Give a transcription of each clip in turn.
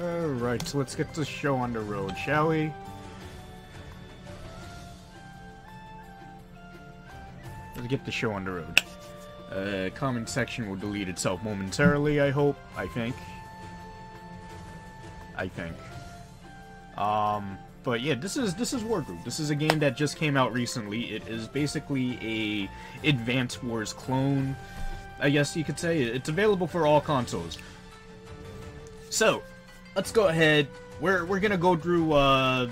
Alright, so let's get the show on the road, shall we? Let's get the show on the road. Uh, comment section will delete itself momentarily, I hope. I think. I think. Um, but yeah, this is this is Wargroove. This is a game that just came out recently. It is basically a Advance Wars clone, I guess you could say. It's available for all consoles. So, let's go ahead. We're we're gonna go through. Uh,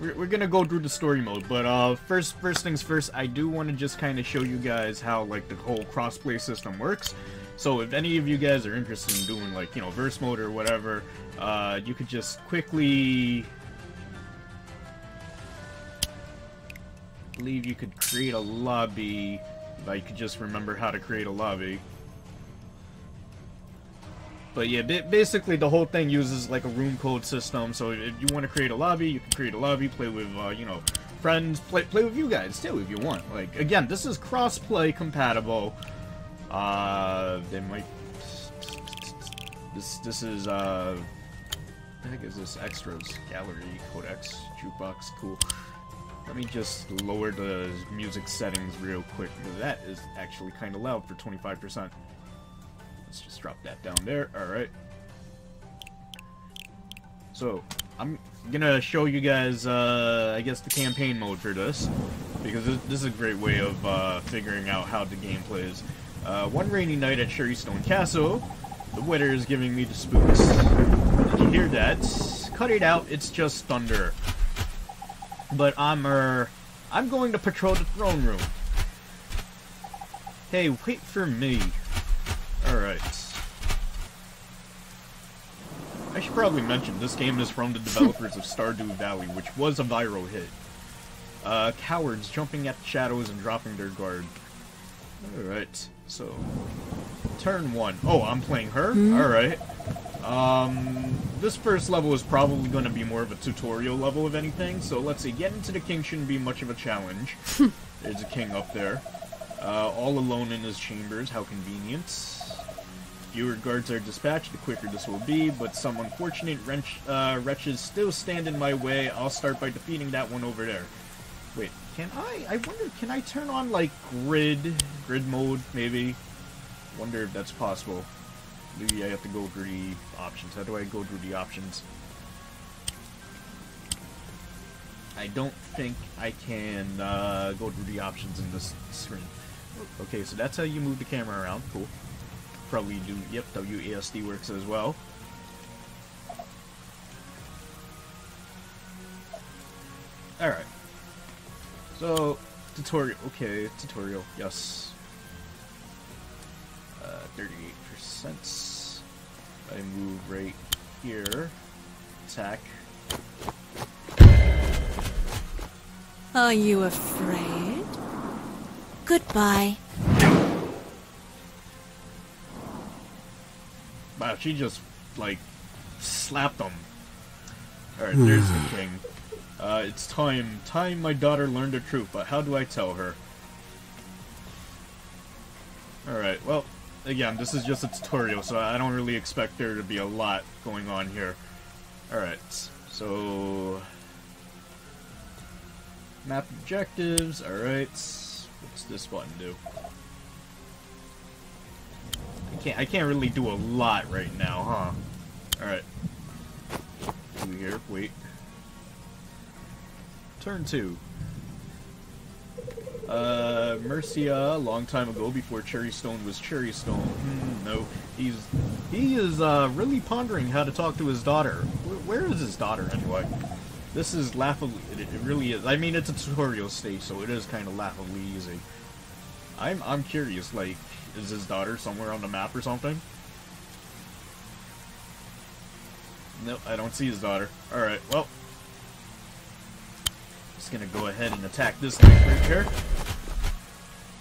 we're, we're gonna go through the story mode, but uh, first first things first. I do want to just kind of show you guys how like the whole crossplay system works. So if any of you guys are interested in doing like you know verse mode or whatever, uh, you could just quickly. believe you could create a lobby I could just remember how to create a lobby. But yeah, basically the whole thing uses like a room code system. So if you want to create a lobby, you can create a lobby, play with uh, you know friends, play play with you guys too if you want. Like again, this is cross-play compatible. Uh, they might. This this is uh. I think is this extras gallery codex jukebox cool. Let me just lower the music settings real quick. That is actually kind of loud for 25%. Let's just drop that down there. Alright. So, I'm gonna show you guys, uh, I guess, the campaign mode for this. Because this, is a great way of uh, figuring out how the game plays. Uh, one rainy night at Cherrystone Castle, the weather is giving me the spooks. Did you hear that? Cut it out, it's just thunder. But I'm, er, I'm going to patrol the throne room. Hey, wait for me. Alright. I should probably mention, this game is from the developers of Stardew Valley, which was a viral hit. Uh, cowards jumping at shadows and dropping their guard. Alright, so... Turn one. Oh, I'm playing her? Mm. Alright. Um, this first level is probably going to be more of a tutorial level of anything, so let's see, getting to the king shouldn't be much of a challenge. There's a king up there. Uh, all alone in his chambers, how convenient. Fewer guards are dispatched, the quicker this will be, but some unfortunate wrench, uh, wretches still stand in my way. I'll start by defeating that one over there. Wait, can I? I wonder, can I turn on, like, grid, grid mode, maybe? Wonder if that's possible. Maybe I have to go through the options. How do I go through the options? I don't think I can uh, go through the options in this screen. Okay, so that's how you move the camera around. Cool probably do, yep, WASD works as well. Alright. So, tutorial, okay, tutorial, yes. Uh, 38%. I move right here. Attack. Are you afraid? Goodbye. Wow, she just, like, slapped him. Alright, there's the king. Uh, it's time. Time my daughter learned the truth, but how do I tell her? Alright, well, again, this is just a tutorial, so I don't really expect there to be a lot going on here. Alright, so... Map objectives, alright. What's this button do? I can't, I can't really do a lot right now, huh? Alright. Do here, wait. Turn two. Uh, Mercia, a long time ago, before Cherrystone was Cherrystone. Hmm, no, he's he is uh, really pondering how to talk to his daughter. where, where is his daughter anyway? This is laughably. It, it, really is. I mean, it's a tutorial stage, so it is kind of laughably easy. I'm I'm curious. Like, is his daughter somewhere on the map or something? Nope, I don't see his daughter. Alright, well. Just gonna go ahead and attack this thing right here.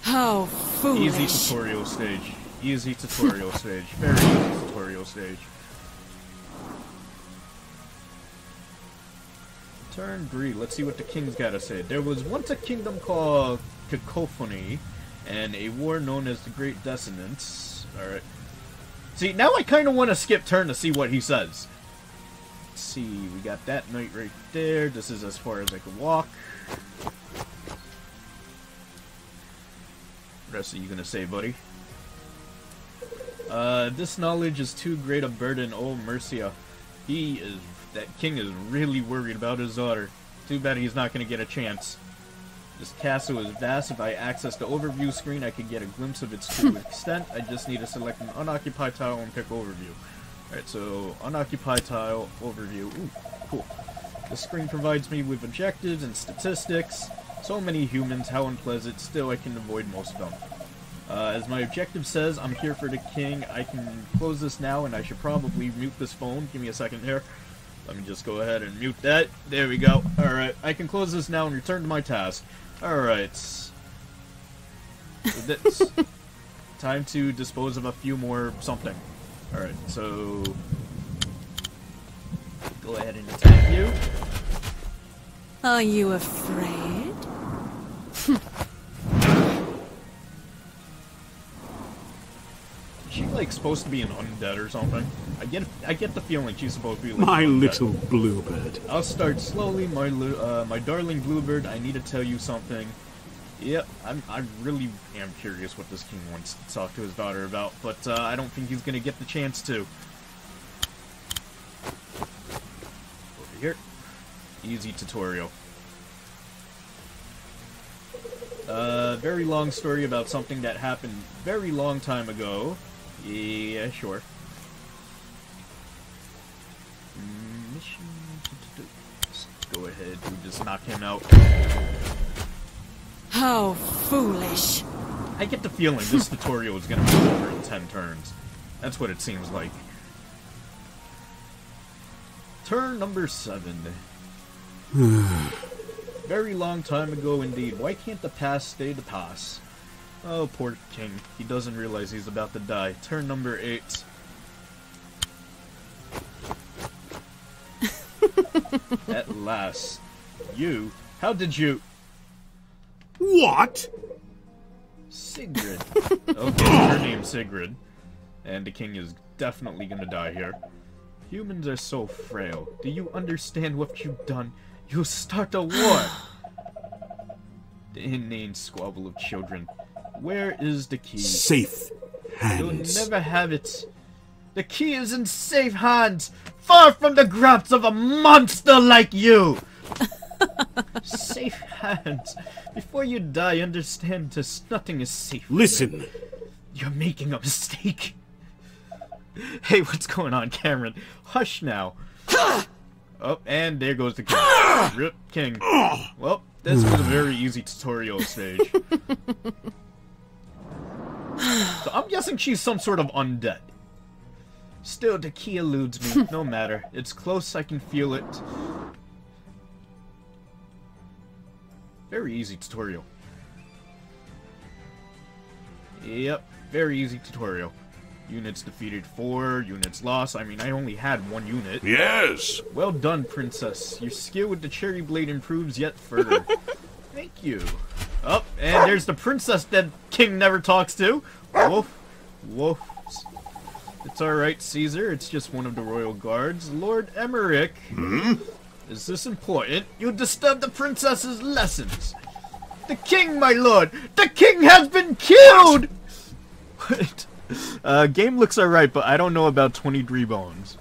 How oh, foolish. Easy tutorial stage. Easy tutorial stage. Very easy tutorial stage. Turn three. Let's see what the king's gotta say. There was once a kingdom called Cacophony and a war known as the Great Dissonance. Alright. See, now I kind of want to skip turn to see what he says. Let's see, we got that knight right there. This is as far as I can walk. What else are you gonna say, buddy? Uh, this knowledge is too great a burden, oh Mercia. He is, that king is really worried about his daughter. Too bad he's not gonna get a chance. This castle is vast. If I access the overview screen, I can get a glimpse of its true extent. I just need to select an unoccupied tile and pick overview. Alright, so unoccupied tile, overview. Ooh, cool. The screen provides me with objectives and statistics. So many humans, how unpleasant. Still, I can avoid most of them. Uh, as my objective says, I'm here for the king. I can close this now, and I should probably mute this phone. Give me a second here. Let me just go ahead and mute that. There we go. Alright, I can close this now and return to my task. Alright. That's time to dispose of a few more something. Alright, so... Go ahead and attack you. Are you afraid? she like supposed to be an undead or something? I get I get the feeling she's supposed to be like My undead. little bluebird. I'll start slowly, my uh, my darling bluebird. I need to tell you something. Yep, I'm I really am curious what this king wants to talk to his daughter about, but uh, I don't think he's gonna get the chance to. Over here, easy tutorial. Uh, very long story about something that happened very long time ago. Yeah, sure. Mission. Let's go ahead and just knock him out. How foolish. I get the feeling this tutorial is gonna be over in 10 turns. That's what it seems like. Turn number 7. Very long time ago indeed. Why can't the past stay the past? Oh, poor king. He doesn't realize he's about to die. Turn number 8. At last. You? How did you... What? Sigrid. Okay, her name's Sigrid. And the king is definitely gonna die here. Humans are so frail. Do you understand what you've done? You'll start a war! the inane squabble of children. Where is the key? Safe hands. You'll never have it. The key is in safe hands, far from the grasp of a monster like you. safe hands. Before you die, understand this nothing is safe. Listen. You're making a mistake. Hey, what's going on, Cameron? Hush now. oh, and there goes the king. Rip King. Well, this was a very easy tutorial stage. So I'm guessing she's some sort of undead. Still, the key eludes me. No matter. It's close, I can feel it. Very easy tutorial. Yep, very easy tutorial. Units defeated four, units lost. I mean, I only had one unit. Yes. Well done, princess. Your skill with the cherry blade improves yet further. Thank you. Oh, and there's the princess that king never talks to. Woof. Woof. It's alright, Caesar. It's just one of the royal guards. Lord Emmerich. Hmm? Is this important? You disturbed the princess's lessons. The king, my lord! The king has been killed! What? Uh, game looks alright, but I don't know about 23 bones.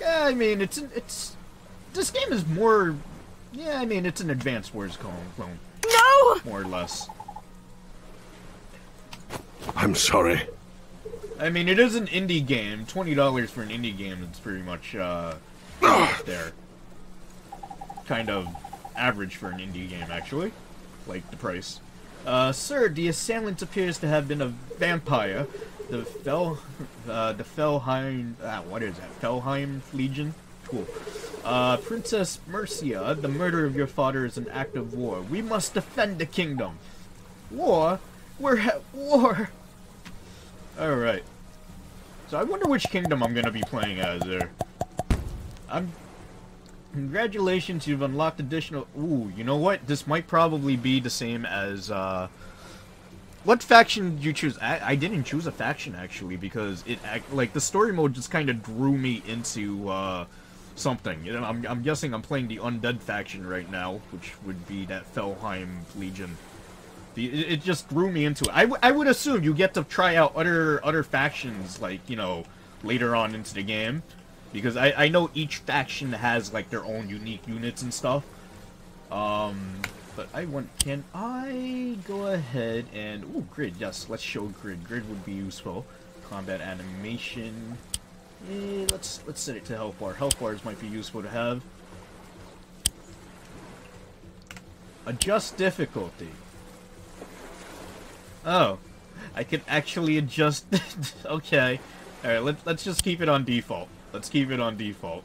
Yeah, I mean, it's, it's, this game is more, yeah, I mean, it's an advanced Wars clone, No! more or less. I'm sorry. I mean, it is an indie game. $20 for an indie game is pretty much, uh, there. Kind of average for an indie game, actually. Like, the price. Uh, sir, the assailant appears to have been a vampire. The Fel, uh, the Felheim, ah, what is that? Felheim Legion? Cool. Uh, Princess Mercia, the murder of your father is an act of war. We must defend the kingdom. War? We're at war! Alright. So I wonder which kingdom I'm gonna be playing as there. I'm... Congratulations, you've unlocked additional... Ooh, you know what? This might probably be the same as, uh... what faction did you choose? I, I didn't choose a faction actually because it like the story mode just kind of drew me into uh, something. You know, I'm I'm guessing I'm playing the undead faction right now, which would be that Felheim Legion. The, it, it just drew me into it. I, I would assume you get to try out other other factions like you know later on into the game, because I I know each faction has like their own unique units and stuff. Um, but I want, can I go ahead and, ooh, grid, yes, let's show grid. Grid would be useful. Combat animation, eh, let's, let's set it to health bar. Health bars might be useful to have. Adjust difficulty. Oh, I can actually adjust, okay. Alright, let, let's just keep it on default. Let's keep it on default.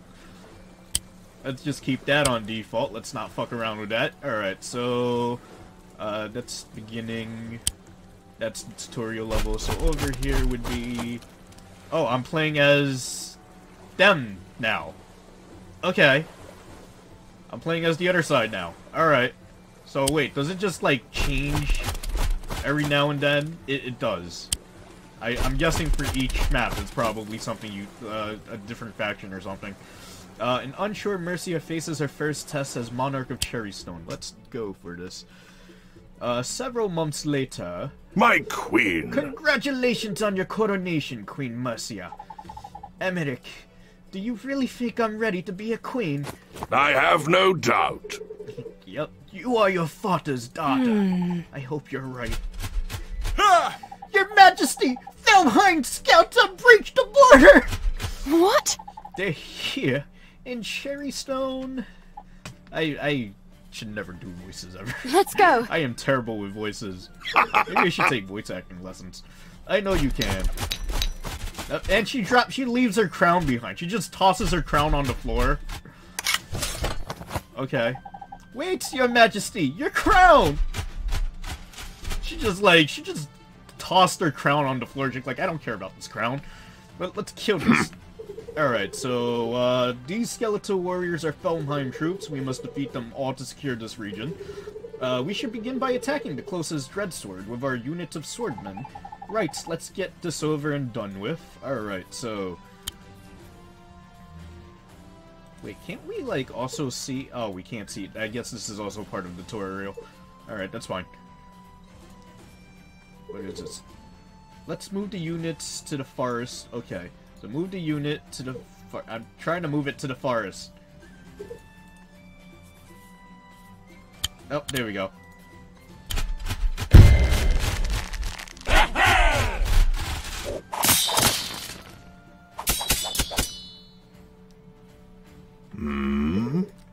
Let's just keep that on default. Let's not fuck around with that. Alright, so... Uh, that's beginning... That's tutorial level. So over here would be... Oh, I'm playing as... Them now. Okay. I'm playing as the other side now. Alright. So wait, does it just, like, change every now and then? It, it does. I, I'm guessing for each map it's probably something you... Uh, a different faction or something. Uh, an unsure Mercia faces her first test as Monarch of Cherrystone. Let's go for this. Uh, several months later... My queen! Congratulations on your coronation, Queen Mercia. Emmerich, do you really think I'm ready to be a queen? I have no doubt. Yep, you are your father's daughter. I hope you're right. Ah! Your Majesty! Felheim scouts have breached the border! What? They're here in Cherrystone. I I should never do voices ever. Let's go. I am terrible with voices. Maybe I should take voice acting lessons. I know you can. Uh, and she drops. She leaves her crown behind. She just tosses her crown on the floor. Okay. Wait, Your Majesty, your crown. She just like she just tossed her crown on the floor. She's like, I don't care about this crown. But let's kill this Alright, so, uh, these skeletal warriors are Felheim troops. We must defeat them all to secure this region. Uh, we should begin by attacking the closest Dreadsword with our unit of swordmen. Right, let's get this over and done with. Alright, so... Wait, can't we, like, also see... Oh, we can't see. I guess this is also part of the tutorial. Alright, that's fine. What is this? Let's move the units to the forest. Okay. So move the unit to the... I'm trying to move it to the forest. Oh, there we go.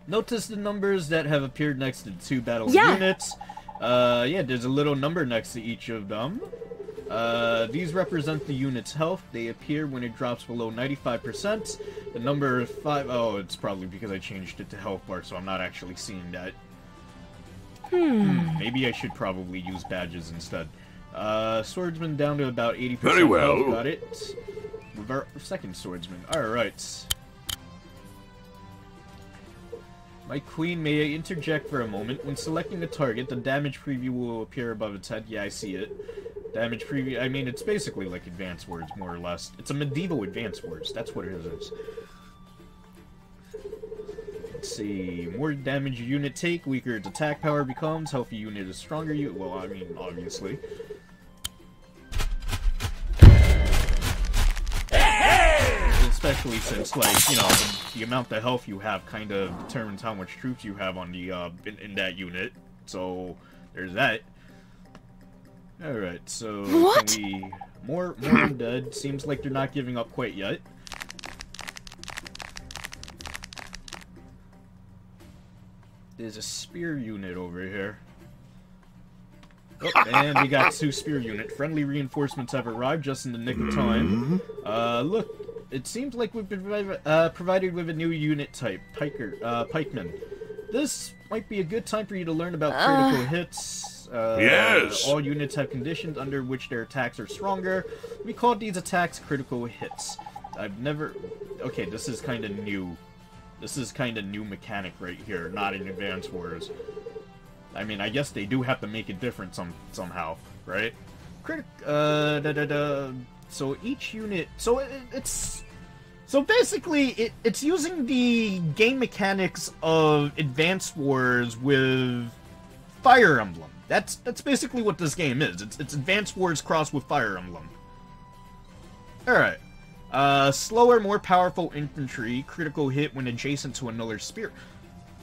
Notice the numbers that have appeared next to the two battle Yeah. units. Uh, yeah, there's a little number next to each of them. Uh, these represent the unit's health. They appear when it drops below 95%. The number 5... Oh, it's probably because I changed it to health bar, so I'm not actually seeing that. Hmm. Maybe I should probably use badges instead. Uh, swordsman down to about 80% Very well. health. Got it. With our second swordsman. Alright. My queen, may I interject for a moment? When selecting a target, the damage preview will appear above its head. Yeah, I see it. Damage preview, I mean, it's basically like Advanced Wars, more or less. It's a medieval Advanced Wars, that's what it is. Let's see, more damage your unit take, weaker its attack power becomes, healthy unit is stronger you- well, I mean, obviously. Especially since, like, you know, the, the amount of health you have kind of determines how much troops you have on the, uh, in, in that unit. So, there's that. Alright, so What? can we... More, more undead. Seems like they're not giving up quite yet. There's a spear unit over here. Oh, and we got two spear unit. Friendly reinforcements have arrived just in the nick of time. Uh, look, it seems like we've been uh, provided with a new unit type, piker, uh, pikeman. This might be a good time for you to learn about critical hits. Uh, Yes. All units have conditions under which their attacks are stronger. We call these attacks critical hits. I've never... Okay, this is kind of new. This is kind of new mechanic right here, not in Advance Wars. I mean, I guess they do have to make it different some somehow, right? critic. Uh, da, da, da. So each unit. So it, it's. So basically, it, it's using the game mechanics of Advanced Wars with Fire Emblem. That's that's basically what this game is. It's it's Advanced Wars crossed with Fire Emblem. All right. Uh, slower, more powerful infantry, critical hit when adjacent to another spear.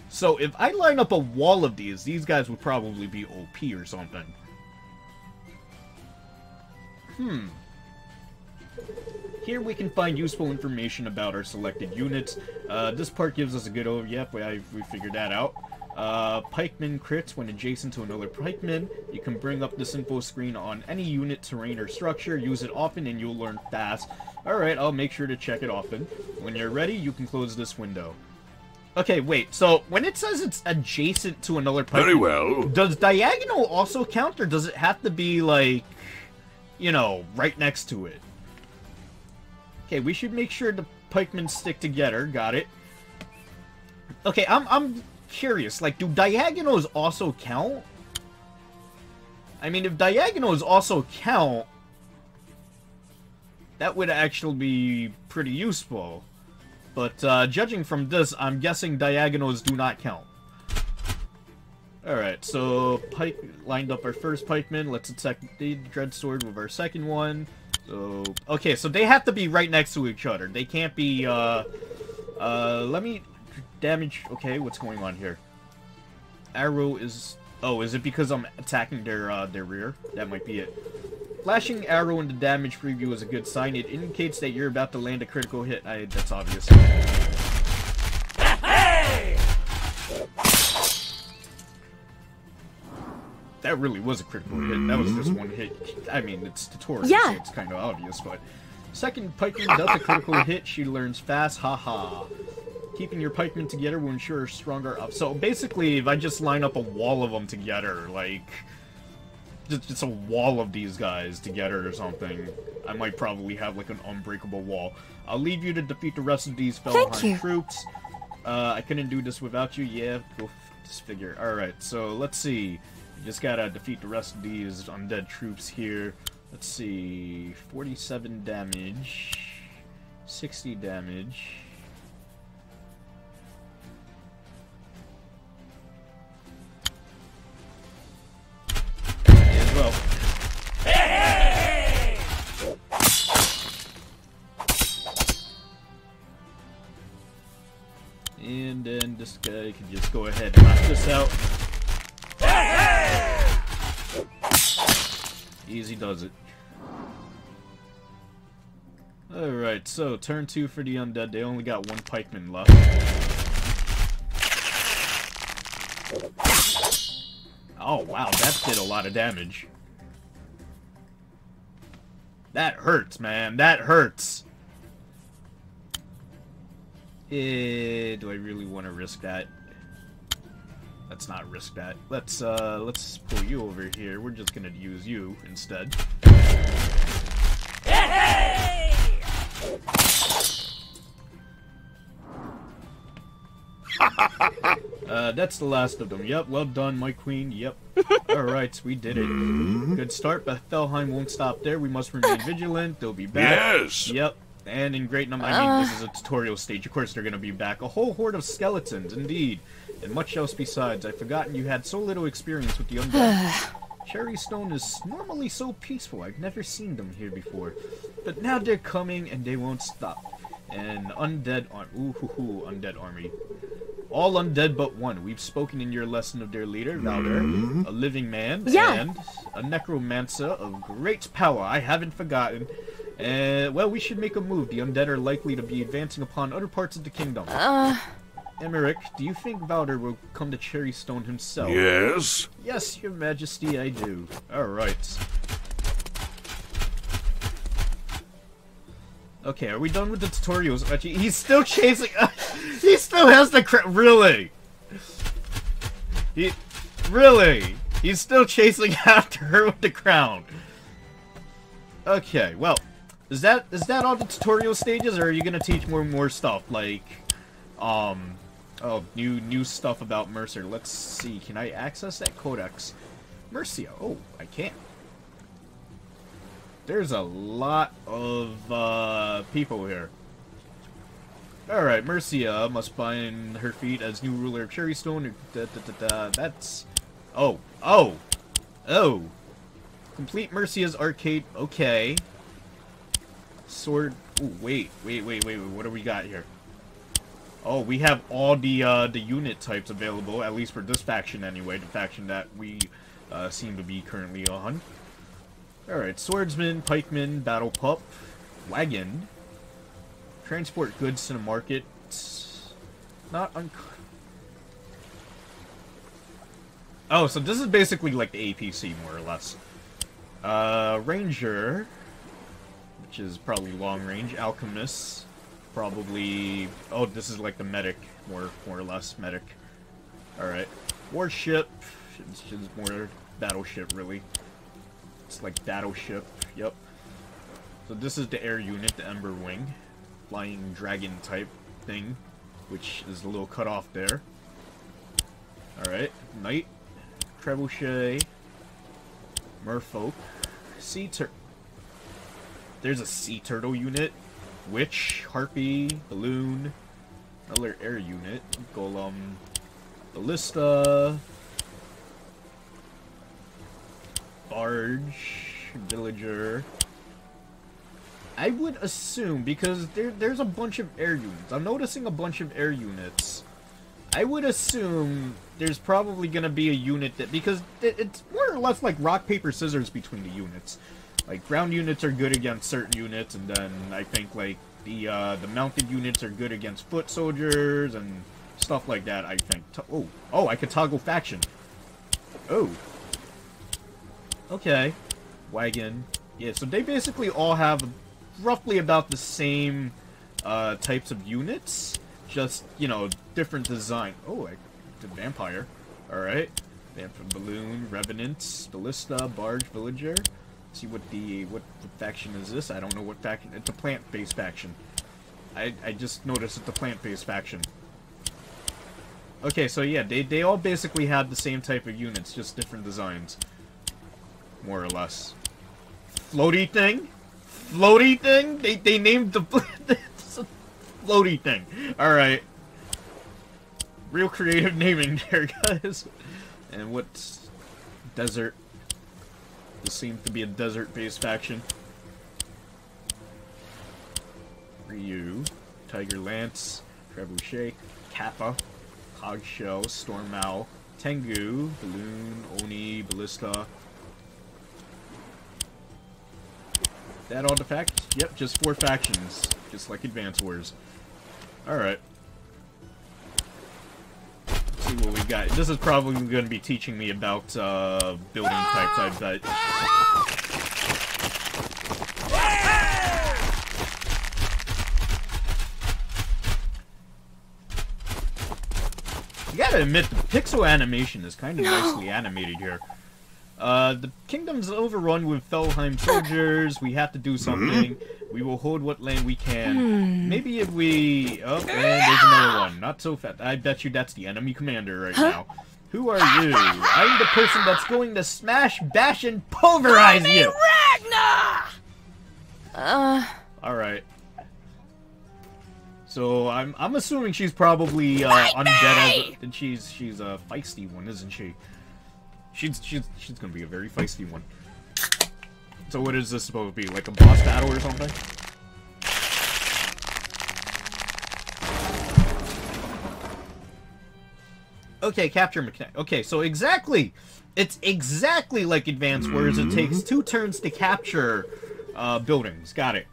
So if I line up a wall of these, these guys would probably be OP or something. Hmm. Here we can find useful information about our selected units. Uh, this part gives us a good overview. Yep, we, I, we figured that out. Uh, pikeman crits when adjacent to another pikeman. You can bring up this info screen on any unit, terrain, or structure. Use it often and you'll learn fast. Alright, I'll make sure to check it often. When you're ready, you can close this window. Okay, wait, so when it says it's adjacent to another pikeman... Very well. Does diagonal also count, or does it have to be, like, you know, right next to it? Okay, we should make sure the pikemen stick together. Got it. Okay, I'm, I'm curious. Like, do diagonals also count? I mean, if diagonals also count, that would actually be pretty useful. But uh, judging from this, I'm guessing diagonals do not count. Alright, so Pike lined up our first pikeman. Let's attack the dread sword with our second one. So, okay, so they have to be right next to each other. They can't be, uh, uh, let me damage, okay, what's going on here? Arrow is, oh, is it because I'm attacking their, uh, their rear? That might be it. Flashing arrow in the damage preview is a good sign. It indicates that you're about to land a critical hit. I, that's obvious. That really was a critical hit. That was just one hit. I mean, it's tutorial, Yeah. so it's kind of obvious, but... Second pikeman does a critical hit. She learns fast. Haha. Keeping your pikemen together will ensure stronger up. So basically, if I just line up a wall of them together, like... Just, just a wall of these guys together or something, I might probably have like an unbreakable wall. I'll leave you to defeat the rest of these you. troops. Uh, I couldn't do this without you. Yeah, go figure. Alright, so let's see. You just gotta defeat the rest of these undead troops here. Let's see. 47 damage. 60 damage. Well. And then this guy can just go ahead and knock this out. Easy does it. Alright, so turn two for the undead. They only got one pikeman left. Oh wow, that did a lot of damage. That hurts, man. That hurts. Eh, do I really want to risk that? Let's not risk that. Let's uh let's pull you over here. We're just gonna use you instead. Uh, that's the last of them. Yep, well done, my queen. Yep. Alright, we did it. Good start, but Felheim won't stop there. We must remain vigilant. They'll be back. Yes. Yep. And in great number, I mean, this is a tutorial stage. Of course, they're gonna be back. A whole horde of skeletons, indeed. And much else besides. I've forgotten you had so little experience with the undead. Cherry Stone is normally so peaceful. I've never seen them here before. But now they're coming, and they won't stop. An undead arm. Ooh, hoo, hoo, undead army. All undead but one. We've spoken in your lesson of their leader, Valder, a living man, Yeah. and a necromancer of great power. I haven't forgotten. Uh, well, we should make a move. The undead are likely to be advancing upon other parts of the kingdom. Uh, Emmerich, do you think Valder will come to Cherry Stone himself? Yes. Yes, your majesty, I do. Alright. Okay, are we done with the tutorials? Actually, he's still chasing- He still has the cra- Really? He- Really? He's still chasing after her with the crown. Okay, well, is that is that all the tutorial stages, or are you gonna teach more and more stuff like, um, oh, new new stuff about Mercer? Let's see, can I access that codex? Mercia. Oh, I can't. There's a lot of uh, people here. Alright, Mercia must bind her feet as new ruler of Cherrystone. Da, da, da. That's... Oh. Oh! Oh! Complete Mercia's arcade. Okay. Sword. Ooh, wait, wait, wait, wait, wait. What do we got here? Oh, we have all the uh, the unit types available, at least for this faction anyway, the faction that we uh, seem to be currently on. Alright, swordsman, pikeman, battle pup, wagon, transport goods to the market, not un... Oh, so this is basically like the APC, more or less. Uh, ranger, which is probably long range, alchemist, probably... Oh, this is like the medic, more, more or less, medic. Alright. Warship, it's more battleship, really. It's like battleship, yep. So this is the air unit, the Ember Wing. Flying dragon type thing, which is a little cut off there. Alright, Knight, Trebuchet, Merfolk, Sea Turtle. There's a Sea Turtle unit, Witch, Harpy, Balloon, another air unit, Golem, Ballista, Barge, Villager. I would assume, because there, there's a bunch of air units. I'm noticing a bunch of air units. I would assume there's probably going to be a unit that... Because it, it's more or less like rock, paper, scissors between the units. Like, ground units are good against certain units, and then I think, like, the, uh, the mounted units are good against foot soldiers, and stuff like that, I think. oh, oh, I could toggle faction. Oh. Okay. Wagon. Yeah, so they basically all have roughly about the same uh, types of units, just, you know, different design. Oh, I, the vampire. Alright. Vampire Balloon, Revenant, Ballista, Barge, Villager. see what the, what faction is this? I don't know what faction. It's a plant-based faction. I, I just noticed it's a plant-based faction. Okay, so yeah, they, they all basically have the same type of units, just different designs. More or less. Floaty thing? Floaty thing? They, they named the floaty thing. Alright. Real creative naming there, guys. And what's... Desert. This seems to be a desert-based faction. Ryu. Tiger Lance. Trebuchet. Kappa. Hogshell, Storm Owl, Tengu, Balloon, Oni, Ballista. That all the factions? Yep, just four factions. Just like Advance Wars. Alright. See what we got. This is probably going to be teaching me about uh, building types, I bet. You gotta admit, the pixel animation is kind of nicely animated here. Uh, the kingdom's overrun with Felheim soldiers. We have to do something. We will hold what land we can. Maybe if we... Oh, and there's another one. Not so fast. I bet you that's the enemy commander right now. Who are you? I'm the person that's going to smash, bash, and pulverize you! Ragna! Uh, Alright. So I'm I'm assuming she's probably uh, undead as and she's she's a feisty one, isn't she? She's she's she's gonna be a very feisty one. So what is this supposed to be? Like a boss battle or something? Okay, capture mechanic. Okay, so exactly, it's exactly like Advance Wars. It takes two turns to capture uh, buildings. Got it.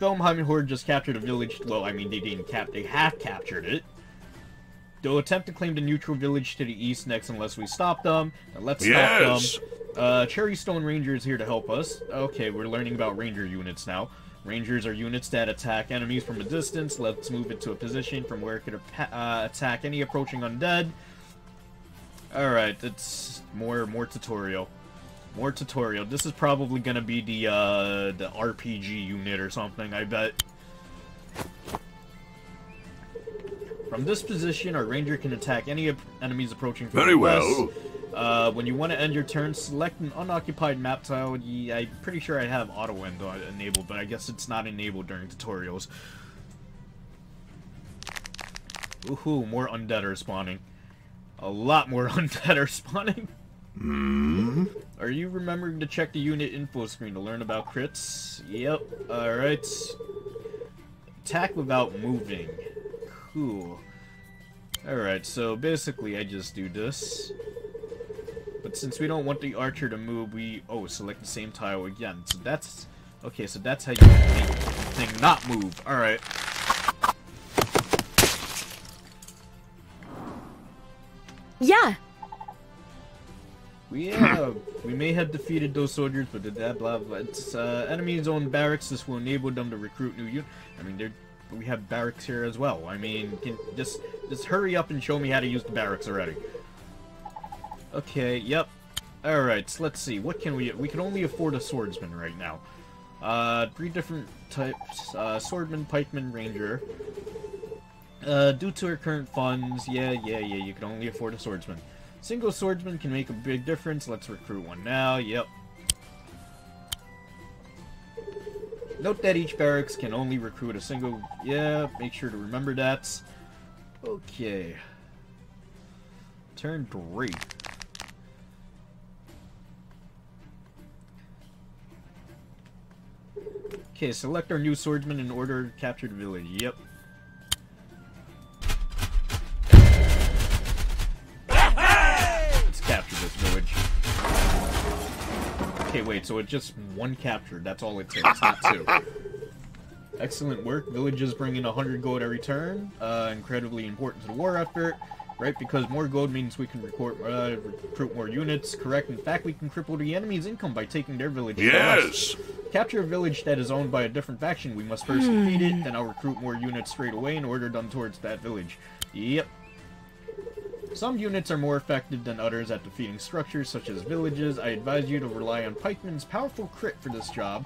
Felheim Horde just captured a village. Well, I mean, they didn't cap. They have captured it. They'll attempt to claim the neutral village to the east next unless we stop them. Now let's Yes. stop them. Uh, Cherrystone Ranger is here to help us. Okay, we're learning about ranger units now. Rangers are units that attack enemies from a distance. Let's move it to a position from where it could uh, attack any approaching undead. Alright, that's more more tutorial. More tutorial. This is probably gonna be the uh, the RPG unit or something, I bet. From this position, our ranger can attack any enemies approaching from Very the well. west. Uh, when you want to end your turn, select an unoccupied map tile. I'm pretty sure I have auto end enabled, but I guess it's not enabled during tutorials. Woohoo, more undead are spawning. A lot more undead are spawning. Are you remembering to check the unit info screen to learn about crits? Yep, alright. Attack without moving. Cool. Alright, so basically I just do this. But since we don't want the archer to move, we... Oh, select the same tile again. So that's... Okay, so that's how you make the thing not move. Alright. Yeah. We, uh, we may have defeated those soldiers, but did that blah blah. It's uh, enemies own barracks. This will enable them to recruit new units. I mean, they're, we have barracks here as well. I mean, can just just hurry up and show me how to use the barracks already. Okay. Yep. All right. So let's see. What can we? We can only afford a swordsman right now. Uh, three different types: uh, swordman, pikeman, ranger. Uh, due to our current funds, yeah, yeah, yeah, you can only afford a swordsman. Single swordsman can make a big difference. Let's recruit one now. Yep. Note that each barracks can only recruit a single... Yeah, make sure to remember that. Okay. Turn 3. Okay, select our new swordsman in order to capture the village. Yep. Okay, wait, so it's just one capture. That's all it takes, not two. Excellent work. Villages bring in 100 gold every turn. Uh, incredibly important to the war effort, right? Because more gold means we can record, uh, recruit more units. Correct. In fact, we can cripple the enemy's income by taking their village. Yes. Capture a village that is owned by a different faction. We must first defeat it, then I'll recruit more units straight away and order them towards that village. Yep. Some units are more effective than others at defeating structures such as villages. I advise you to rely on Pikeman's powerful crit for this job.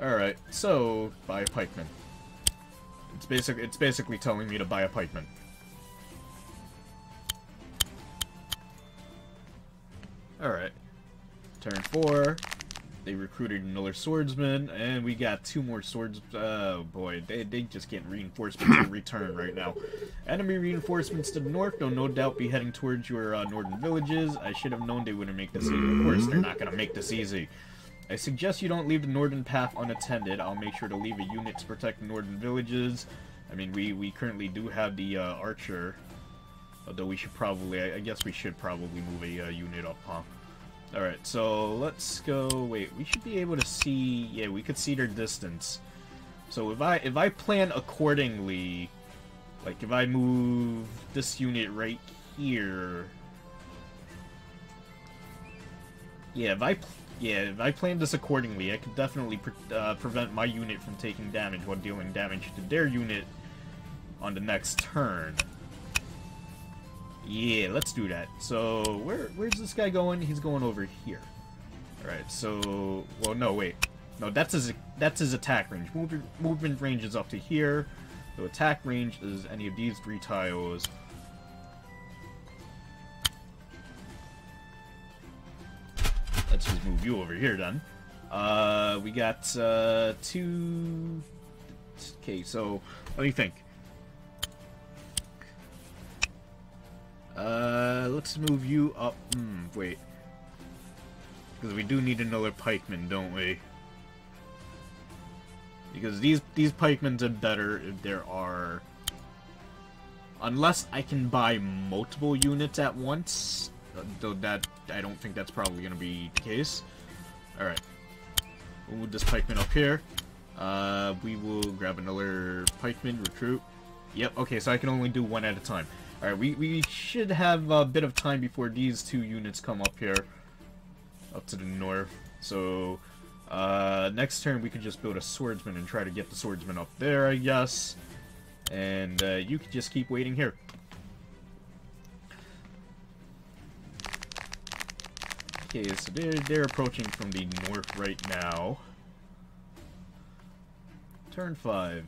Alright, so buy a Pikeman. It's basic it's basically telling me to buy a Pikeman. Alright. Turn four. They recruited another swordsman, and we got two more swords. Oh boy, they, they just get reinforcements in return right now. Enemy reinforcements to the north. They'll no doubt be heading towards your uh, northern villages. I should have known they wouldn't make this easy. Of course, they're not gonna make this easy. I suggest you don't leave the northern path unattended. I'll make sure to leave a unit to protect the northern villages. I mean, we, we currently do have the uh, archer. Although we should probably, I, I guess we should probably move a uh, unit up, huh? Alright, so let's go, wait, we should be able to see, yeah, we could see their distance. So if I, if I plan accordingly, like if I move this unit right here, yeah, if I, yeah, if I plan this accordingly, I could definitely pre uh, prevent my unit from taking damage while dealing damage to their unit on the next turn. Yeah, let's do that. So, where where's this guy going? He's going over here. Alright, so... Well, no, wait. No, that's his that's his attack range. Movement, movement range is up to here. So attack range is any of these three tiles. Let's just move you over here, then. Uh, we got, uh, two... Okay, so, let me think. Uh, let's move you up. Hmm, wait. Because we do need another pikeman, don't we? Because these these pikemans are better if there are... Unless I can buy multiple units at once. Though that, I don't think that's probably going to be the case. Alright. We'll move this pikeman up here. Uh, we will grab another pikeman, recruit. Yep, okay, so I can only do one at a time. Alright, we, we should have a bit of time before these two units come up here. Up to the north. So, uh, next turn we could just build a swordsman and try to get the swordsman up there, I guess. And, uh, you could just keep waiting here. Okay, so they're, they're approaching from the north right now. Turn 5.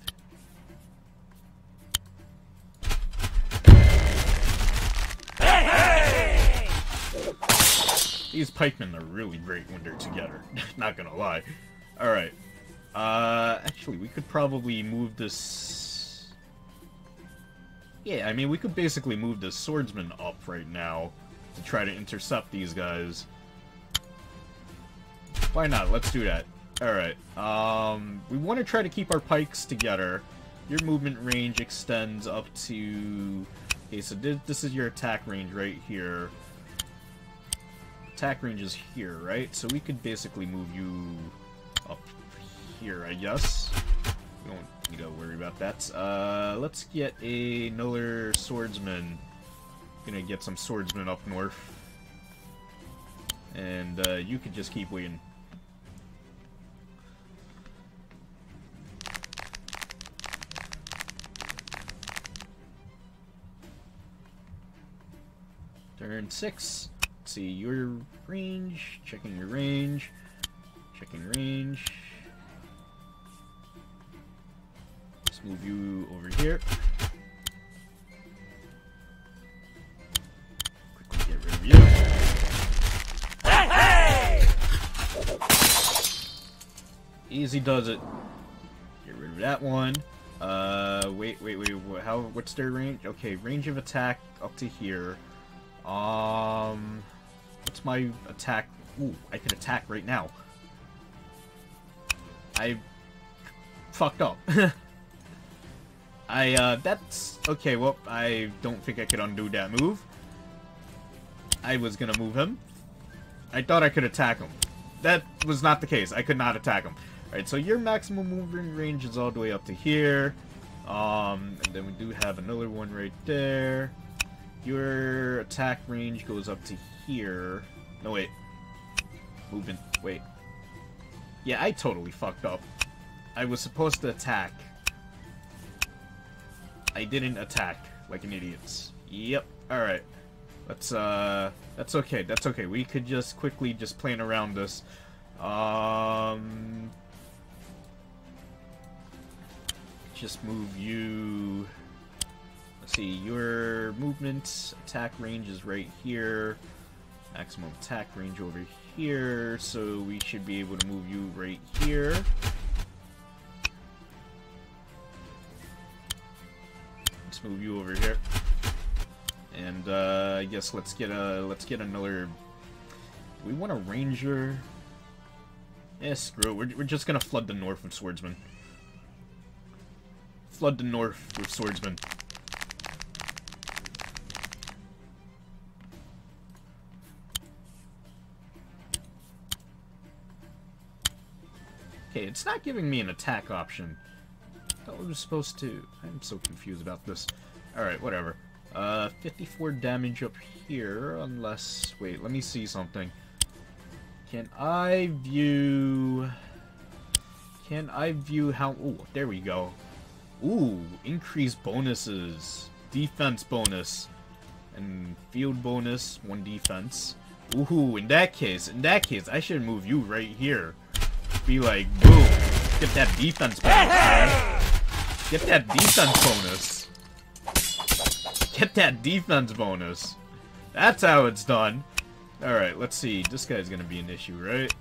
These pikemen are really great when they're together. Not gonna lie. Alright. Uh, actually, we could probably move this... Yeah, I mean, we could basically move the swordsman up right now to try to intercept these guys. Why not? Let's do that. Alright. Um, we want to try to keep our pikes together. Your movement range extends up to... Okay, so this, this is your attack range right here. Attack range is here, right? So we could basically move you up here, I guess. We don't need to worry about that. Uh, let's get a, another swordsman. Gonna get some swordsmen up north. And uh, you could just keep waiting. Turn six. Let's see your range. Checking your range. Checking range. Let's move you over here. Quickly get rid of you. Hey! Easy does it. Get rid of that one. Uh, wait, wait, wait. How? What's their range? Okay, range of attack up to here. Um, what's my attack? Ooh, I can attack right now. I fucked up. I, uh, that's... Okay, well, I don't think I could undo that move. I was gonna move him. I thought I could attack him. That was not the case. I could not attack him. Alright, so your maximum moving range is all the way up to here. Um, and then we do have another one right there. Your attack range goes up to here. No, wait. Movement. Wait. Yeah, I totally fucked up. I was supposed to attack. I didn't attack like an idiot. Yep. Alright. Let's, uh... That's okay. That's okay. We could just quickly just plan around this. Um... Just move you... Let's see, your movement attack range is right here. Maximum attack range over here, so we should be able to move you right here. Let's move you over here. And uh, I guess let's get a let's get another. We want a ranger? Yeah, screw it. We're, we're just gonna flood the north with swordsmen. Flood the north with swordsmen. Okay, it's not giving me an attack option. I we were supposed to. I'm so confused about this. Alright, whatever. Uh, 54 damage up here, unless... Wait, let me see something. Can I view... Can I view how... Ooh, there we go. Ooh, increased bonuses. Defense bonus. And field bonus, one defense. Ooh, in that case, in that case, I should move you right here. Be like, boom. Get that defense bonus, man. Get that defense bonus. Get that defense bonus. That's how it's done. Alright, let's see. This guy's gonna be an issue, right?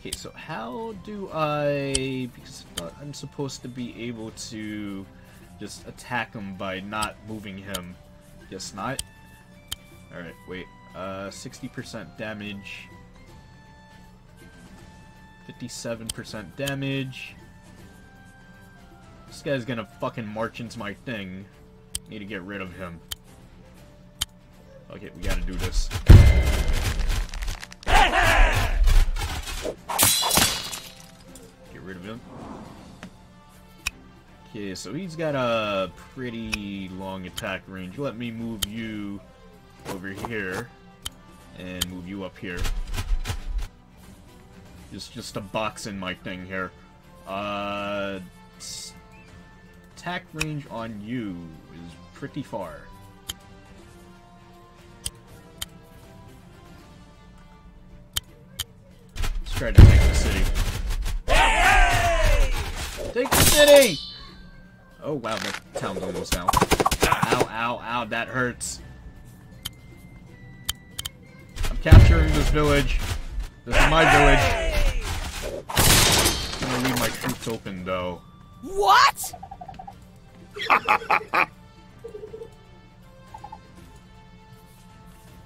Okay, so how do I... Because I'm supposed to be able to just attack him by not moving him. Guess not. Alright, wait. Uh, 60% damage. 57% damage. This guy's gonna fucking march into my thing. Need to get rid of him. Okay, we gotta do this. Get rid of him. Okay, so he's got a pretty long attack range. Let me move you over here and move you up here. Just just a box in my thing here. Uh, attack range on you is pretty far. Let's try to take the city. Take the city! Oh wow, that town's almost down. Ow, ow, ow, that hurts. Capturing this village. This is my village. I'm gonna leave my troops open, though. What?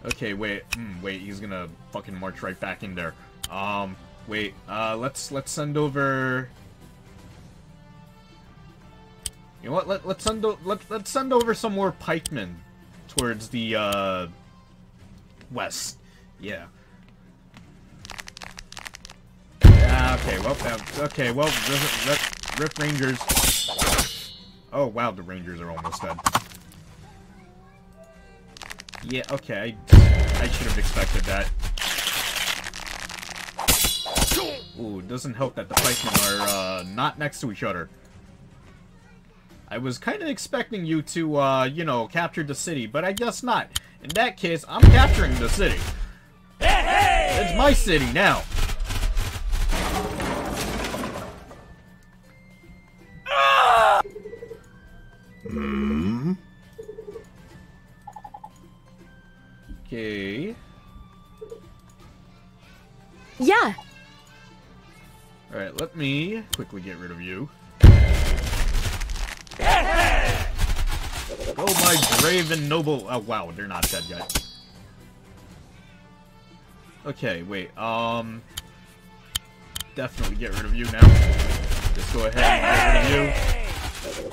Okay, wait, mm, wait, he's gonna fucking march right back in there. Um, wait, uh, let's, let's send over... You know what, let, let's send, let, let's send over some more pikemen towards the, uh, west. Yeah. Ah, okay, well, uh, okay, well, Rift, Rift, Rangers. Oh, wow, the Rangers are almost dead. Yeah, okay, I, I should have expected that. Ooh, it doesn't help that the pikemen are, uh, not next to each other. I was kind of expecting you to, uh, you know, capture the city, but I guess not. In that case, I'm capturing the city. It's my city now. Okay. Yeah. Alright, let me quickly get rid of you. Oh, my brave and noble... Oh, wow, they're not dead yet. Okay, wait, um... Definitely get rid of you now. Just go ahead and get rid of you.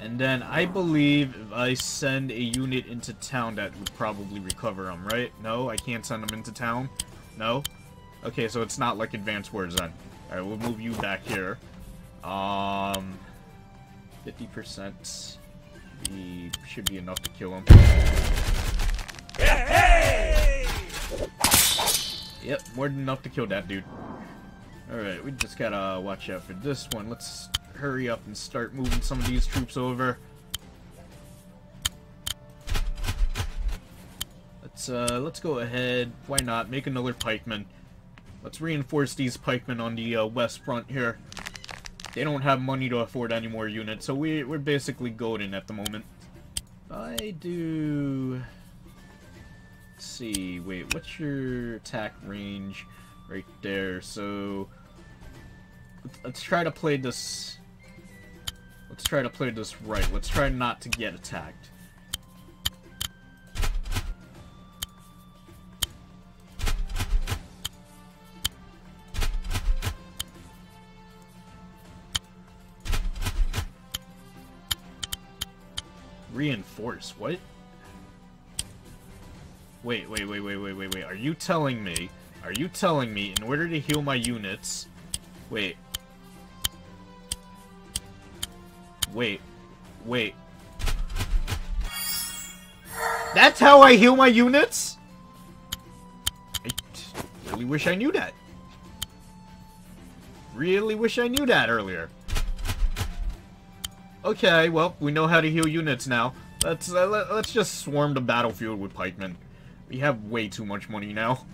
And then I believe if I send a unit into town that would probably recover them, right? No, I can't send them into town? No? Okay, so it's not like Advanced Wars then. Alright, we'll move you back here. Um... 50% be, should be enough to kill him. Yep, more than enough to kill that dude. Alright, we just gotta watch out for this one. Let's hurry up and start moving some of these troops over. Let's, uh, let's go ahead. Why not? Make another pikeman. Let's reinforce these pikemen on the uh, west front here. They don't have money to afford any more units, so we, we're basically golden at the moment. I do... Let's see, wait, what's your attack range right there? So, let's try to play this... Let's try to play this right. Let's try not to get attacked. Reinforce, what? Wait, wait, wait, wait, wait, wait, wait. Are you telling me, are you telling me in order to heal my units... Wait. Wait. Wait. That's how I heal my units? I really wish I knew that. Really wish I knew that earlier. Okay, well, we know how to heal units now. Let's uh, let, us just swarm the battlefield with pikemen. We have way too much money now.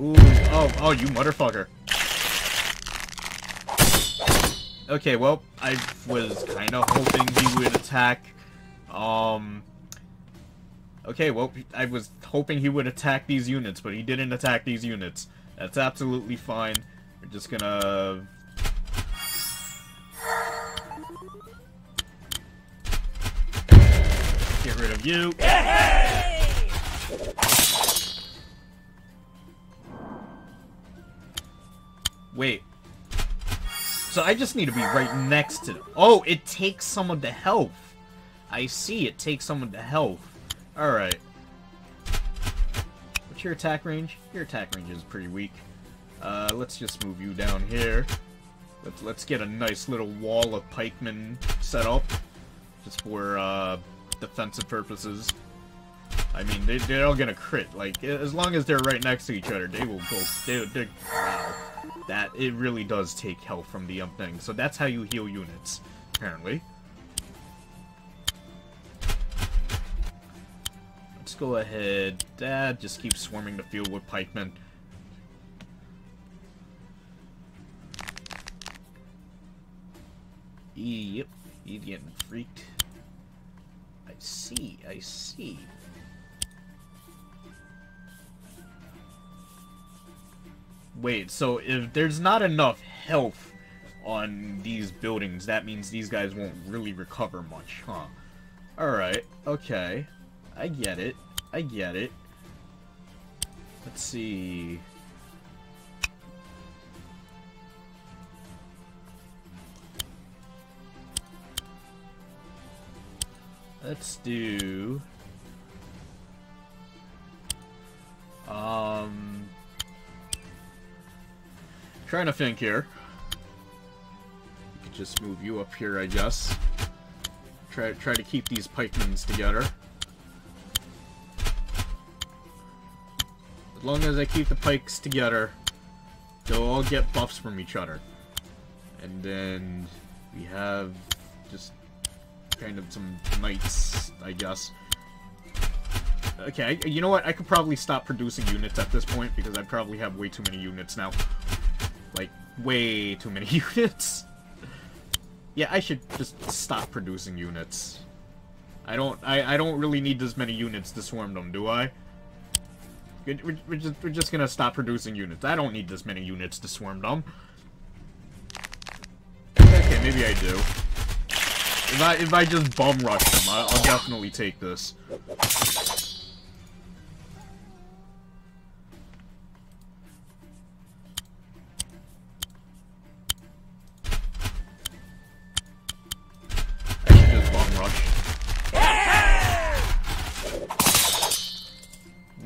Ooh, oh, oh, you motherfucker. Okay, well, I was kind of hoping he would attack, um... Okay, well, I was hoping he would attack these units, but he didn't attack these units. That's absolutely fine. We're just gonna Get rid of you. Wait. So I just need to be right next to them. Oh, it takes some of the health. I see, it takes some of the health. Alright. What's your attack range? Your attack range is pretty weak. Uh, let's just move you down here. Let's, let's get a nice little wall of pikemen set up. Just for, uh, defensive purposes. I mean, they, they're all gonna crit. Like, as long as they're right next to each other, they will go... They, wow. That, it really does take health from the um thing. So that's how you heal units, apparently. Let's go ahead. Dad, just keep swarming the field with pikemen. Yep. he's getting freaked? I see, I see. Wait, so if there's not enough health on these buildings, that means these guys won't really recover much, huh? Alright, okay. I get it. I get it. Let's see... Let's do... Um... Trying to think here. Could just move you up here, I guess. Try try to keep these pikemans together. As long as I keep the pikes together, they'll all get buffs from each other. And then we have just kind of some knights, I guess. Okay, you know what? I could probably stop producing units at this point because I probably have way too many units now. Like, way too many units. Yeah, I should just stop producing units. I don't I, I don't really need this many units to swarm them, do I? We're, we're, just, we're just gonna stop producing units. I don't need this many units to swarm them. Okay, maybe I do. If I, if I just bum rush them, I, I'll definitely take this.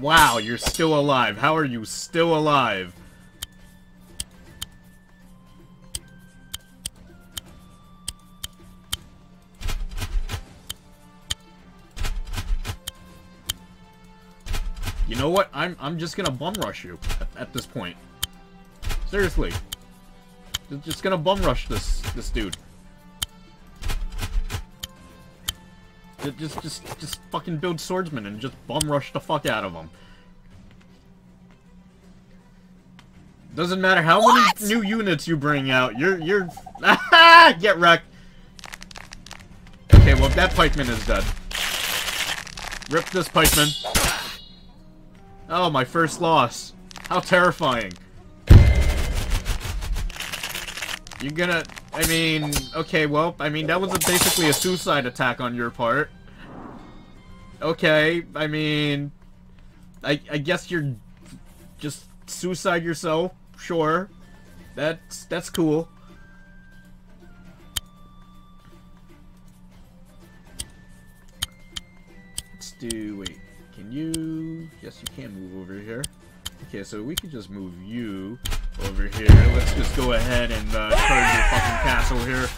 Wow, you're still alive. How are you still alive? You know what? I'm I'm just gonna bum rush you at, at this point. Seriously. Just- gonna bum rush this this dude. Ju- Just just just fucking build swordsmen and just bum rush the fuck out of them. Doesn't matter how What? many new units you bring out, you're you're get wrecked. Okay, well that pikeman is dead. Rip this pikeman. Oh, my first loss. How terrifying. You're gonna... I mean... Okay, well, I mean, that was a, basically a suicide attack on your part. Okay, I mean... I, I guess you're... Just suicide yourself. Sure. That's, that's cool. Let's do... Wait. Can you... Yes, you can move over here. Okay, so we can just move you over here. Let's just go ahead and uh, charge your fucking castle here.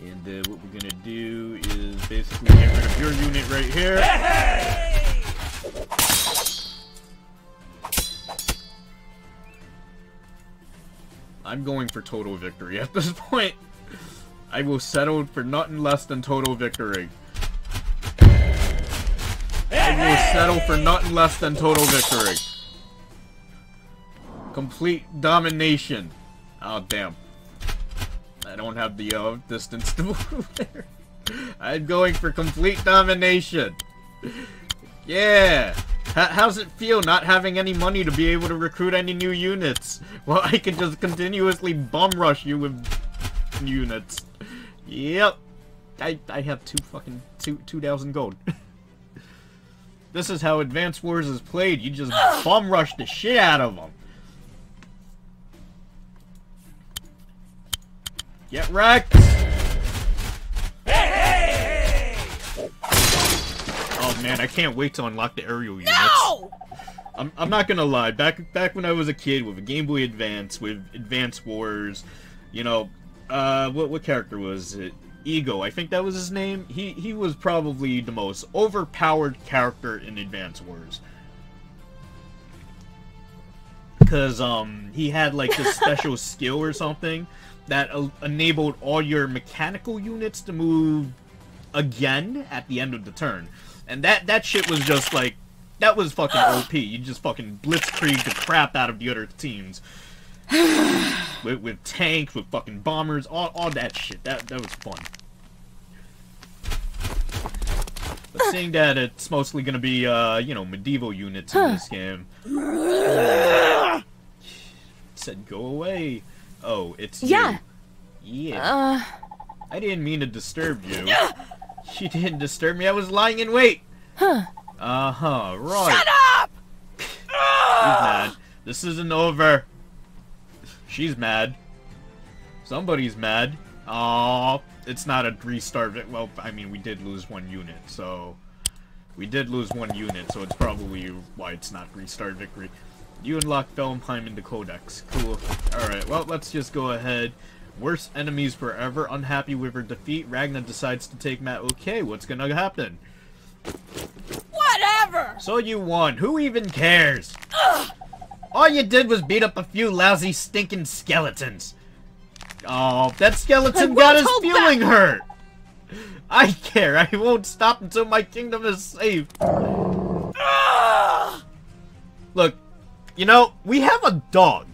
And uh, what we're gonna do is basically get rid of your unit right here. I'm going for total victory at this point. I will settle for nothing less than total victory. I will settle for nothing less than total victory. Complete domination. Oh, damn. I don't have the uh, distance to move there. I'm going for complete domination. Yeah. H how's it feel not having any money to be able to recruit any new units? Well, I can just continuously bum rush you with units. Yep. I I have two fucking two two thousand gold. this is how Advanced Wars is played. You just bum rush the shit out of them. Get wrecked. Hey! Oh man, I can't wait to unlock the aerial units. No! I'm, I'm not gonna lie. Back back when I was a kid with a Game Boy Advance, with Advance Wars, you know, uh, what what character was it? Eagle, I think that was his name. He he was probably the most overpowered character in Advance Wars. Cause um he had like this special skill or something that enabled all your mechanical units to move again at the end of the turn. And that that shit was just like that was fucking OP. You just fucking blitzkrieg the crap out of the other teams. with, with tanks, with fucking bombers, all, all that shit. That that was fun. But seeing that it's mostly gonna be, uh, you know, medieval units in this game. Said go away. Oh, it's Yeah. you. Yeah. Uh, I didn't mean to disturb you. You didn't disturb me. I was lying in wait. huh. Uh huh. Right. Shut up. She's mad. This isn't over. She's mad. Somebody's mad. Aw, it's not a restart. Well, I mean, we did lose one unit, so we did lose one unit, so it's probably why it's not restart victory. You unlock Felheim in the Codex. Cool. All right. Well, let's just go ahead. Worst enemies forever. Unhappy with her defeat, Ragna decides to take Matt. Okay, what's gonna happen? Whatever! So you won. Who even cares? All you did was beat up a few lousy, stinking skeletons. Oh, that skeleton got his hold feeling hurt. I care. I won't stop until my kingdom is safe. Look, you know, we have a dog.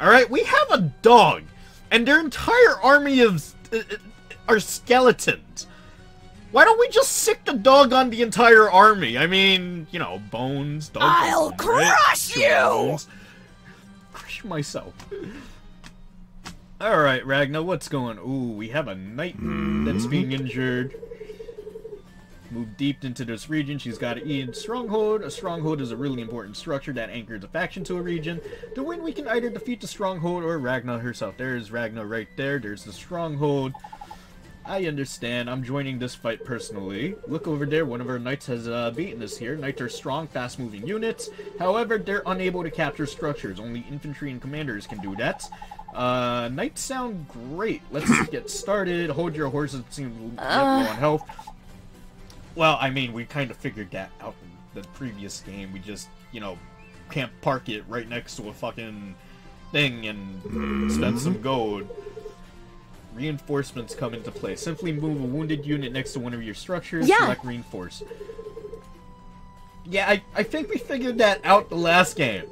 Alright? We have a dog. And their entire army of uh, uh, are skeletons. Why don't we just sick the dog on the entire army? I mean, you know, bones, dog I'll bones, crush Sure, you! bones. Crush myself. Alright, Ragna, what's going Ooh, we have a knight that's being injured. Move deep into this region. She's got to eat stronghold. A stronghold is a really important structure that anchors a faction to a region. To win, we can either defeat the stronghold or Ragna herself. There's Ragna right there. There's the stronghold. I understand. I'm joining this fight personally. Look over there. One of our knights has uh, beaten us here. Knights are strong, fast-moving units. However, they're unable to capture structures. Only infantry and commanders can do that. Uh, knights sound great. Let's get started. Hold your horses. Seem low on health. Well, I mean, we kind of figured that out in the previous game. We just, you know, can't park it right next to a fucking thing and spend some gold. Reinforcements come into play. Simply move a wounded unit next to one of your structures. Yeah. Select reinforce. Yeah, I, I think we figured that out the last game.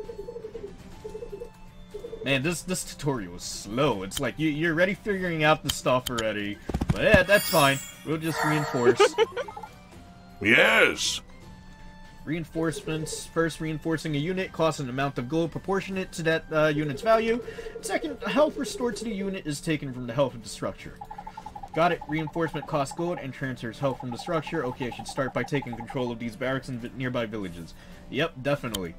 Man, this this tutorial is slow. It's like you, you're already figuring out the stuff already. But yeah, that's fine. We'll just reinforce. Yes. Reinforcements. First, reinforcing a unit costs an amount of gold proportionate to that uh, unit's value. Second, health restored to the unit is taken from the health of the structure. Got it. Reinforcement costs gold and transfers health from the structure. Okay, I should start by taking control of these barracks and nearby villages. Yep, definitely.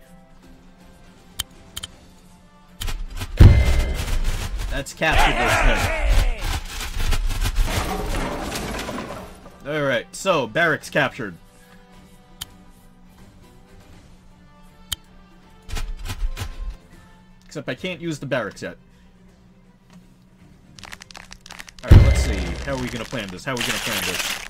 Let's capture this thing. Alright, so, barracks captured. Except I can't use the barracks yet. Alright, let's see. How are we gonna plan this? How are we gonna plan this?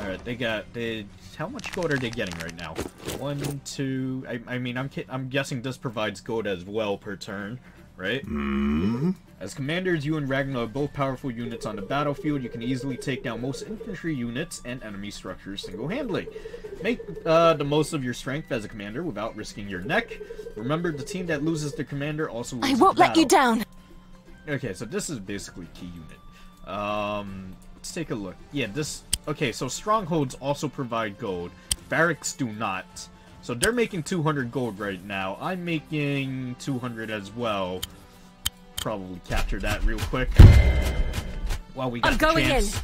Alright, they got... They, how much gold are they getting right now? One, two... I, I mean, I'm, I'm guessing this provides gold as well per turn, right? Mm-hmm. As commanders, you and Ragna are both powerful units on the battlefield. You can easily take down most infantry units and enemy structures single-handedly. Make uh, the most of your strength as a commander without risking your neck. Remember, the team that loses their commander also loses I won't the let you down! Okay, so this is basically key unit. Um, let's take a look. Yeah, this... Okay, so strongholds also provide gold. Barracks do not. So they're making 200 gold right now. I'm making 200 as well. Probably capture that real quick. While we got I'm going chance. in.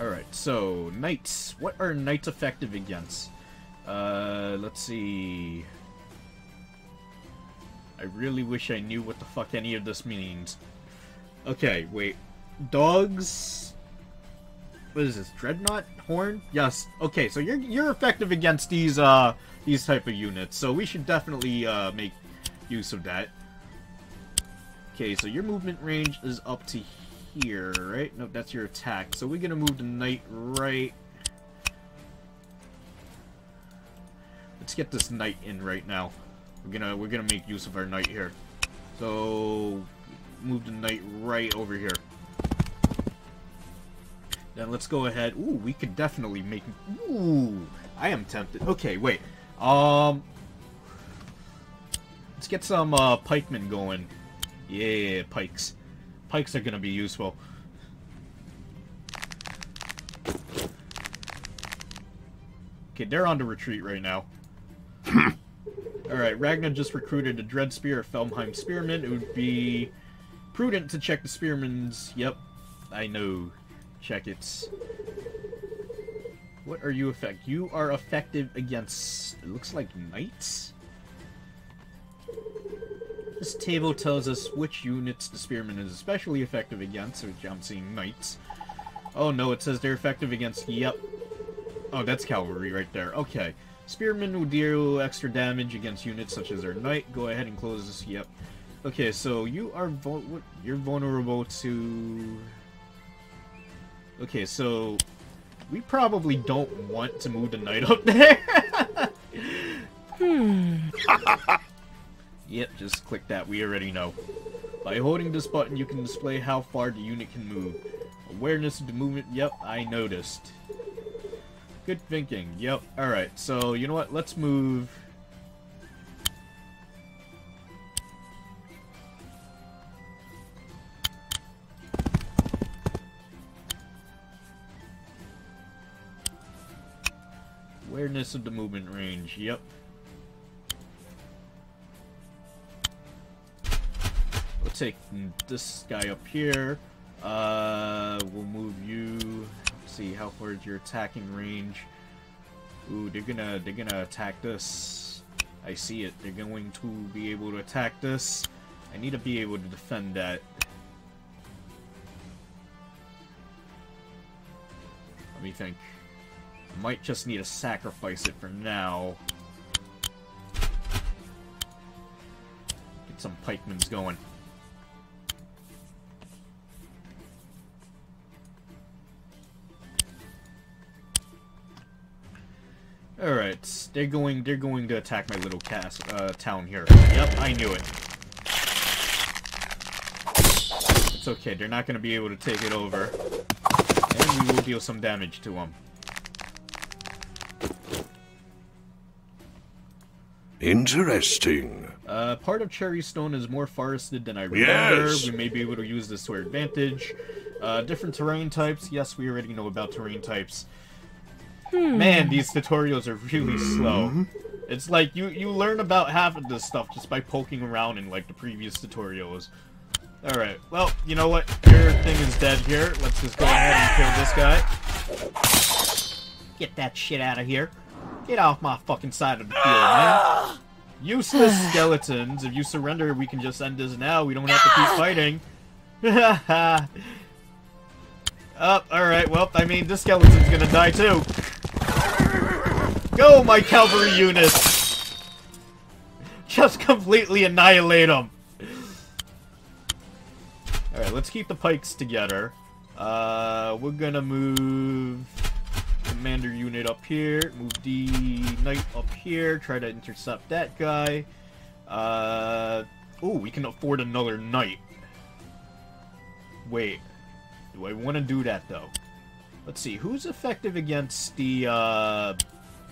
Alright, so, knights. What are knights effective against? Uh, let's see. I really wish I knew what the fuck any of this means. Okay, wait. Dogs... What is this? Dreadnought? Horn? Yes. Okay, so you're you're effective against these, uh, these type of units, so we should definitely, uh, make use of that. Okay, so your movement range is up to here, right? Nope, that's your attack. So we're gonna move the knight right. Let's get this knight in right now. We're gonna we're gonna make use of our knight here. So move the knight right over here. Then let's go ahead. Ooh, we could definitely make. Ooh, I am tempted. Okay, wait. Um, let's get some uh, pikemen going. Yeah, pikes. Pikes are gonna be useful. Okay, they're on the retreat right now. Alright, Ragna just recruited a Dread Spear of Felheim Spearmen. It would be prudent to check the Spearmen's... Yep, I know. Check it. What are you effect? You are effective against... It looks like knights? This table tells us which units the Spearman is especially effective against, which I'm seeing knights. Oh no, it says they're effective against... Yep. Oh, that's cavalry right there. Okay. Spearmen will deal extra damage against units such as our knight. Go ahead and close this. Yep. Okay, so you are vul you're vulnerable to. Okay, so we probably don't want to move the knight up there. Hmm. yep, just click that. We already know. By holding this button, you can display how far the unit can move. Awareness of the movement. Yep, I noticed. Good thinking. Yep. Alright, so you know what? Let's move... Awareness of the movement range. Yep. We'll take this guy up here. Uh, we'll move you see how far is your attacking range. Ooh, they're gonna they're gonna attack this. I see it. They're going to be able to attack this. I need to be able to defend that. Let me think. Might just need to sacrifice it for now. Get some pikemans going. Alright, they're going they're going to attack my little cast uh, town here. Yep, I knew it. It's okay, they're not gonna be able to take it over. And we will deal some damage to them. Interesting. Uh, part of Cherrystone is more forested than I remember. Yes. We may be able to use this to our advantage. Uh, different terrain types. Yes, we already know about terrain types. Man, these tutorials are really slow. It's like you you learn about half of this stuff just by poking around in like the previous tutorials. Alright, well, you know what? Your thing is dead here. Let's just go ahead and kill this guy. Get that shit out of here. Get off my fucking side of the field, man. Useless skeletons. If you surrender, we can just end this now. We don't have to keep fighting. oh, alright, well, I mean, this skeleton's gonna die too. Go, my cavalry units! Just completely annihilate them! Alright, let's keep the pikes together. Uh, we're gonna move commander unit up here, move the knight up here, try to intercept that guy. Uh, oh, we can afford another knight. Wait, do I want to do that though? Let's see, who's effective against the, uh,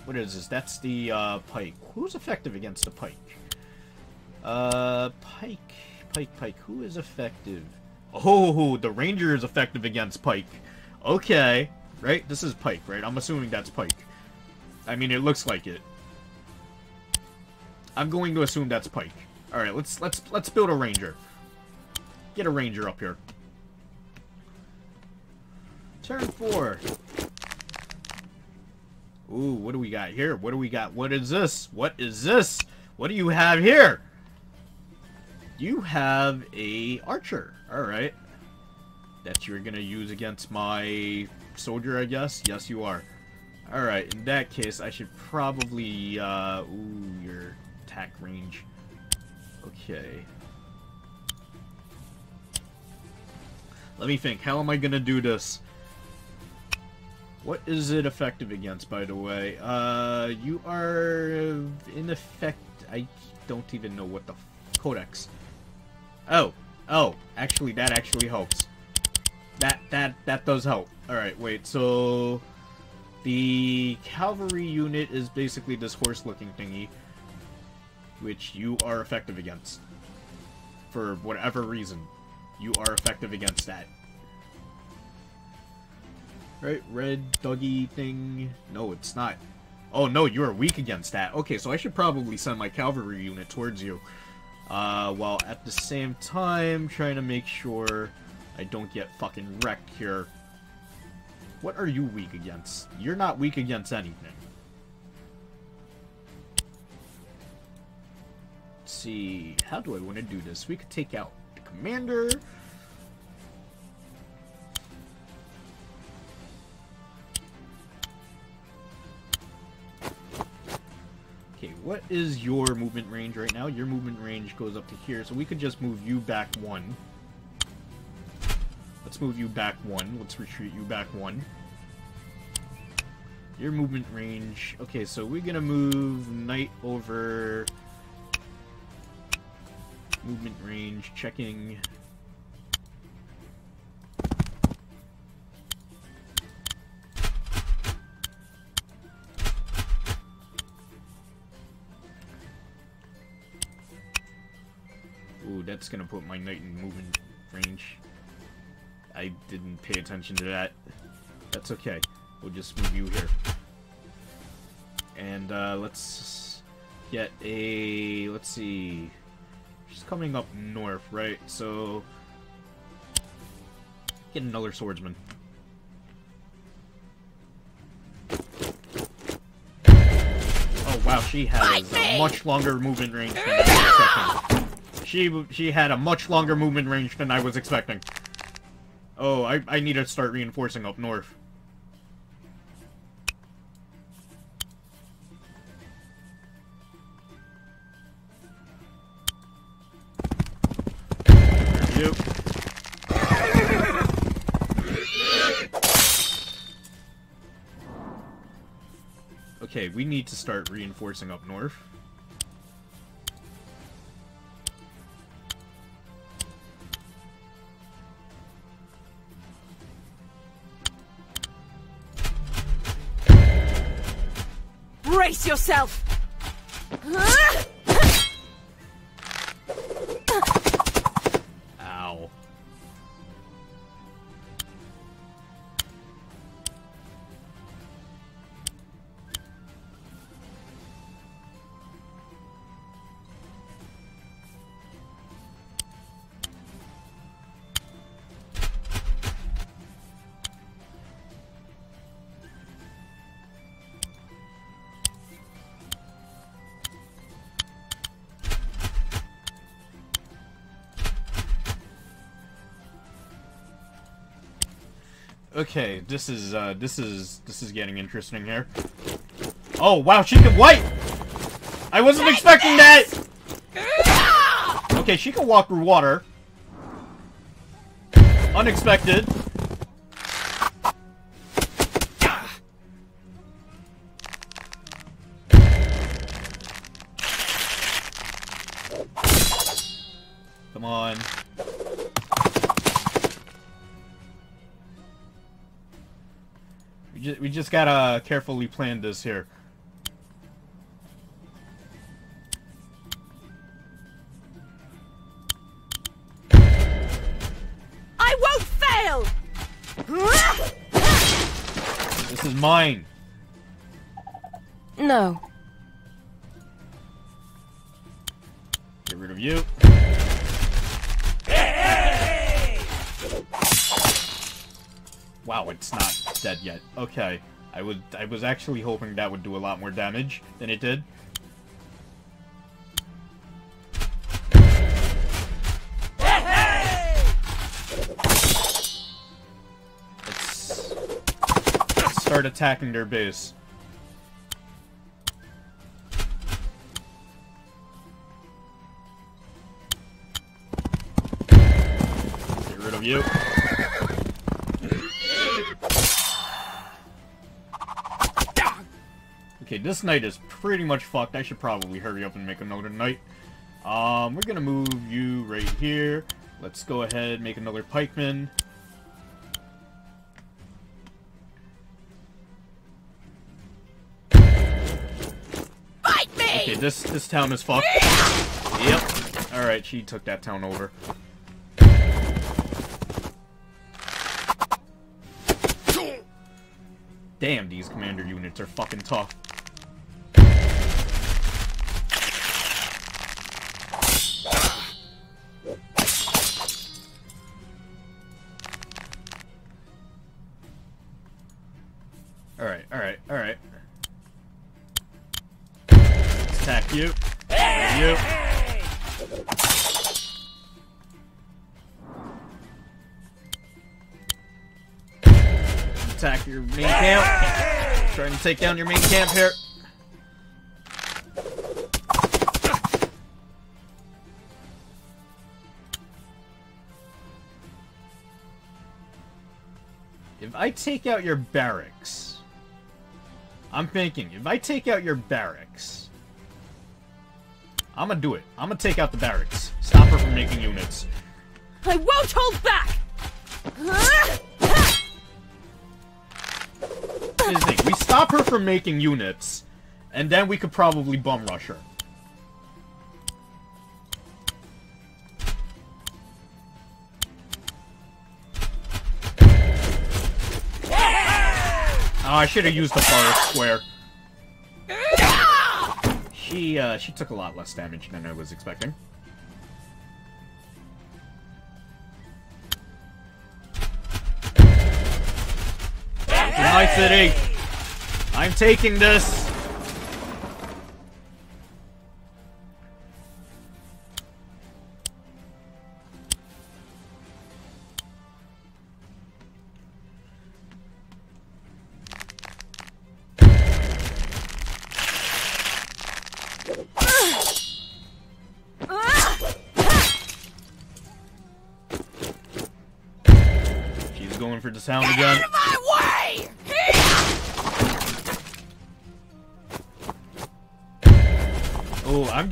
what is this? That's the, uh, pike. Who's effective against the pike? Uh, pike, pike, pike, who is effective? Oh, the ranger is effective against pike. Okay, right? This is pike, right? I'm assuming that's pike. I mean, it looks like it. I'm going to assume that's pike. All right, let's let's let's build a ranger. Get a ranger up here. Turn four. Ooh, what do we got here? What do we got? What is this? What is this? What do you have here? You have a archer. All right. That you're gonna use against my soldier, I guess. Yes, you are. All right. In that case, I should probably. Uh, ooh, your attack range. Okay. Let me think. How am I gonna do this? What is it effective against, by the way? Uh, you are in effect. I don't even know what the codex. Oh, oh, actually, that actually helps. That that that does help. All right, wait. So the cavalry unit is basically this horse-looking thingy, which you are effective against for whatever reason. You are effective against that. Right, red doggy thing. No, it's not. Oh no, you are weak against that. Okay, so I should probably send my cavalry unit towards you. Uh, while at the same time trying to make sure I don't get fucking wrecked here. What are you weak against? You're not weak against anything. Let's see, how do I want to do this? We could take out the commander. Okay, what is your movement range right now? Your movement range goes up to here, so we could just move you back one. Let's move you back one. Let's retreat you back one. Your movement range... Okay, so we're gonna move Knight over... Movement range, checking... Ooh, that's gonna put my knight in movement range. I didn't pay attention to that. That's okay. We'll just move you here. And uh, let's get a... Let's see... She's coming up north, right? So... Get another swordsman. Oh wow, she has a much longer movement range than I was expecting. She she had a much longer movement range than I was expecting. Oh, I I need to start reinforcing up north. You. Okay, we need to start reinforcing up north. Brace yourself! Ow. Okay, this is uh this is this is getting interesting here. Oh wow, she can white! I wasn't expecting that! Okay, she can walk through water. Unexpected. Just, gotta carefully plan this here. I won't fail! This is mine. No. Get rid of you. Wow, it's not dead yet. Okay. I would I was actually hoping that would do a lot more damage than it did. Let's start attacking their base. Get rid of you. Okay, this knight is pretty much fucked. I should probably hurry up and make another knight. Um, we're gonna move you right here. Let's go ahead make another pikeman. Fight me! Okay, this this town is fucked. Yep. Alright, she took that town over. Damn, these commander units are fucking tough. Trying to take down your main camp here. If I take out your barracks, I'm thinking, if I take out your barracks, I'm gonna do it. I'm gonna take out the barracks. Stop her from making units. I won't hold back! Thing, we stop her from making units, and then we could probably bum rush her. Oh, I should have used the fire square. She, uh, she took a lot less damage than I was expecting. I'm taking this!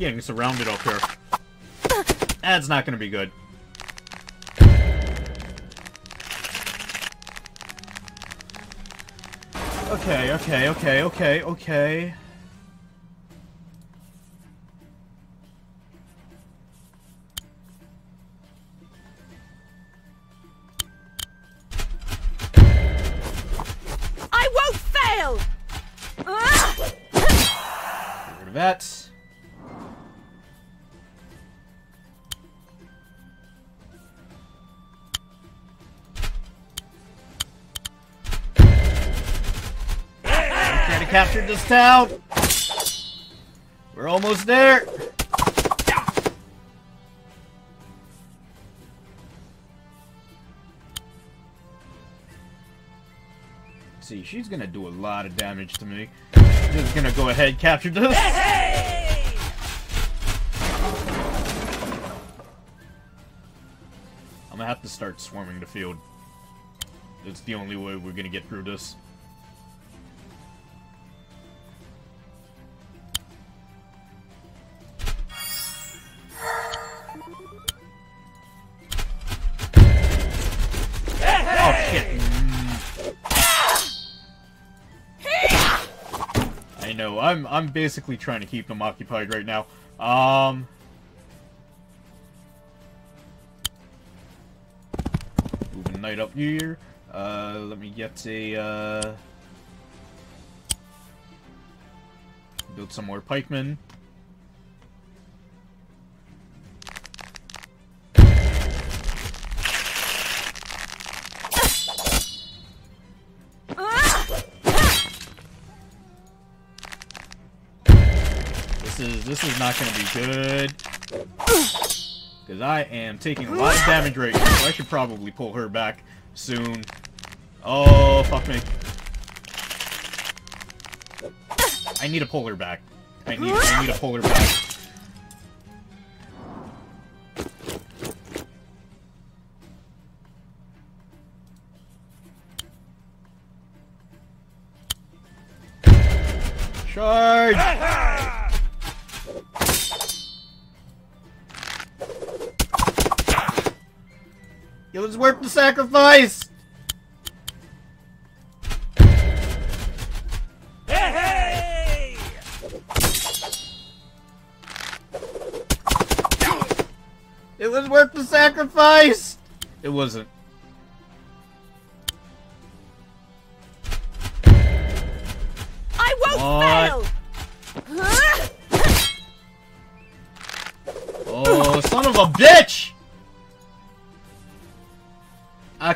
Getting surrounded up here. That's not gonna be good. Okay, okay, okay, okay, okay. Town. We're almost there. See, she's gonna do a lot of damage to me. Just gonna go ahead capture this. I'm gonna have to start swarming the field. It's the only way we're gonna get through this. I'm basically trying to keep them occupied right now. Um. Moving knight up here. Uh, let me get a uh. Build some more pikemen. Not going to be good. Because I am taking a lot of damage right now. so I should probably pull her back soon. Oh, fuck me. I need to pull her back. I need, I need to pull her back. Was worth the sacrifice! It was worth the sacrifice! It wasn't.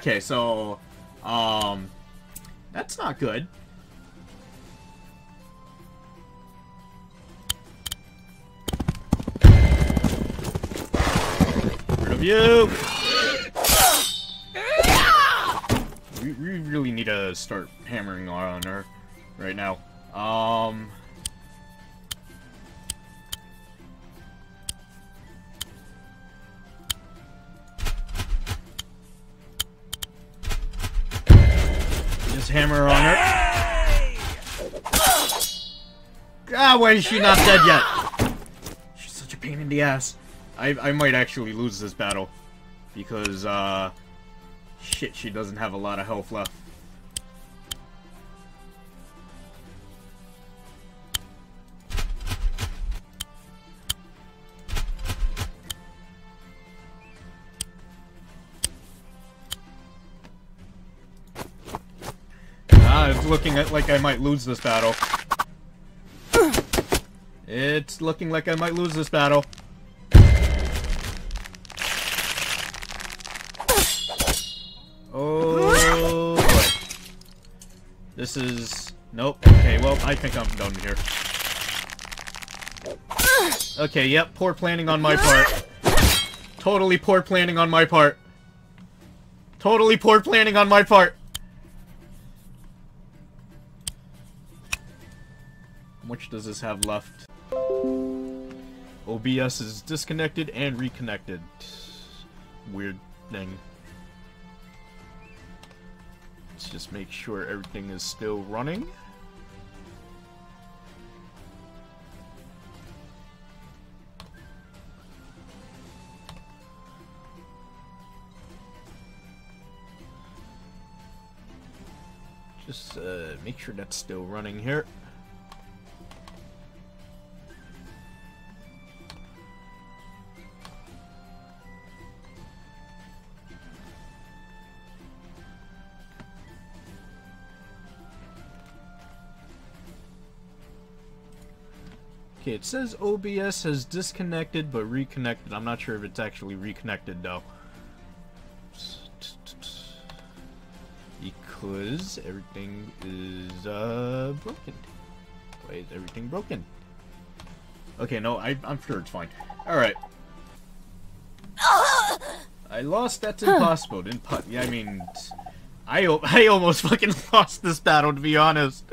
Okay, so, um, that's not good. Rid of you! We, we really need to start hammering on her right now. Why is she not dead yet? She's such a pain in the ass. I, I might actually lose this battle. Because, uh... Shit, she doesn't have a lot of health left. Ah, it's looking at- like I might lose this battle. It's looking like I might lose this battle. Oh boy. This is... Nope. Okay, well, I think I'm done here. Okay, yep, poor planning on my part. Totally poor planning on my part. Totally poor planning on my part. How much does this have left? OBS is disconnected and reconnected. Weird thing. Let's just make sure everything is still running. Just uh, make sure that's still running here. Okay, it says OBS has disconnected but reconnected. I'm not sure if it's actually reconnected though. Because everything is uh broken. Why is everything broken? Okay, no, I, I'm sure it's fine. Alright. I lost, that's impossible. Didn't put, yeah, I mean, I, I almost fucking lost this battle, to be honest.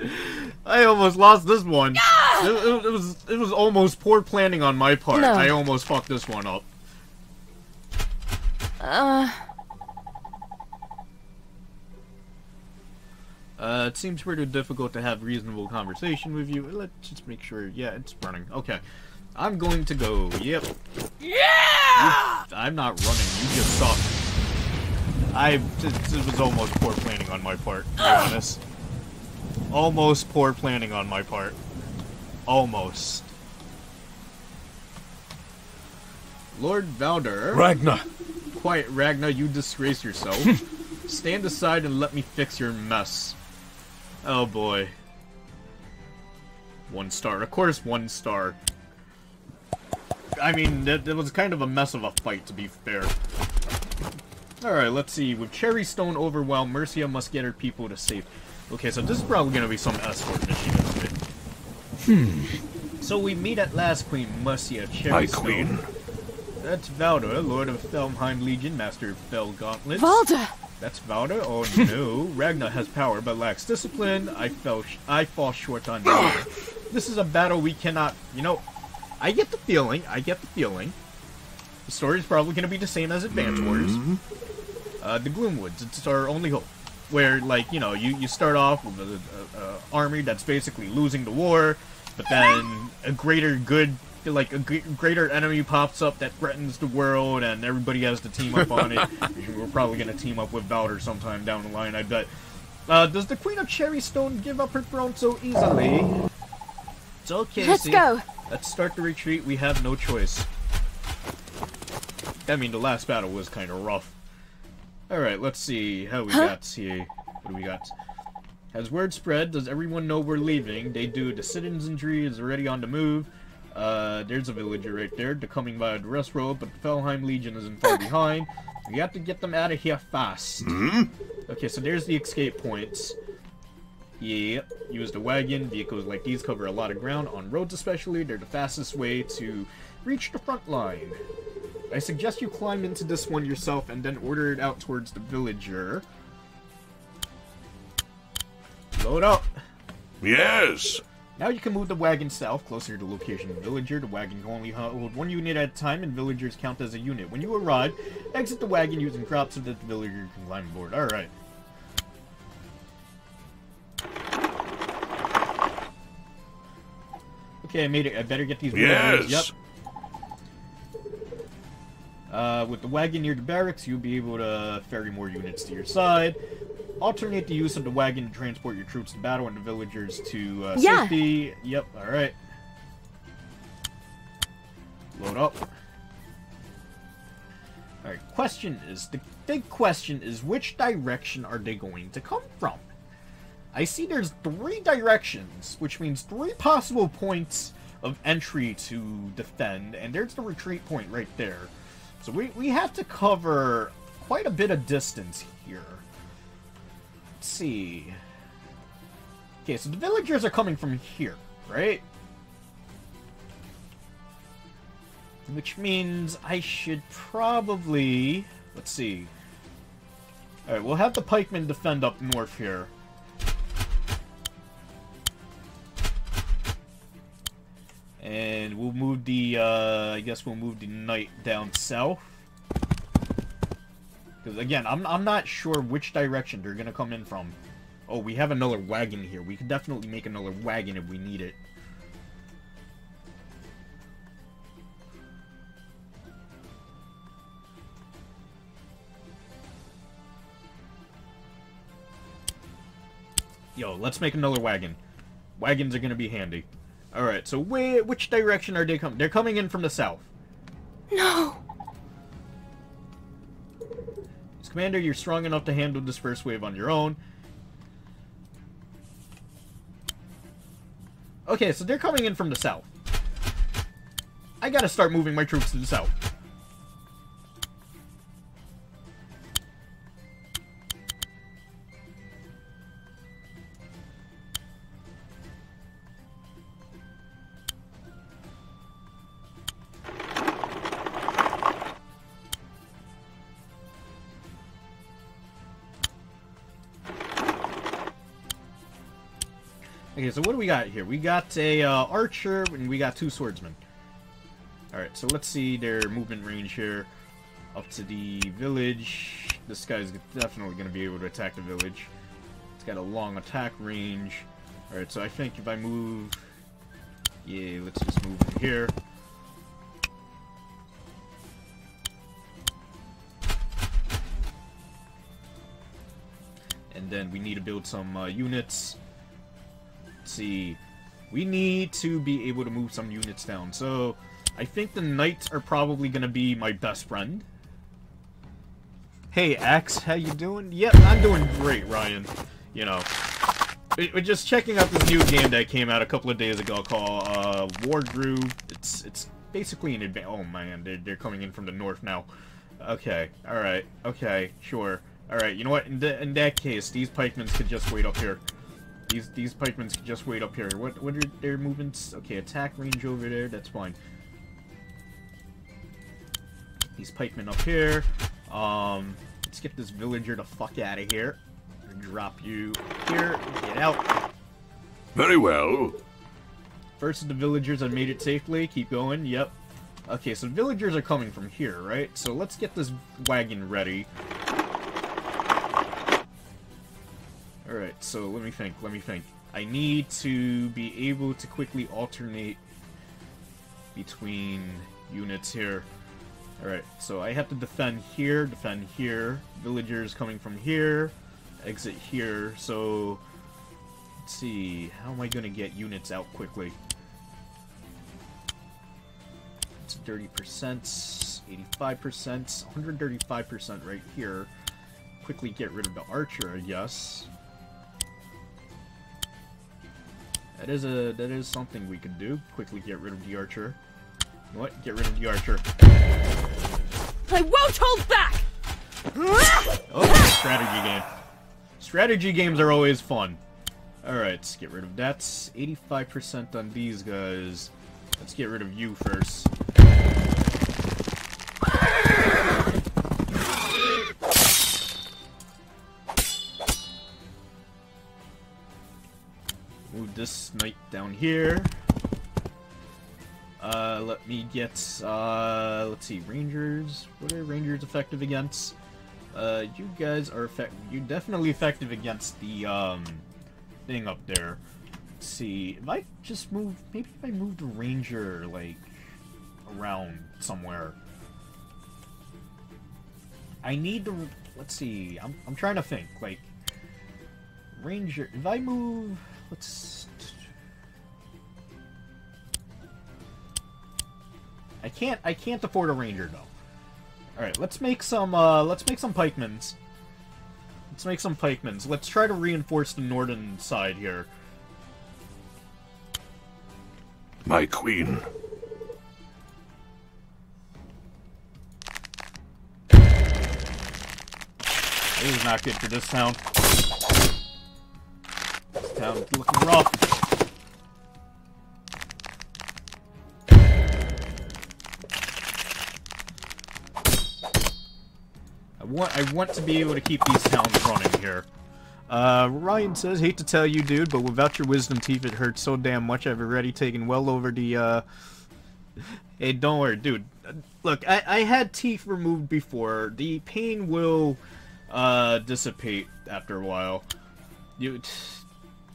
I almost lost this one. It, it- it was, it was almost poor planning on my part. No. I almost fucked this one up. Uh, Uh, it seems pretty difficult to have reasonable conversation with you. Let's just make sure. Yeah, it's running. Okay. I'm going to go. Yep. yeah! I'm not running. You just suck. I. This was almost poor planning on my part, to be honest. Almost poor planning on my part. Almost. Lord Valder. Ragna, Quiet, Ragna, you disgrace yourself. Stand aside and let me fix your mess. Oh boy. One star. Of course, one star. I mean, it, that was kind of a mess of a fight, to be fair. Alright, let's see. With Cherrystone overwhelmed, Mercia must get her people to safety. Okay, so this is probably gonna be some escort mission, isn't it? Hmm. So we meet at last, Queen Mercia Cherry my Stone. queen. That's Valder, Lord of Felheim Legion, Master of Fell Gauntlets. Valda! That's Valder. Oh no, Ragna has power but lacks discipline. I fell. Sh- I fall short on Valder. This is a battle we cannot. You know, I get the feeling. I get the feeling. The story is probably going to be the same as Advance Wars. Uh, the Gloomwoods. It's our only hope. Where like you know you you start off with a, a, a army that's basically losing the war. But then a greater good, like a g- greater enemy pops up that threatens the world, and everybody has to team up on it. We're probably gonna team up with Bowder sometime down the line, I bet. Uh, does the Queen of Cherrystone give up her throne so easily? It's okay. Let's see. go. Let's start the retreat. We have no choice. I mean, the last battle was kind of rough. Alright, let's see how we Huh? got here. What do we got? Has word spread? Does everyone know we're leaving? They do. The citizenry is already on the move. Uh, there's a villager right there. They're coming by the rest road, but the Felheim Legion isn't far behind. We have to get them out of here fast. Okay, so there's the escape points. Yeah, use the wagon. Vehicles like these cover a lot of ground. On roads especially, they're the fastest way to reach the front line. I suggest you climb into this one yourself and then order it out towards the villager. Load up! Yes. Now you can move the wagon south, closer to the location of the villager. The wagon can only hold one unit at a time, and villagers count as a unit. When you arrive, exit the wagon using drops so that the villager can climb aboard. Alright. Okay, I made it. I better get these villagers. Yes. Yep. Uh, with the wagon near the barracks, you'll be able to ferry more units to your side. Alternate the use of the wagon to transport your troops to battle and the villagers to uh, Yeah. safety. Yep, alright. Load up. Alright, question is, the big question is, which direction are they going to come from? I see there's three directions, which means three possible points of entry to defend, and there's the retreat point right there. So we, we have to cover quite a bit of distance here. Let's see. Okay, so the villagers are coming from here, right? Which means I should probably... Let's see. Alright, we'll have the pikemen defend up north here. And we'll move the, uh, I guess we'll move the knight down south. Because, again, I'm, I'm not sure which direction they're going to come in from. Oh, we have another wagon here. We could definitely make another wagon if we need it. Yo, let's make another wagon. Wagons are gonna be handy. Alright, so where, which direction are they coming? They're coming in from the south. No. Commander, you're strong enough to handle this first wave on your own. Okay, so they're coming in from the south. I gotta start moving my troops to the south. So what do we got here? We got a uh, archer and we got two swordsmen. Alright, so let's see their movement range here. Up to the village. This guy's definitely going to be able to attack the village. It's got a long attack range. Alright, so I think if I move... Yeah, let's just move in here. And then we need to build some uh, units. See. We need to be able to move some units down. So, I think the knights are probably going to be my best friend. Hey, Axe, how you doing? Yep, I'm doing great, Ryan. You know, we- we're just checking out this new game that came out a couple of days ago called uh, War. It's it's basically an advance. Oh man, they're they're coming in from the north now. Okay, all right, okay, sure. All right, you know what? In, the, in that case, these pikemen could just wait up here. These these pikemen can just wait up here. What what are their movements? Okay, attack range over there. That's fine. These pikemen up here. Um, let's get this villager the fuck out of here. Drop you here. Get out. Very well. First of the villagers have made it safely. Keep going. Yep. Okay, so villagers are coming from here, right? So let's get this wagon ready. Alright, so let me think, let me think. I need to be able to quickly alternate between units here. Alright, so I have to defend here, defend here, villagers coming from here, exit here, so... Let's see, how am I gonna get units out quickly? It's 30%, 85%, 135% right here. Quickly get rid of the archer, I guess. That is a that is something we could do. Quickly get rid of the archer. What? Get rid of the archer. I won't hold back! Oh, strategy game. Strategy games are always fun. Alright, let's get rid of that. 85% on these guys. Let's get rid of you first. This knight down here. Uh, let me get, uh, let's see, rangers. What are rangers effective against? Uh, you guys are effect- you're definitely effective against the, um, thing up there. Let's see, if I just move, maybe if I move the ranger, like, around somewhere. I need to, let's see, I'm, I'm trying to think, like, ranger, if I move, let's, I can't, I can't afford a ranger, though. Alright, let's make some, uh, let's make some pikemans. Let's make some pikemans. Let's try to reinforce the northern side here. My queen. This is not good for this town. This looking rough. I want I want to be able to keep these towns running here. Uh, Ryan says, hate to tell you, dude, but without your wisdom teeth, it hurts so damn much. I've already taken well over the, uh... Hey, don't worry, dude. Look, I, I had teeth removed before. The pain will, uh, dissipate after a while. You,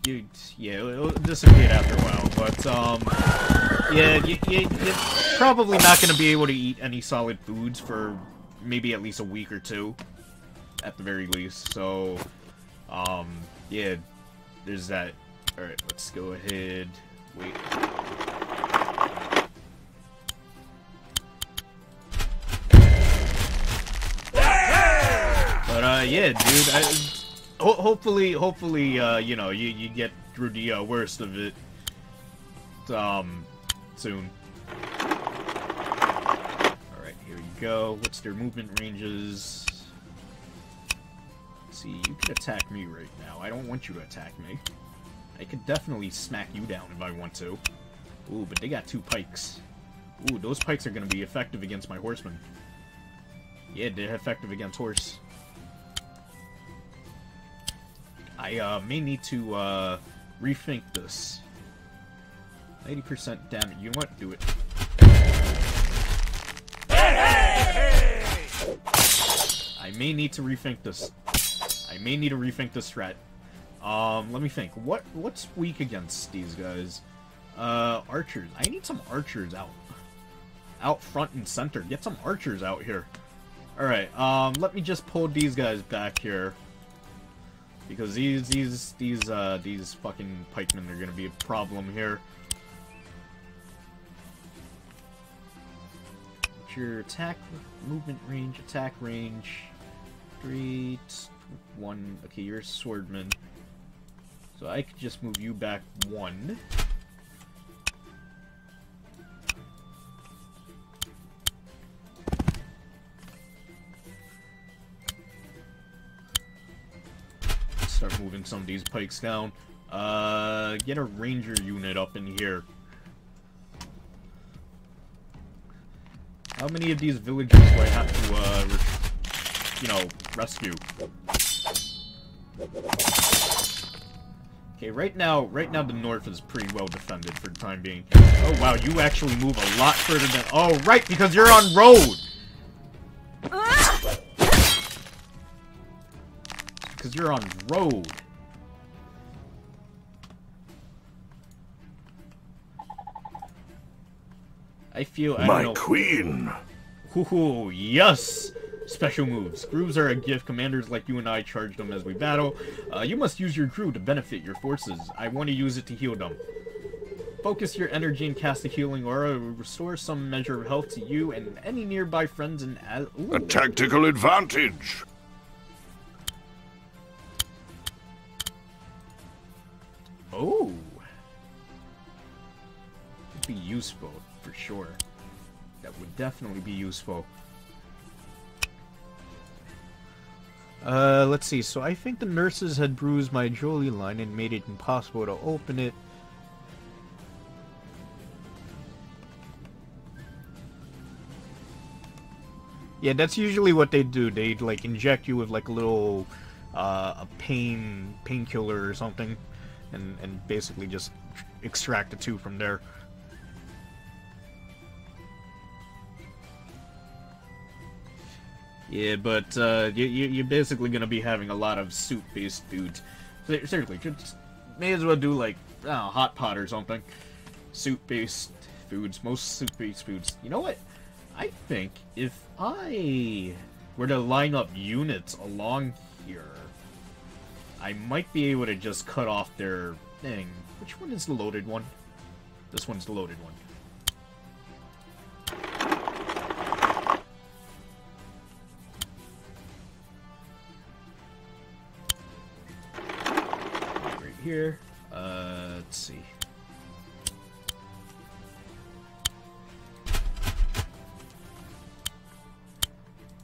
you, yeah, it'll dissipate after a while, but, um... Yeah, you, you, you're probably not gonna be able to eat any solid foods for maybe at least a week or two. At the very least, so... Um, yeah, there's that. Alright, let's go ahead. Wait. But, uh, yeah, dude, I, ho hopefully, hopefully, uh, you know, you, you get through the uh, worst of it, um, soon. Alright, here you go. What's their movement ranges? see, you could attack me right now. I don't want you to attack me. I could definitely smack you down if I want to. Ooh, but they got two pikes. Ooh, those pikes are going to be effective against my horsemen. Yeah, they're effective against horse. I uh, may need to uh, rethink this. 90% damage. You know what? Do it. Hey I may need to rethink this. I may need to rethink this strat. Um, let me think. What what's weak against these guys? Uh, archers. I need some archers out. Out front and center. Get some archers out here. Alright, um, let me just pull these guys back here. Because these, these, these, uh, these fucking pikemen are gonna be a problem here. What's your attack, movement range, attack range? Three, one. Okay, you're a swordman. So I could just move you back one. Start moving some of these pikes down. Uh, get a ranger unit up in here. How many of these villages do I have to, uh, you know, rescue? Okay, right now, right now the north is pretty well defended for the time being. Oh wow, you actually move a lot further than- Oh, right, because you're on road! because you're on road. I feel I My queen. Hoo yes! Special moves. Grooves are a gift. Commanders like you and I charge them as we battle. Uh, you must use your groove to benefit your forces. I want to use it to heal them. Focus your energy and cast a healing aura. Restore some measure of health to you and any nearby friends and... allies. A tactical advantage! Oh! Would be useful, for sure. That would definitely be useful. Uh, let's see. So I think the nurses had bruised my jewelry line and made it impossible to open it. Yeah, that's usually what they do. They'd like inject you with like a little uh, a pain painkiller or something, and and basically just extract the two from there. Yeah, but uh, you, you, you're basically gonna be having a lot of soup-based foods. Ser- Seriously, just may as well do like know, hot pot or something. Soup-based foods, most soup-based foods. You know what? I think if I were to line up units along here, I might be able to just cut off their thing. Which one is the loaded one? This one's the loaded one. Right here. Uh, let's see.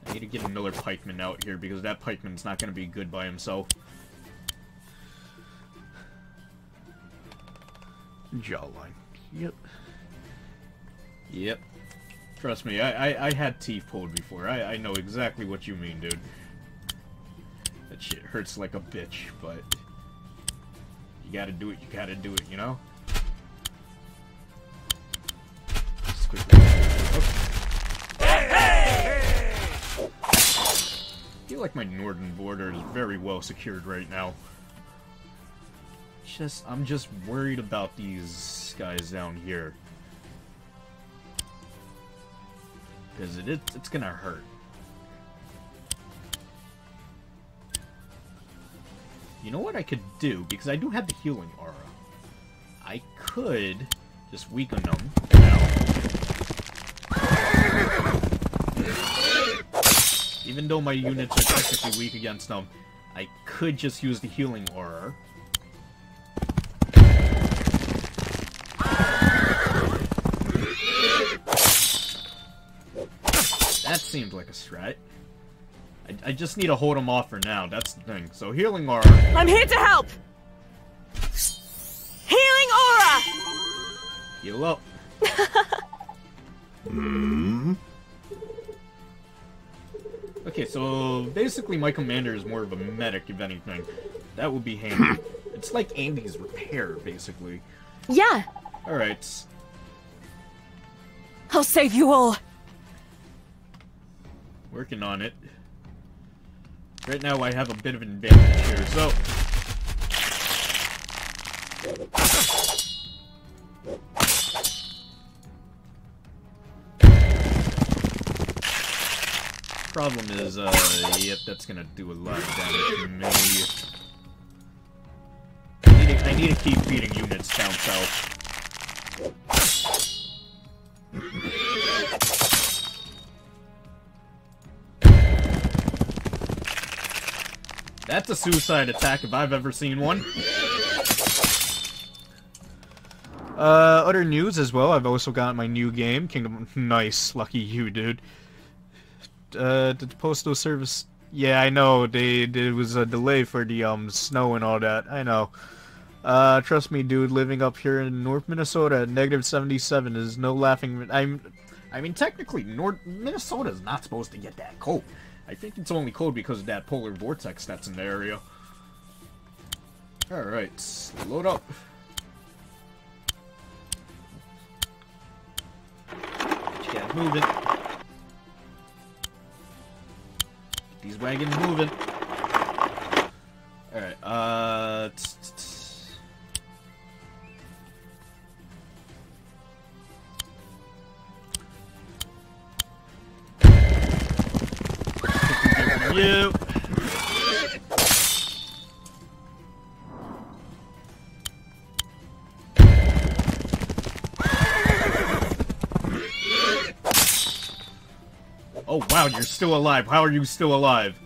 I need to get another pikeman out here because that pikeman's not going to be good by himself. Jawline. Yep. Yep. Trust me, I, I, I had teeth pulled before. I, I know exactly what you mean, dude. That shit hurts like a bitch, but... You gotta do it, you gotta do it, you know? Just oh. I feel like my northern border is very well secured right now. I'm just worried about these guys down here. Because it, it's, it's gonna hurt. You know what I could do? Because I do have the healing aura. I could just weaken them. Even though my units are technically weak against them, I could just use the healing aura. Seemed like a strat. I, I just need to hold him off for now. That's the thing. So healing aura. I'm here to help! Healing aura! Heal up. Hmm? Okay, so basically my commander is more of a medic, if anything. That would be handy. it's like Andy's repair, basically. Yeah, Alright. I'll save you all. Working on it. Right now I have a bit of an advantage here, so... Problem is, uh, yep, that's gonna do a lot of damage to me. I need to, I need to keep feeding units down south. That's a suicide attack if I've ever seen one. Uh, other news as well. I've also got my new game, Kingdom. Nice, lucky you, dude. Uh, the postal service. Yeah, I know. They there was a delay for the um snow and all that. I know. Uh, trust me, dude. Living up here in North Minnesota negative seventy-seven is no laughing. I'm. I mean, technically, North Minnesota is not supposed to get that cold. I think it's only cold because of that polar vortex that's in the area. All right, load up. Get moving. These wagons moving. All right. Uh. Oh wow, you're still alive. How are you still alive?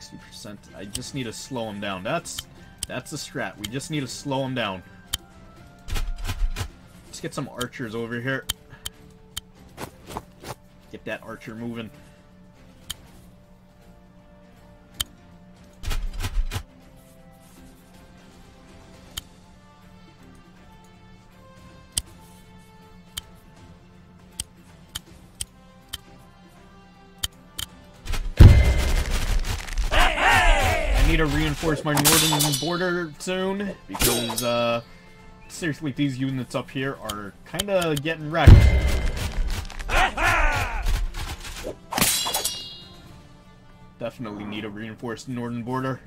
60%. I just need to slow him down. That's that's a strat. We just need to slow him down. Let's get some archers over here. Get that archer moving. I need to reinforce my northern border soon because, uh, seriously, these units up here are kind of getting wrecked. Definitely need a reinforced northern border.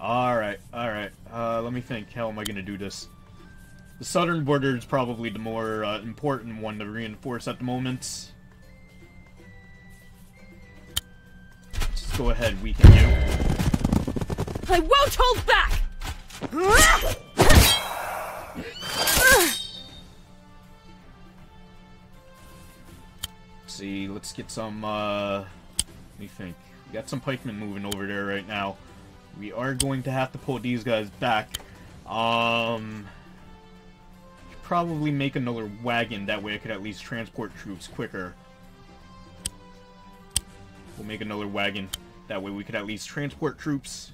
Alright, alright. Uh, let me think. How am I gonna do this? The southern border is probably the more uh, important one to reinforce at the moment. Let's just go ahead, weaken you. I won't hold back! see, let's get some, uh, let me think. Got some pikemen moving over there right now. We are going to have to pull these guys back. Um, probably make another wagon, that way I could at least transport troops quicker. We'll make another wagon, that way we could at least transport troops.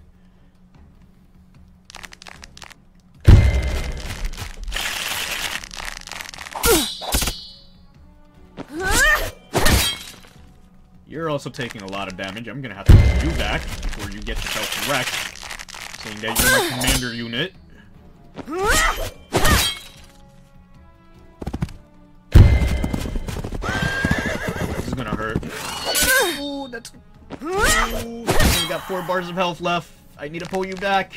You're also taking a lot of damage. I'm gonna have to pull you back before you get yourself wrecked. Seeing that you're my commander unit. This is gonna hurt. Ooh, that's... Ooh, we got four bars of health left. I need to pull you back.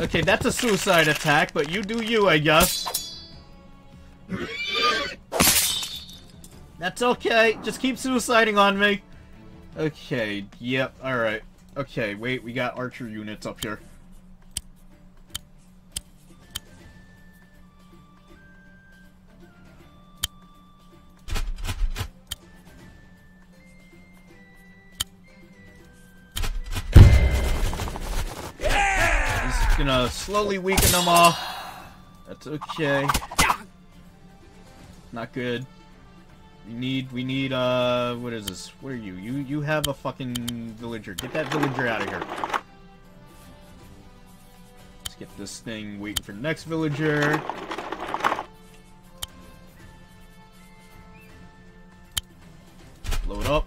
Okay, that's a suicide attack, but you do you, I guess. That's okay. Just keep suiciding on me. Okay, yep, alright. Okay, wait, we got archer units up here. Just gonna slowly weaken them off. That's okay. Not good. We need, we need, uh, what is this? What are you? You, you have a fucking villager. Get that villager out of here. Let's get this thing waiting for the next villager. Load up.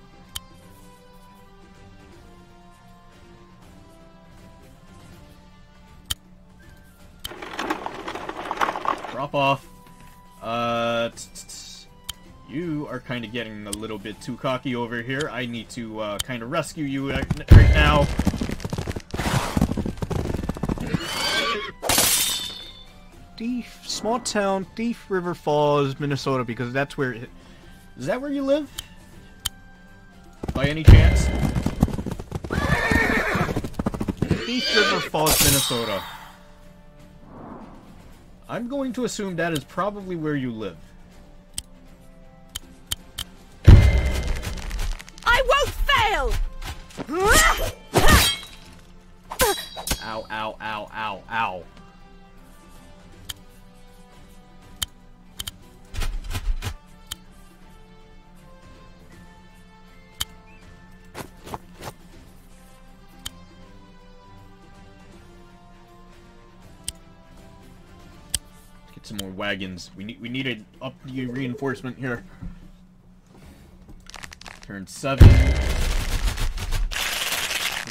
Drop off. Uh, you are kind of getting a little bit too cocky over here. I need to uh, kind of rescue you right now. Thief, small town, Thief River Falls, Minnesota, because that's where. It, is that where you live? By any chance? Thief River Falls, Minnesota. I'm going to assume that is probably where you live. Fail! Ow, ow, ow, ow, ow. Get some more wagons. We need we need to up the reinforcement here. Turn seven.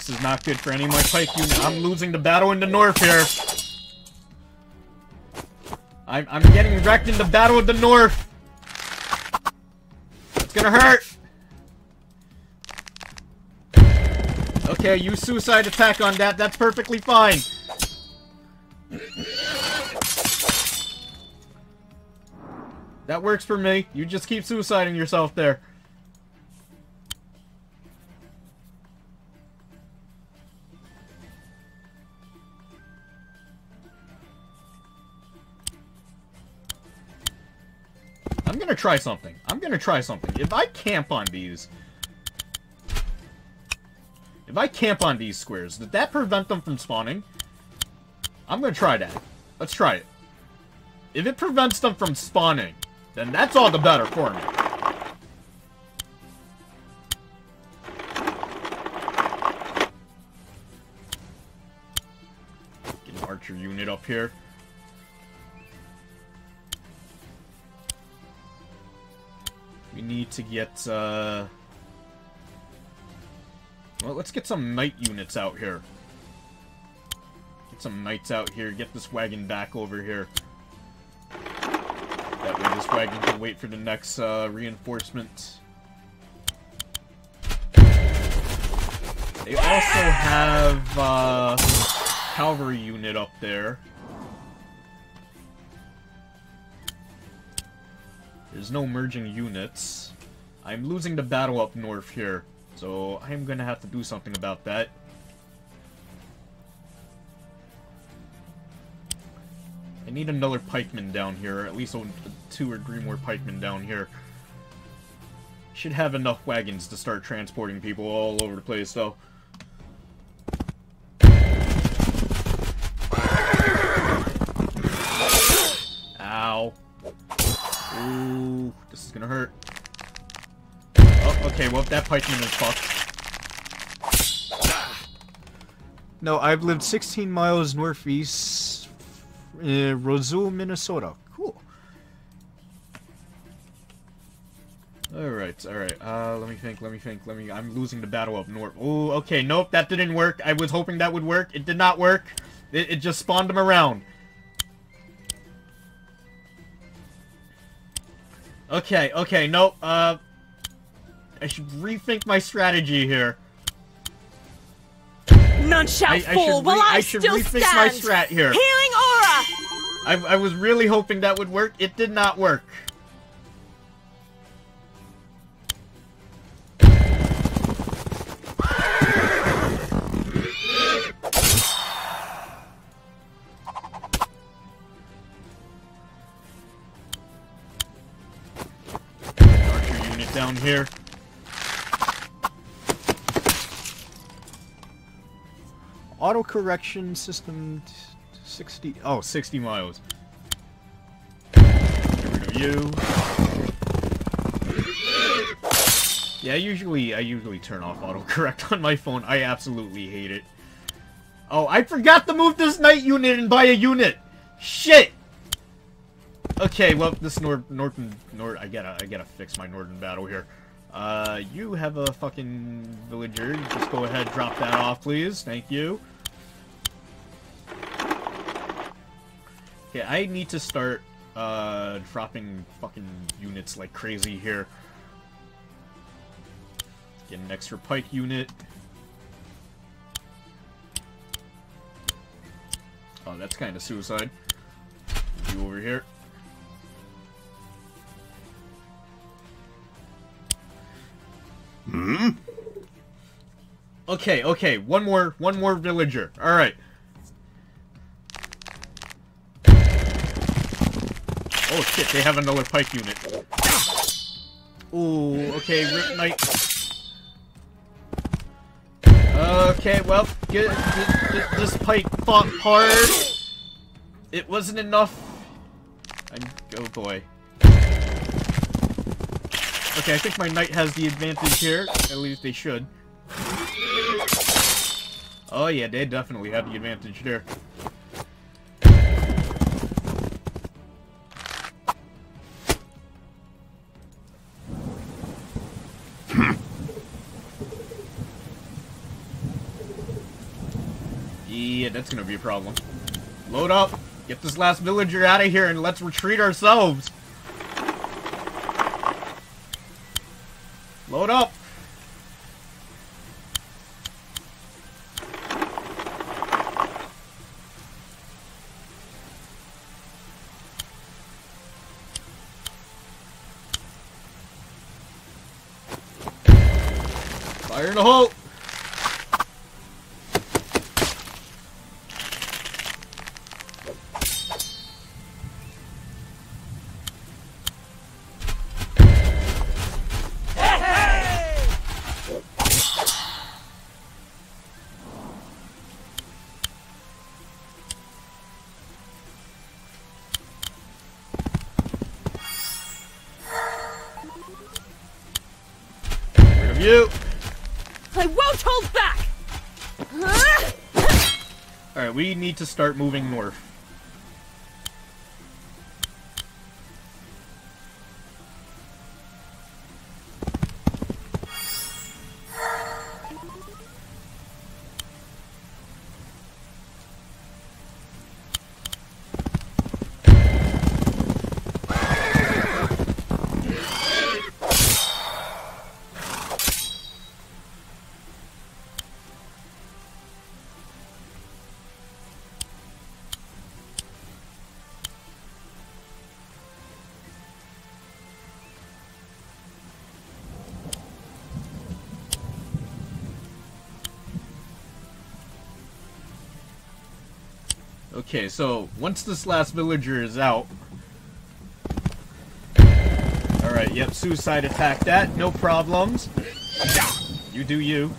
This is not good for any of my pike unit. I'm losing the battle in the north here. I'm, I'm getting wrecked in the battle of the north. It's gonna hurt. Okay, you suicide attack on that. That's perfectly fine. That works for me. You just keep suiciding yourself there. Try something. I'm gonna try something. If I camp on these... If I camp on these squares, did that prevent them from spawning? I'm gonna try that. Let's try it. If it prevents them from spawning, then that's all the better for me. Get an archer unit up here. Need to get, uh... Well, let's get some knight units out here. Get some knights out here, get this wagon back over here. That way this wagon can wait for the next, uh, reinforcement. They also have, uh, cavalry unit up there. There's no merging units. I'm losing the battle up north here, so I'm gonna have to do something about that. I need another pikeman down here, or at least two or three more pikemen down here. Should have enough wagons to start transporting people all over the place, though. Ow. Ooh, this is gonna hurt. Oh, okay, well, that pikeman is fucked. No, I've lived 16 miles northeast, uh, Roselle, Minnesota. Cool. Alright, alright. Uh, let me think, let me think, let me... I'm losing the battle up north. Oh, okay, nope, that didn't work. I was hoping that would work. It did not work. It, it just spawned them around. Okay, okay, nope, uh... I should rethink my strategy here. None shall I, fall should while re- I, I should still rethink stand. my strat here. Healing aura. I, I was really hoping that would work. It did not work. Here. Auto correction system t- 60 oh 60 miles. You. Yeah, usually I usually turn off autocorrect on my phone. I absolutely hate it. Oh, I forgot to move this knight unit and buy a unit. Shit. Okay, well, this Nord Norton Nord I gotta I gotta fix my Northern battle here. Uh, you have a fucking villager. Just go ahead, drop that off, please. Thank you. Okay, I need to start uh dropping fucking units like crazy here. Get an extra pike unit. Oh, that's kind of suicide. You over here. Hmm? Okay, okay, one more, one more villager. All right. Oh shit, they have another pike unit. Ooh, okay, Rip Knight. Okay, well, get, get this pike fought hard. It wasn't enough. I'm, oh boy. Okay, I think my knight has the advantage here. At least they should. Oh yeah, they definitely have the advantage there. yeah, that's gonna be a problem. Load up, get this last villager out of here, and let's retreat ourselves. Load up. Fire in the hole. Start moving north. Okay, so once this last villager is out. Alright, yep, suicide attack that, no problems. You do you.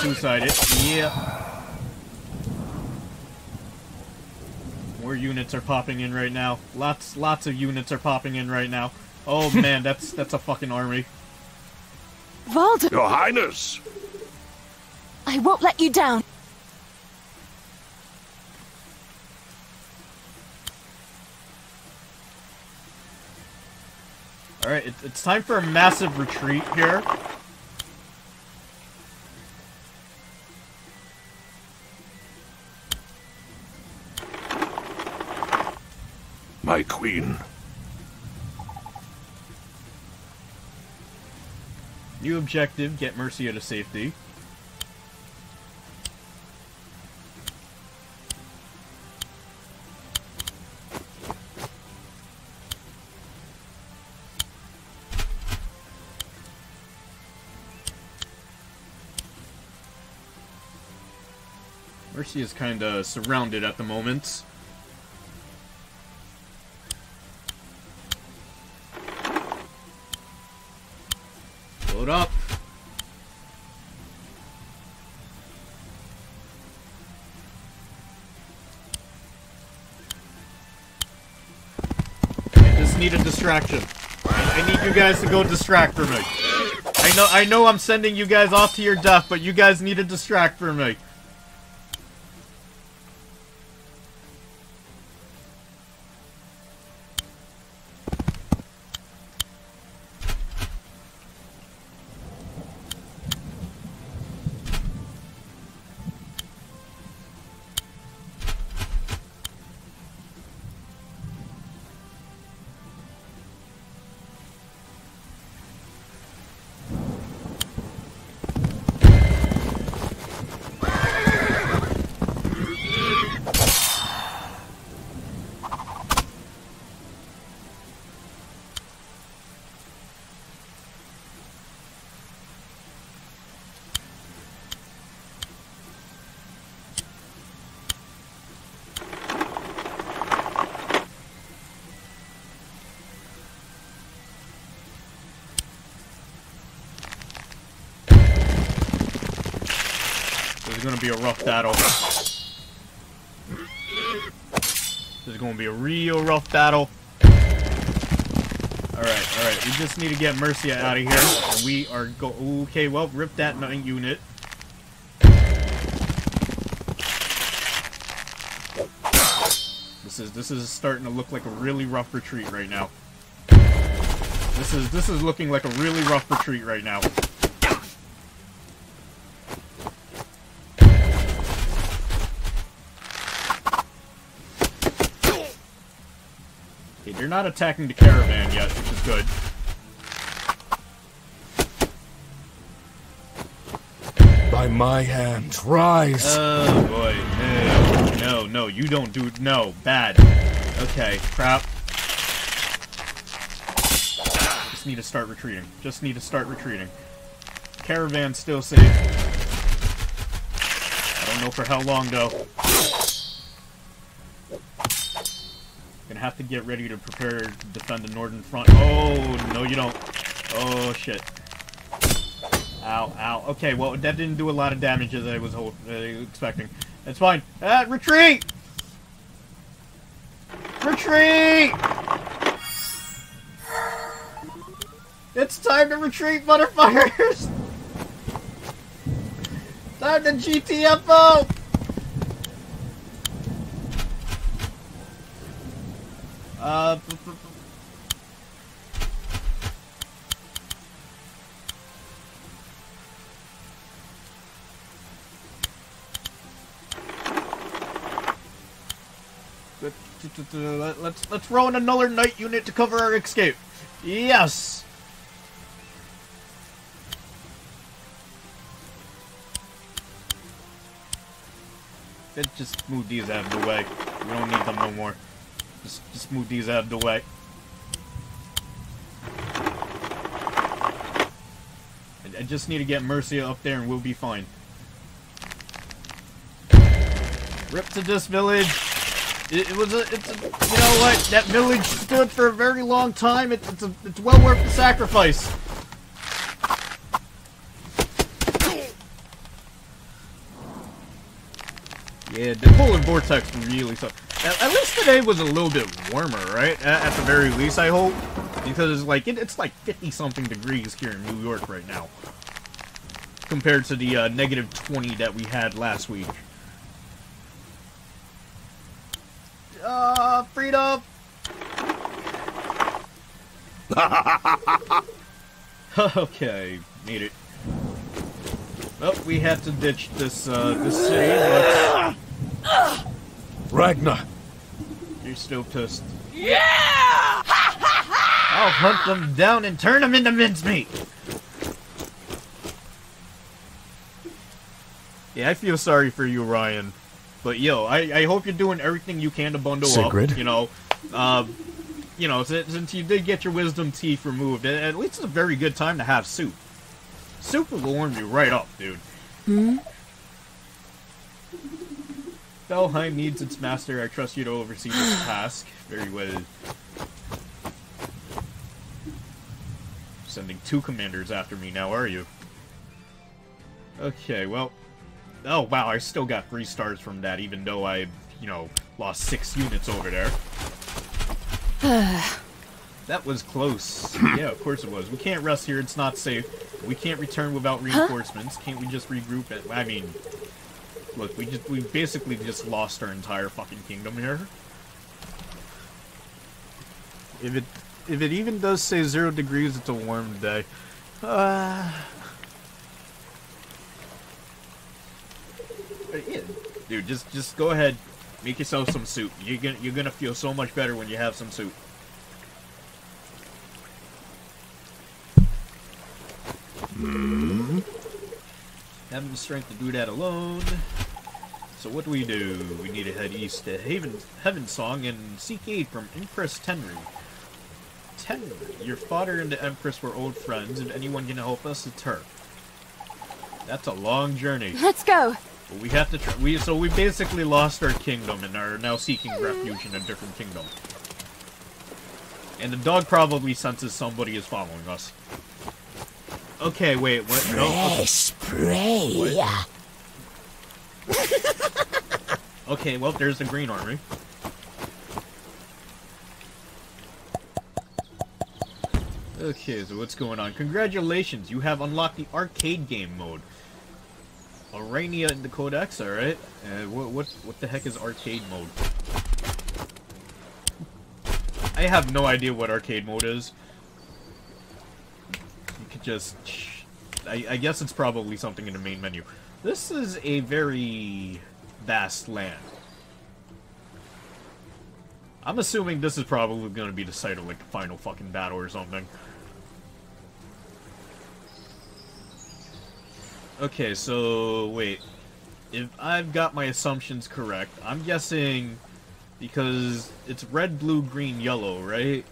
Suicide it. Yeah. More units are popping in right now. Lots lots of units are popping in right now. Oh man, that's that's a fucking army. Valder, Your Highness! I won't let you down. Alright, it, it's time for a massive retreat here. My queen. New objective, get Mercia to safety. Mercia is kinda surrounded at the moment. Load up. I just need a distraction. I, I need you guys to go distract for me. I know I know I'm sending you guys off to your death, but you guys need to distract for me. Be a rough battle. This is gonna be a real rough battle. Alright, alright. We just need to get Mercia out of here. We are go- Okay, well, rip that knight unit. This is this is starting to look like a really rough retreat right now. This is this is looking like a really rough retreat right now. Not attacking the caravan yet, which is good. By my hand, rise! Oh boy, no, no, no, you don't do no, bad. Okay, crap. Just need to start retreating. Just need to start retreating. Caravan still safe. I don't know for how long though. Gonna have to get ready to prepare to defend the northern front. Oh, no you don't. Oh shit. Ow, ow. Okay, well, that didn't do a lot of damage as I was ho- uh, expecting. It's fine. Ah, retreat! Retreat! It's time to retreat, Butterfires! Time to GTFO! Uh, p- p- p- Let- let- Let's let's throw in another knight unit to cover our escape. Yes. Let's just move these out of the way. We don't need them no more. Just just move these out of the way. I, I just need to get Mercia up there and we'll be fine. Rip to this village. It, it was a, it's a, you know what? That village stood for a very long time. It, it's a, it's well worth the sacrifice. Yeah, the polar vortex really sucked. At, at least today was a little bit warmer, right? At, at the very least, I hope, because it's like it, it's like fifty something degrees here in New York right now, compared to the uh, negative twenty that we had last week. Frida. okay, made it. Well, we had to ditch this uh, this city. But Ragna, you're still pissed. Yeah! I'll hunt them down and turn them into mincemeat. Yeah, I feel sorry for you, Ryan. But yo, I, I hope you're doing everything you can to bundle Sigrid? up. You know, uh, you know, since, since you did get your wisdom teeth removed, at, at least it's a very good time to have soup. Soup will warm you right up, dude. Hmm. Felheim needs its master. I trust you to oversee this task. Very well. Sending two commanders after me now, are you? Okay, well. Oh, wow, I still got three stars from that, even though I, you know, lost six units over there. that was close. yeah, of course it was. We can't rest here, it's not safe. We can't return without reinforcements. Can't we just regroup it? I mean, look, we just we basically just lost our entire fucking kingdom here. If it if it even does say zero degrees, it's a warm day. Uh, But yeah, dude, just just go ahead, make yourself some soup. You're gonna you're gonna feel so much better when you have some soup. Hmm? Having the strength to do that alone. So what do we do? We need to head east to Haven Heaven Song and seek aid from Empress Tenri. Tenri, your father and the Empress were old friends, and anyone can help us, it's her. That's a long journey. Let's go. But we have to try. We so we basically lost our kingdom and are now seeking refuge in a different kingdom. And the dog probably senses somebody is following us. Okay, wait, what? No. okay. Spray. Okay, well, there's the green army. Okay, so what's going on? Congratulations, you have unlocked the arcade game mode. Arania in the Codex, alright. Uh, what, what, what the heck is arcade mode? I have no idea what arcade mode is. You could just... I, I guess it's probably something in the main menu. This is a very vast land. I'm assuming this is probably going to be the site of like the final fucking battle or something. Okay, so wait. If I've got my assumptions correct, I'm guessing because it's red, blue, green, yellow, right?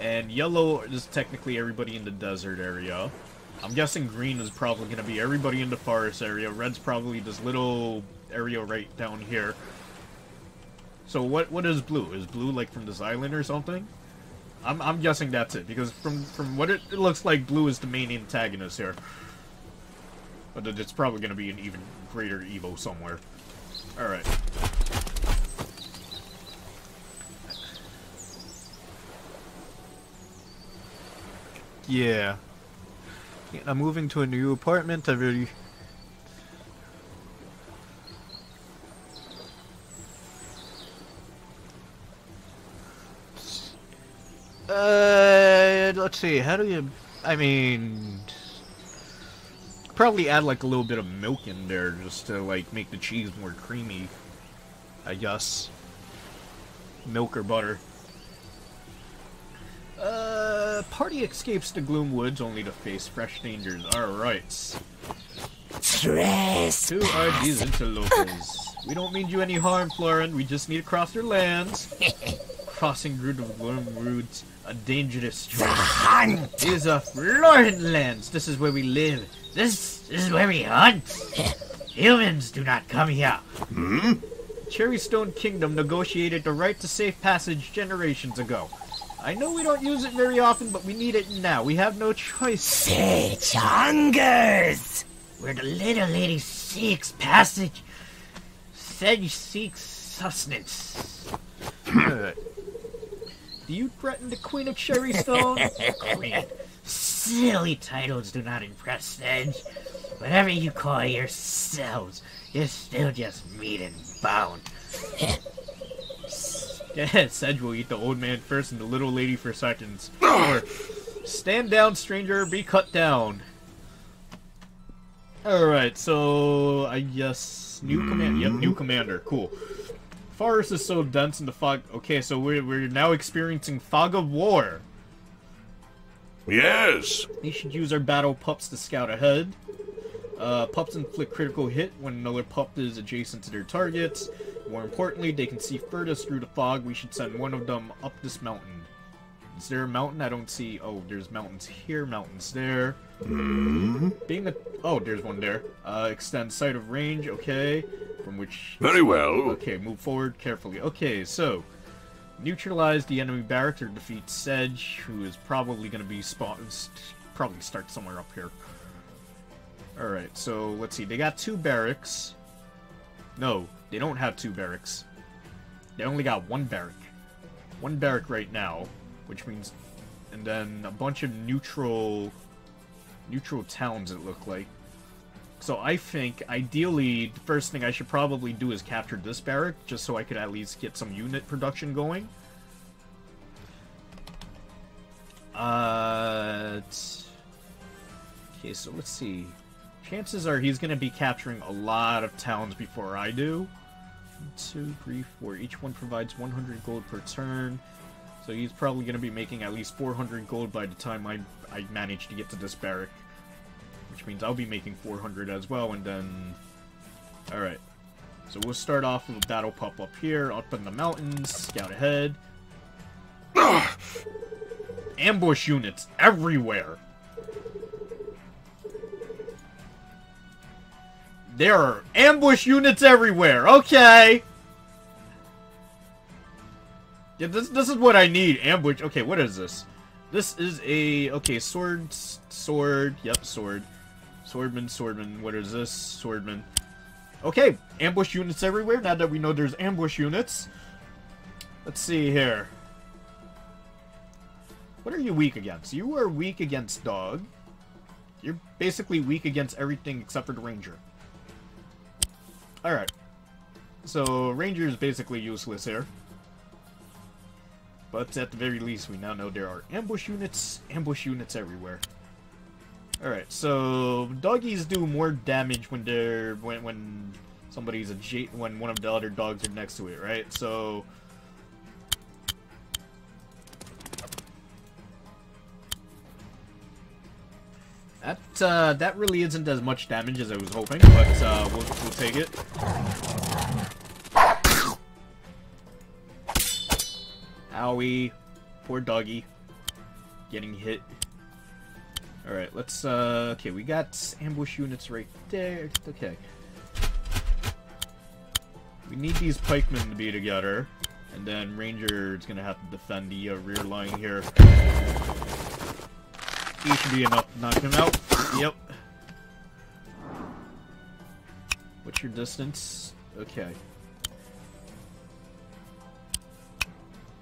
And yellow is technically everybody in the desert area. I'm guessing green is probably going to be everybody in the forest area. Red's probably this little area right down here. So what what is blue? Is blue like from this island or something? I'm I'm guessing that's it because from from what it, it looks like, blue is the main antagonist here. But it's probably going to be an even greater Evo somewhere. Alright. Yeah. I'm moving to a new apartment. I really... Uh, let's see, how do you... I mean probably add like a little bit of milk in there just to like make the cheese more creamy. I guess. Milk or butter. Uh, party escapes the gloom woods only to face fresh dangers. Alright. Stress. Who are these interlopers? We don't mean you any harm, Floran. We just need to cross your lands. Crossing through the gloom woods, a dangerous The hunt. These are Floran lands. This is where we live. This, this is where we hunt. Humans do not come here. Hmm? Cherrystone Kingdom negotiated the right to safe passage generations ago. I know we don't use it very often, but we need it now. We have no choice. Sedge hungers. Where the little lady seeks passage, Sedge seeks sustenance. Do you threaten the Queen of Cherrystone? Queen. Silly titles do not impress Sedge. Whatever you call yourselves, you're still just meat and bone. yeah, Sedge will eat the old man first and the little lady for seconds. or stand down, stranger, be cut down. Alright, so I guess new command. Yep, new mm-hmm. commander. Cool. Forest is so dense in the fog. Okay, so we're we're now experiencing fog of war. Yes. We should use our battle pups to scout ahead. Uh, pups inflict critical hit when another pup is adjacent to their targets. More importantly, they can see furthest through the fog. We should send one of them up this mountain. Is there a mountain? I don't see. Oh, there's mountains here, mountains there. Being the oh, there's one there. Uh, extend sight of range. Okay, from which Very well. Okay, move forward carefully. Okay, so neutralize the enemy barracks or defeat Sedge, who is probably going to be spawn probably start somewhere up here. All right, so let's see. They got two barracks. No, they don't have two barracks. They only got one barrack. One barrack right now, which means, and then a bunch of neutral, neutral towns. It looked like. So I think, ideally, the first thing I should probably do is capture this barrack, just so I could at least get some unit production going. Uh... Okay, so let's see. Chances are he's going to be capturing a lot of towns before I do. One, two, three, four. Each one provides 100 gold per turn. So he's probably going to be making at least 400 gold by the time I, I manage to get to this barrack which means I'll be making 400 as well, and then... Alright. So we'll start off with a battle pup up here, up in the mountains, scout ahead. Ambush units everywhere! There are ambush units everywhere, okay! Yeah, this, this is what I need, ambush. Okay, what is this? This is a, okay, sword, sword, yep, sword. Swordman, swordman, what is this? Swordman. Okay, ambush units everywhere, now that we know there's ambush units. Let's see here. What are you weak against? You are weak against dog. You're basically weak against everything except for the ranger. Alright. So, ranger is basically useless here. But at the very least, we now know there are ambush units, ambush units everywhere. Alright, so doggies do more damage when they're when when somebody's a j when one of the other dogs are next to it, right? So that uh, that really isn't as much damage as I was hoping, but uh, we'll we'll take it. Owie, poor doggy, getting hit. Alright, let's, uh, okay, we got ambush units right there. Okay. We need these pikemen to be together. And then Ranger is gonna have to defend the uh, rear line here. He should be enough to knock him out. Yep. What's your distance? Okay.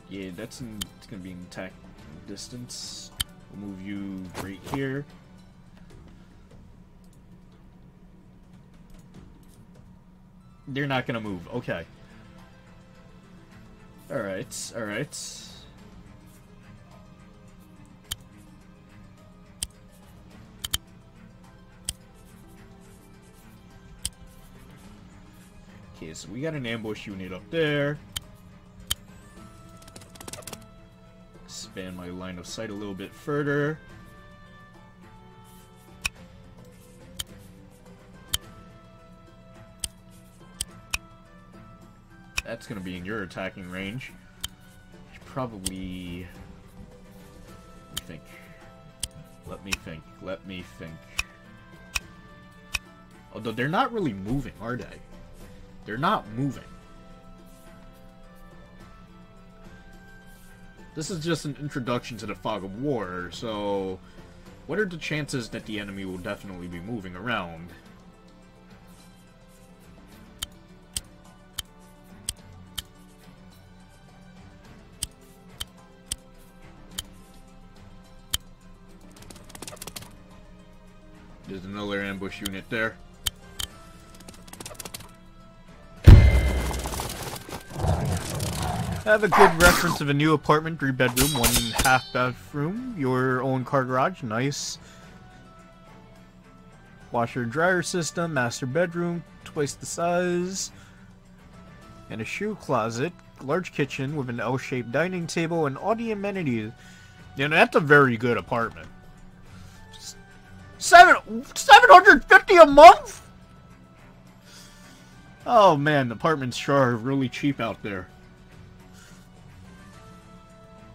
Yeah, that's in, it's gonna be in attack distance. We'll move you right here. They're not gonna move. Okay. Alright, alright. Okay, so we got an ambush unit up there. Expand my line of sight a little bit further. That's gonna be in your attacking range. Probably... Let me think. Let me think. Let me think. Although they're not really moving, are they? They're not moving. This is just an introduction to the fog of war, so what are the chances that the enemy will definitely be moving around? There's another ambush unit there. I have a good reference of a new apartment, three bedroom, one and a half bathroom, your own car garage, nice. Washer and dryer system, master bedroom, twice the size. And a shoe closet, large kitchen with an L-shaped dining table and all the amenities. You know, that's a very good apartment. Seven, 750 a month? Oh man, apartments sure are really cheap out there.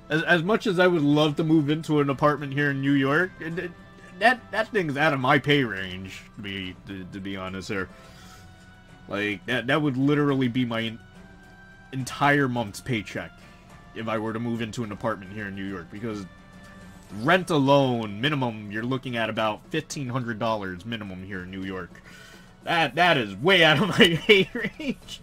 As, as much as I would love to move into an apartment here in New York, it, that that thing's out of my pay range. To be to, to be honest, here, like that that would literally be my entire month's paycheck if I were to move into an apartment here in New York because rent alone, minimum, you're looking at about fifteen hundred dollars minimum here in New York. That that is way out of my pay range.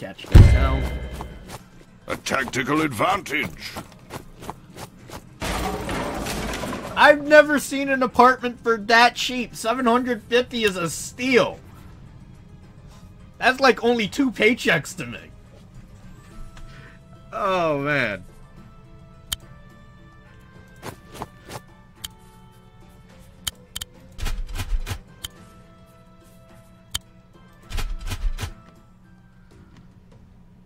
Catch this. A tactical advantage. I've never seen an apartment for that cheap. 750 is a steal. That's like only two paychecks to me. Oh man.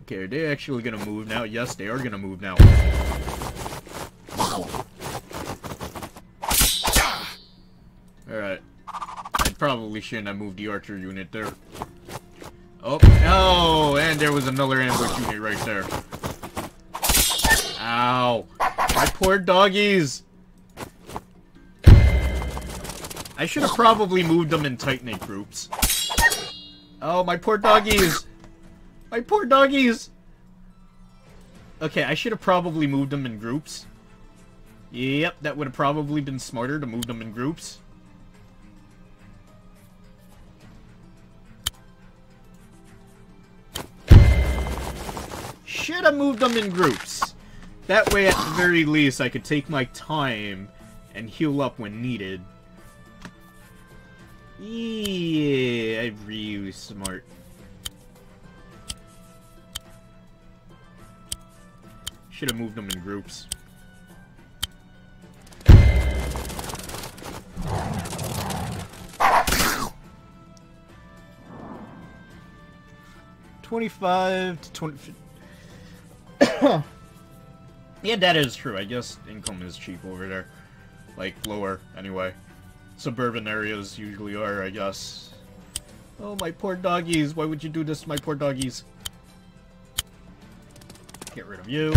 Okay, are they actually gonna move now? Yes, they are gonna move now. Alright. I probably shouldn't have moved the archer unit there. Oh, oh, and there was another ambush unit right there. Ow. My poor doggies. I should have probably moved them in tight knit groups. Oh, my poor doggies. My poor doggies. Okay, I should have probably moved them in groups. Yep, that would have probably been smarter to move them in groups. Should have moved them in groups. That way, at the very least, I could take my time and heal up when needed. Yeah, I'm really smart. Should have moved them in groups. Twenty-five to twenty. yeah, that is true. I guess income is cheap over there. Like, lower, anyway. Suburban areas usually are, I guess. Oh, my poor doggies. Why would you do this to my poor doggies? Get rid of you.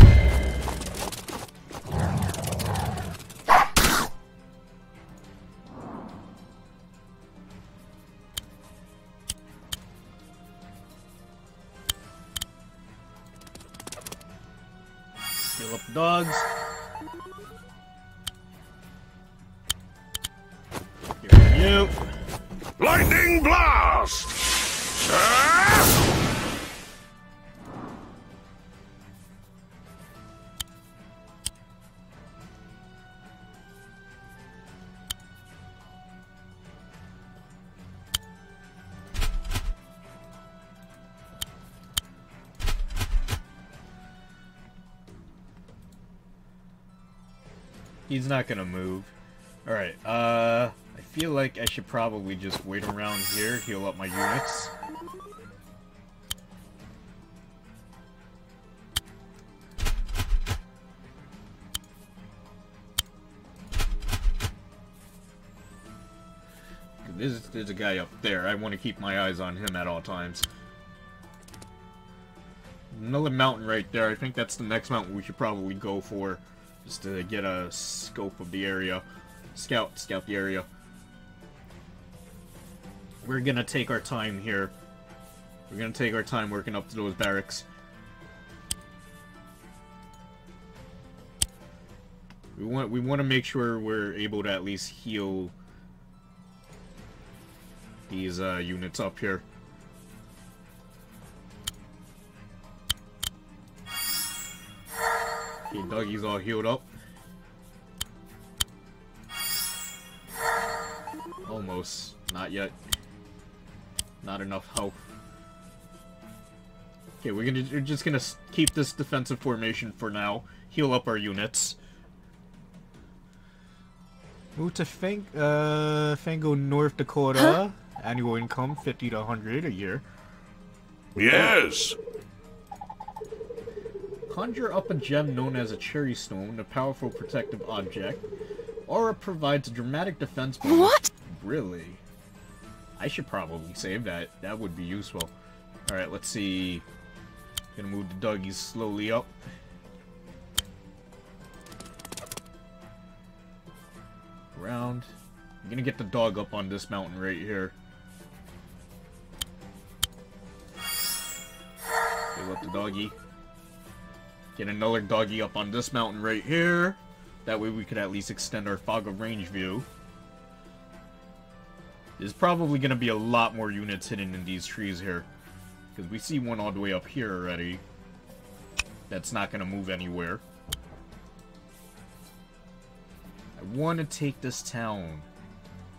He's not gonna move. Alright, uh... I feel like I should probably just wait around here, heal up my units. There's, there's a guy up there. I want to keep my eyes on him at all times. Another mountain right there. I think that's the next mountain we should probably go for. Just to get a scope of the area. Scout, scout the area. We're gonna take our time here. We're gonna take our time working up to those barracks. We want we want to make sure we're able to at least heal these uh, units up here. Dougie's all healed up. Almost. Not yet. Not enough health. Okay, we're gonna we're just gonna keep this defensive formation for now. Heal up our units. Move to Fang uh Fargo, North Dakota. Annual income 50 to 100 a year. Yes. Conjure up a gem known as a cherry stone, a powerful protective object. Aura provides a dramatic defense bonus. What? Really? I should probably save that. That would be useful. Alright, let's see. Gonna move the doggies slowly up. Around. I'm gonna get the dog up on this mountain right here. Heal up the doggy. Get another doggy up on this mountain right here. That way we could at least extend our fog of range view. There's probably going to be a lot more units hidden in these trees here. Because we see one all the way up here already. That's not going to move anywhere. I want to take this town.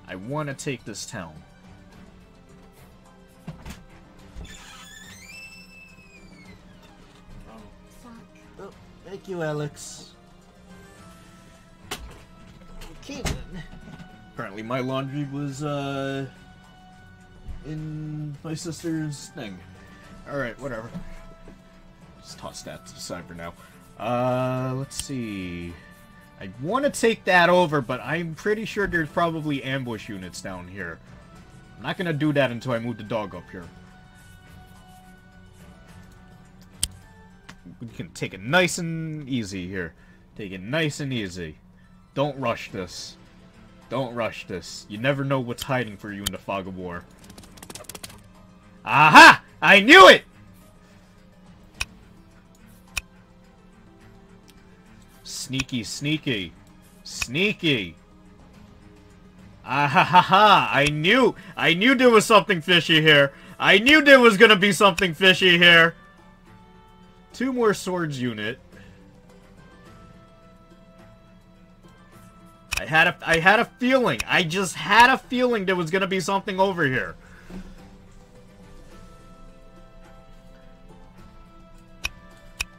I want to take this town. Thank you, Alex. Okay then. Apparently my laundry was, uh... in my sister's thing. Alright, whatever. Just toss that to the side for now. Uh, let's see... I want to take that over, but I'm pretty sure there's probably ambush units down here. I'm not gonna do that until I move the dog up here. We can take it nice and easy here. Take it nice and easy. Don't rush this. Don't rush this. You never know what's hiding for you in the fog of war. Aha! I knew it! Sneaky, sneaky. Sneaky. Ah ha ha ha! I knew! I knew there was something fishy here! I knew there was gonna be something fishy here! Two more swords unit. I had a I had a feeling. I just had a feeling there was gonna be something over here.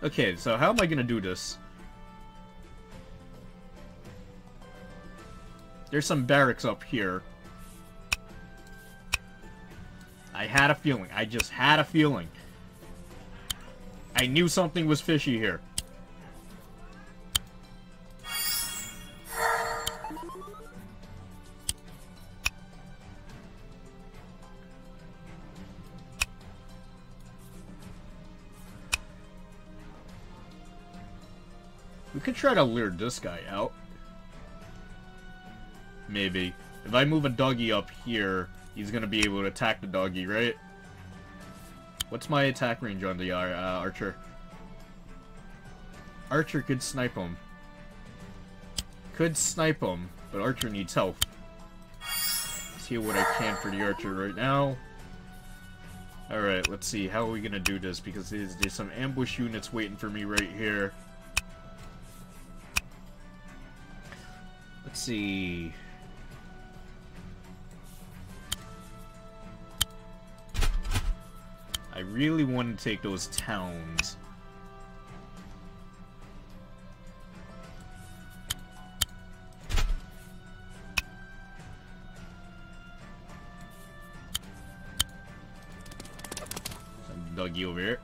Okay, so how am I gonna do this? There's some barracks up here. I had a feeling. I just had a feeling. I knew something was fishy here. We could try to lure this guy out. Maybe. If I move a doggy up here, he's gonna be able to attack the doggy, right? What's my attack range on the uh, uh, archer? Archer could snipe him. Could snipe him, but Archer needs help. Let's heal what I can for the Archer right now. Alright, let's see. How are we gonna do this? Because there's, there's some ambush units waiting for me right here. Let's see. I really want to take those towns. Doggy over here.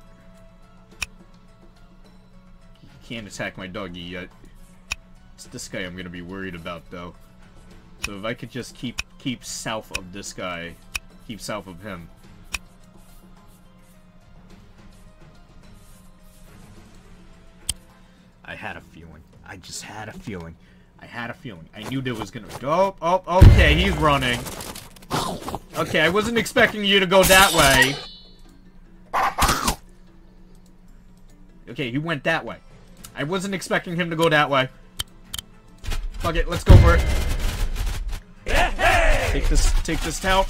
Can't attack my doggy yet. It's this guy I'm gonna be worried about though. So if I could just keep keep south of this guy, keep south of him. I had a feeling. I just had a feeling. I had a feeling. I knew there was gonna. Oh, oh, okay, he's running. Okay, I wasn't expecting you to go that way. Okay, he went that way. I wasn't expecting him to go that way. Fuck it, let's go for it. Take this, take this town.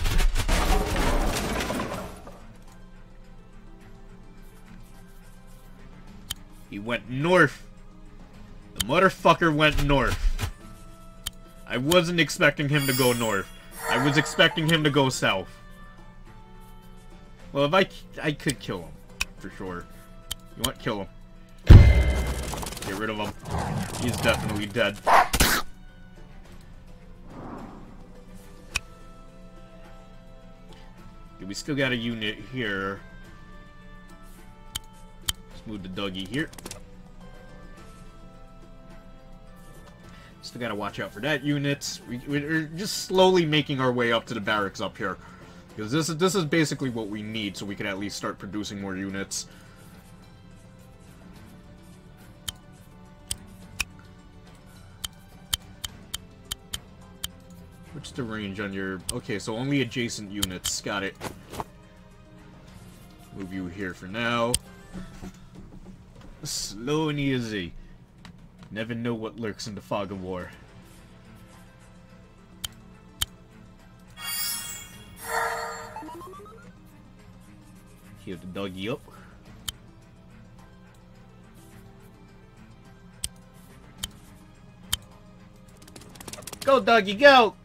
He went north. The motherfucker went north. I wasn't expecting him to go north. I was expecting him to go south. Well, if I... I could kill him. For sure. You want kill him. Get rid of him. He's definitely dead. We still got a unit here. Let's move the doggy here. Still gotta watch out for that unit. We, we're just slowly making our way up to the barracks up here. Because this is, this is basically what we need so we can at least start producing more units. What's the range on your... Okay, so only adjacent units. Got it. Move you here for now. Slow and easy. Never know what lurks in the fog of war. Heal the doggy up. Go, doggy, go!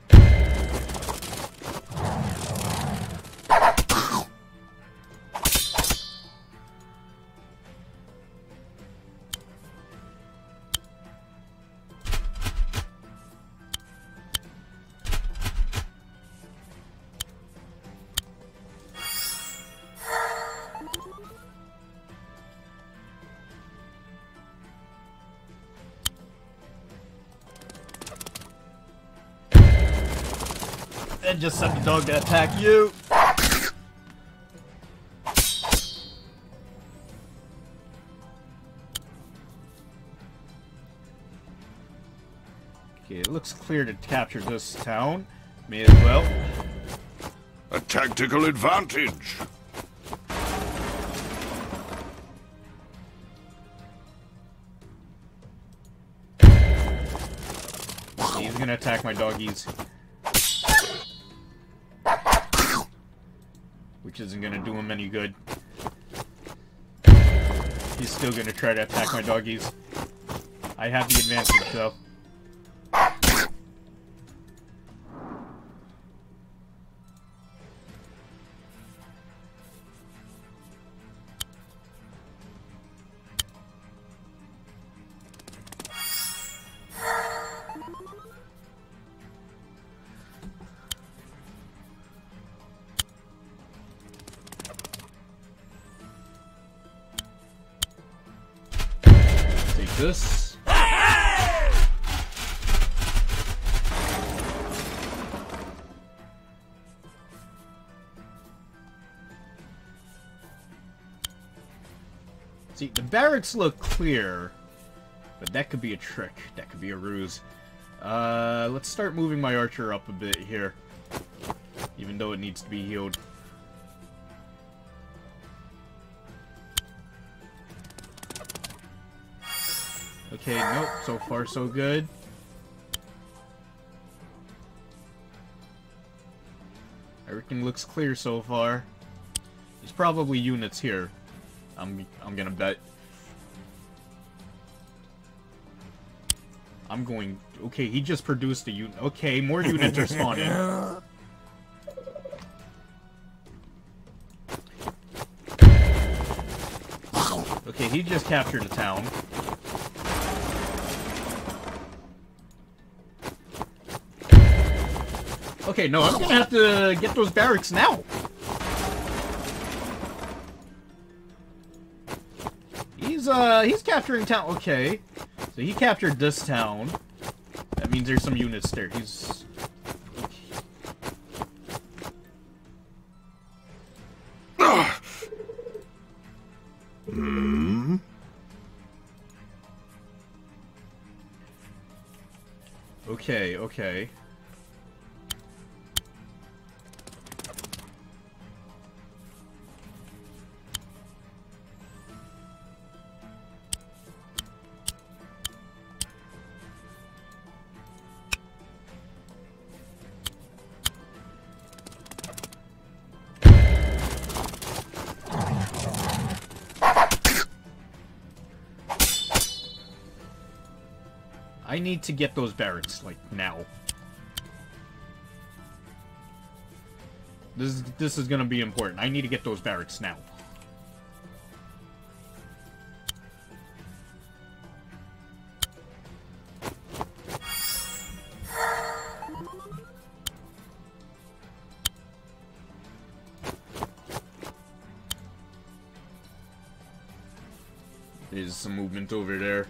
Dog to attack you. Okay, it looks clear to capture this town. May as well. A tactical advantage. He's gonna attack my doggies. Which isn't gonna do him any good. He's still gonna try to attack my doggies. I have the advantage, though. This. See, the barracks look clear, but that could be a trick. That could be a ruse. Uh, let's start moving my archer up a bit here. Even though it needs to be healed. Okay, nope. So far, so good. Everything looks clear so far. There's probably units here. I'm I'm gonna bet. I'm going. Okay, he just produced a unit. Okay, more units are spawning. Okay, he just captured a town. Okay, no, I'm gonna have to get those barracks now. he's uh he's capturing town. Okay, so he captured this town. That means there's some units there. He's Okay, okay. To get those barracks, like, now. This is, this is gonna be important. I need to get those barracks now. There's some movement over there.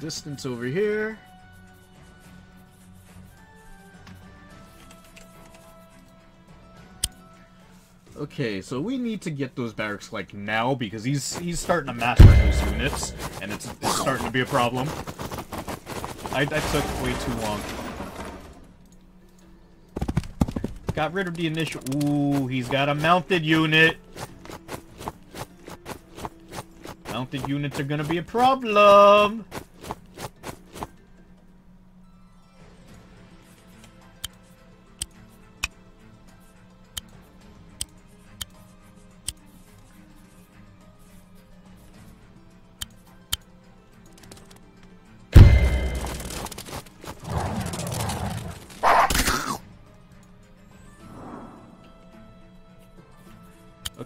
Distance over here. Okay, so we need to get those barracks like now because he's he's starting to master those units, and it's it's starting to be a problem. I, I took way too long. Got rid of the initial. Ooh, he's got a mounted unit. Mounted units are gonna be a problem.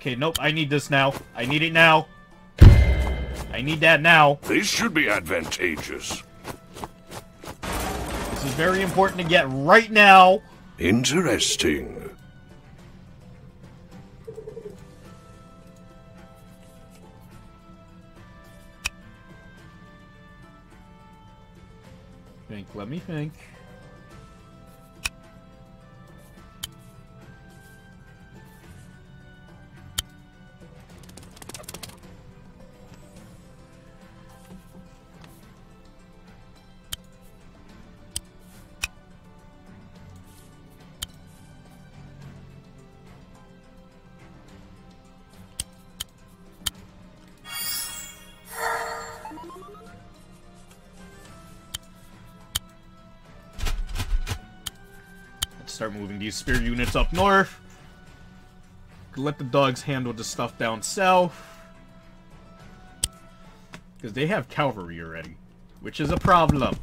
Okay, nope, I need this now. I need it now. I need that now. This should be advantageous. This is very important to get right now. Interesting. These spear units up north. Let the dogs handle the stuff down south. Because they have cavalry already. Which is a problem.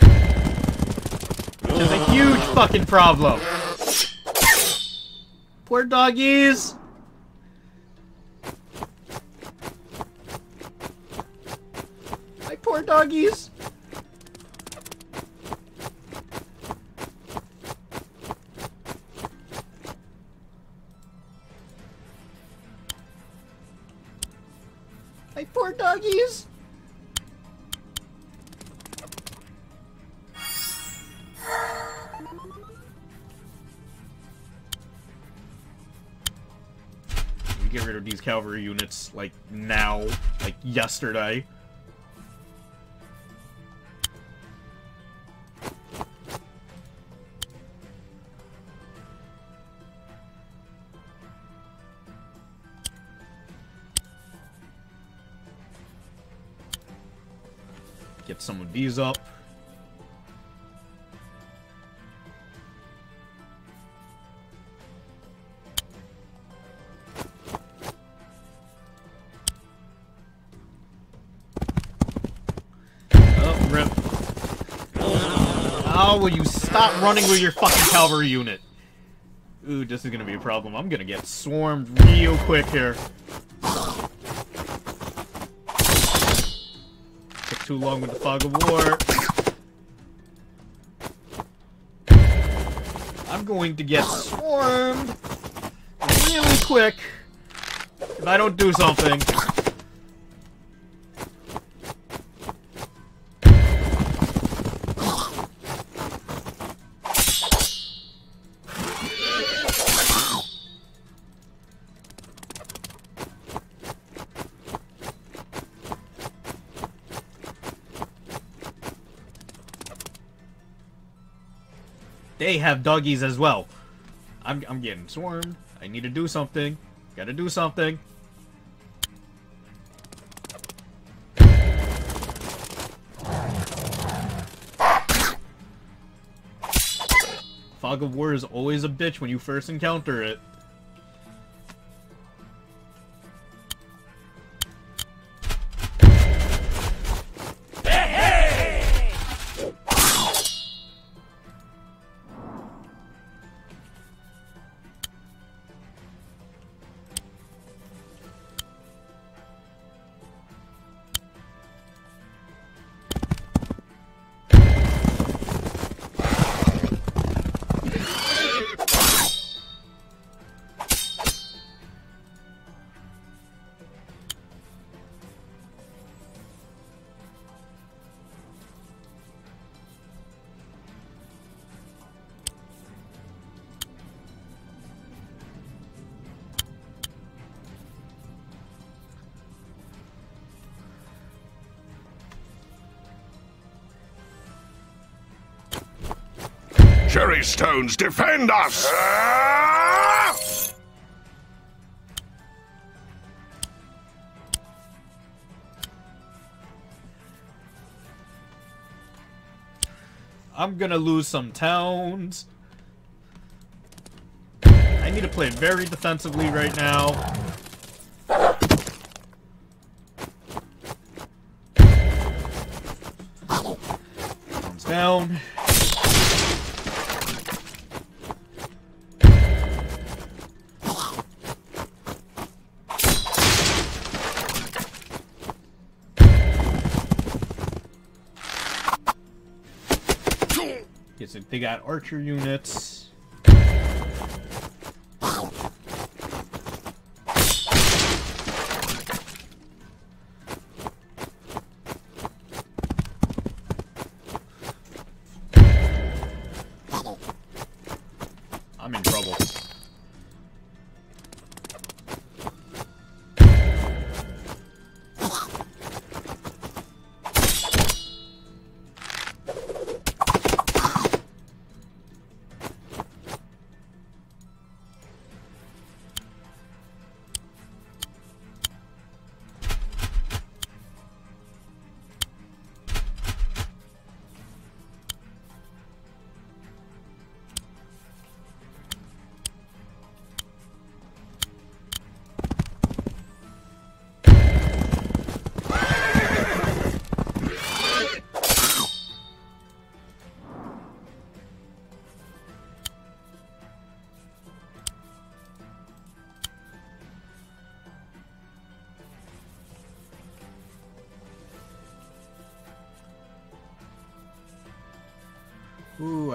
Which is a huge fucking problem. Poor doggies! Cavalry units, like, now. Like, yesterday. Get some of these up. Stop running with your fucking cavalry unit. Ooh, this is gonna be a problem. I'm gonna get swarmed real quick here. Took too long with the fog of war. I'm going to get swarmed really quick if I don't do something. Have doggies as well. I'm, I'm getting swarmed. I need to do something. Gotta do something. Fog of War is always a bitch when you first encounter it. Cherrystones, defend us! I'm gonna lose some towns. I need to play very defensively right now. They got archer units.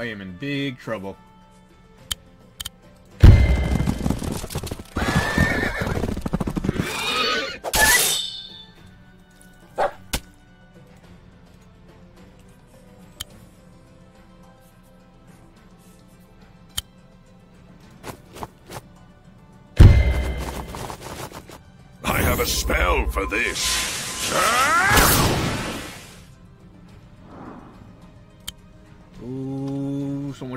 Am in big trouble. I have a spell for this.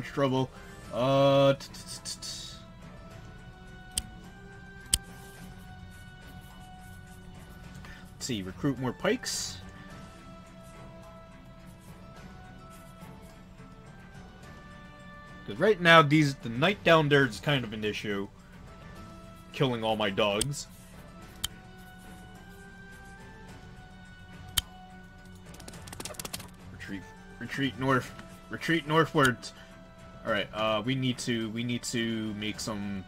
Much trouble. Uh. Let's see, recruit more pikes. Because right now, these the knight down there is kind of an issue. Killing all my dogs. Retreat, retreat north, retreat northwards. Alright, uh, we need to, we need to make some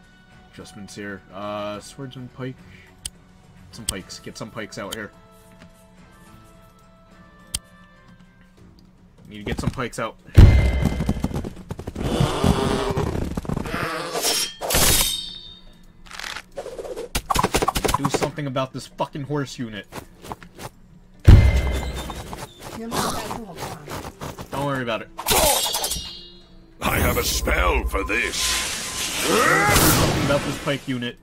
adjustments here. Uh, and pike. Some pikes. Get some pikes out here. Need to get some pikes out. Do something about this fucking horse unit. Don't worry about it. Have a spell for this. About this pike unit.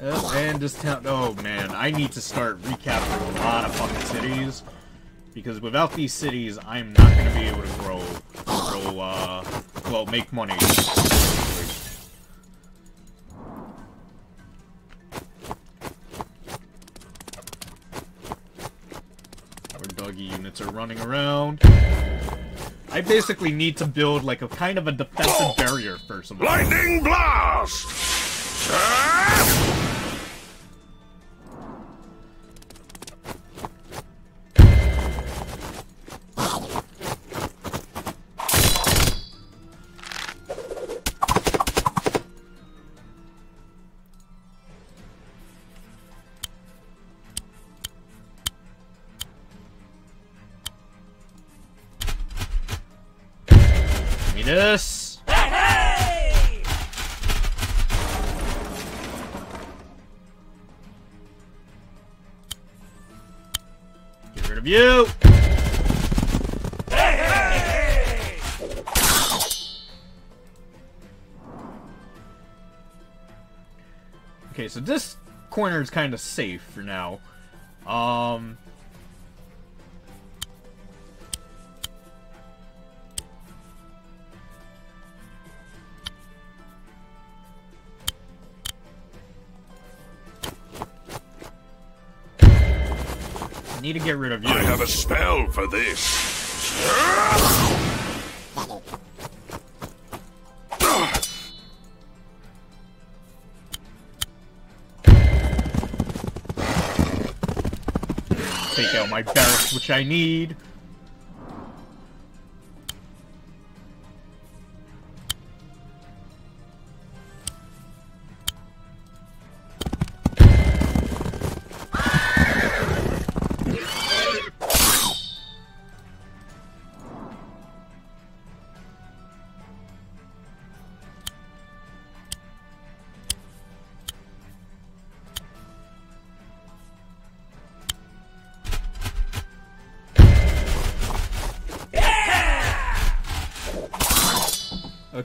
Uh, and this town. Oh man, I need to start recapturing a lot of fucking cities. Because without these cities, I'm not gonna be able to grow, grow, uh, well, make money. Our doggy units are running around. I basically need to build like a kind of a defensive barrier of all. Lightning blast! Kind of safe for now. Um, need to get rid of you. I have a spell for this. My barracks, which I need.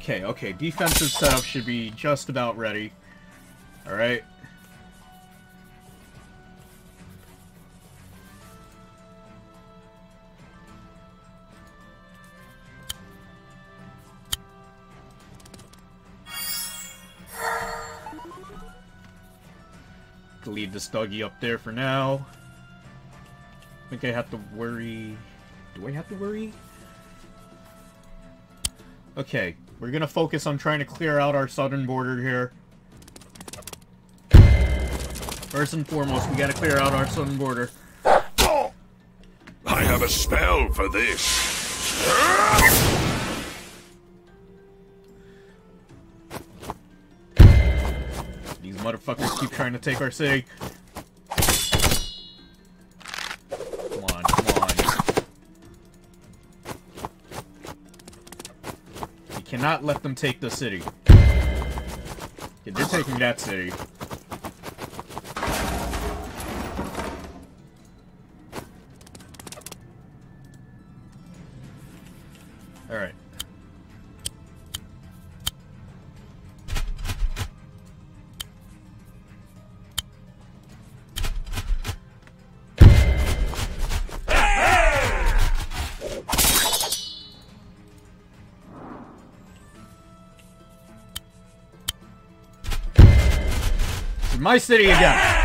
Okay, okay, defensive setup should be just about ready. Alright. Leave this doggy up there for now. I think I have to worry... Do I have to worry? Okay, we're gonna focus on trying to clear out our southern border here. First and foremost, we gotta clear out our southern border. I have a spell for this. These motherfuckers keep trying to take our city. Cannot let them take the city. Okay, they're taking that city. My city again.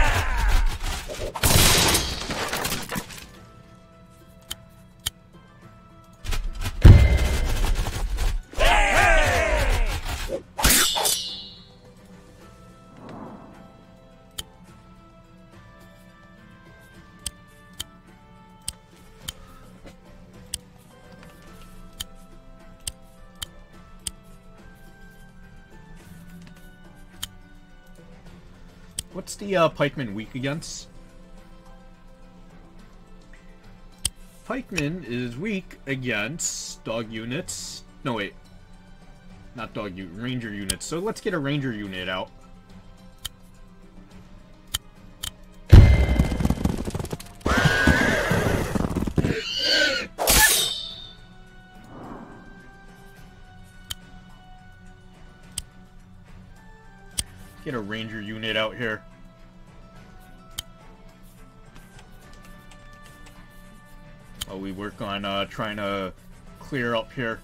uh, pikemen weak against? Pikemen is weak against dog units. No, wait. Not dog unit, ranger units. So let's get a ranger unit out. Get a ranger unit out here. On uh, trying to clear up here.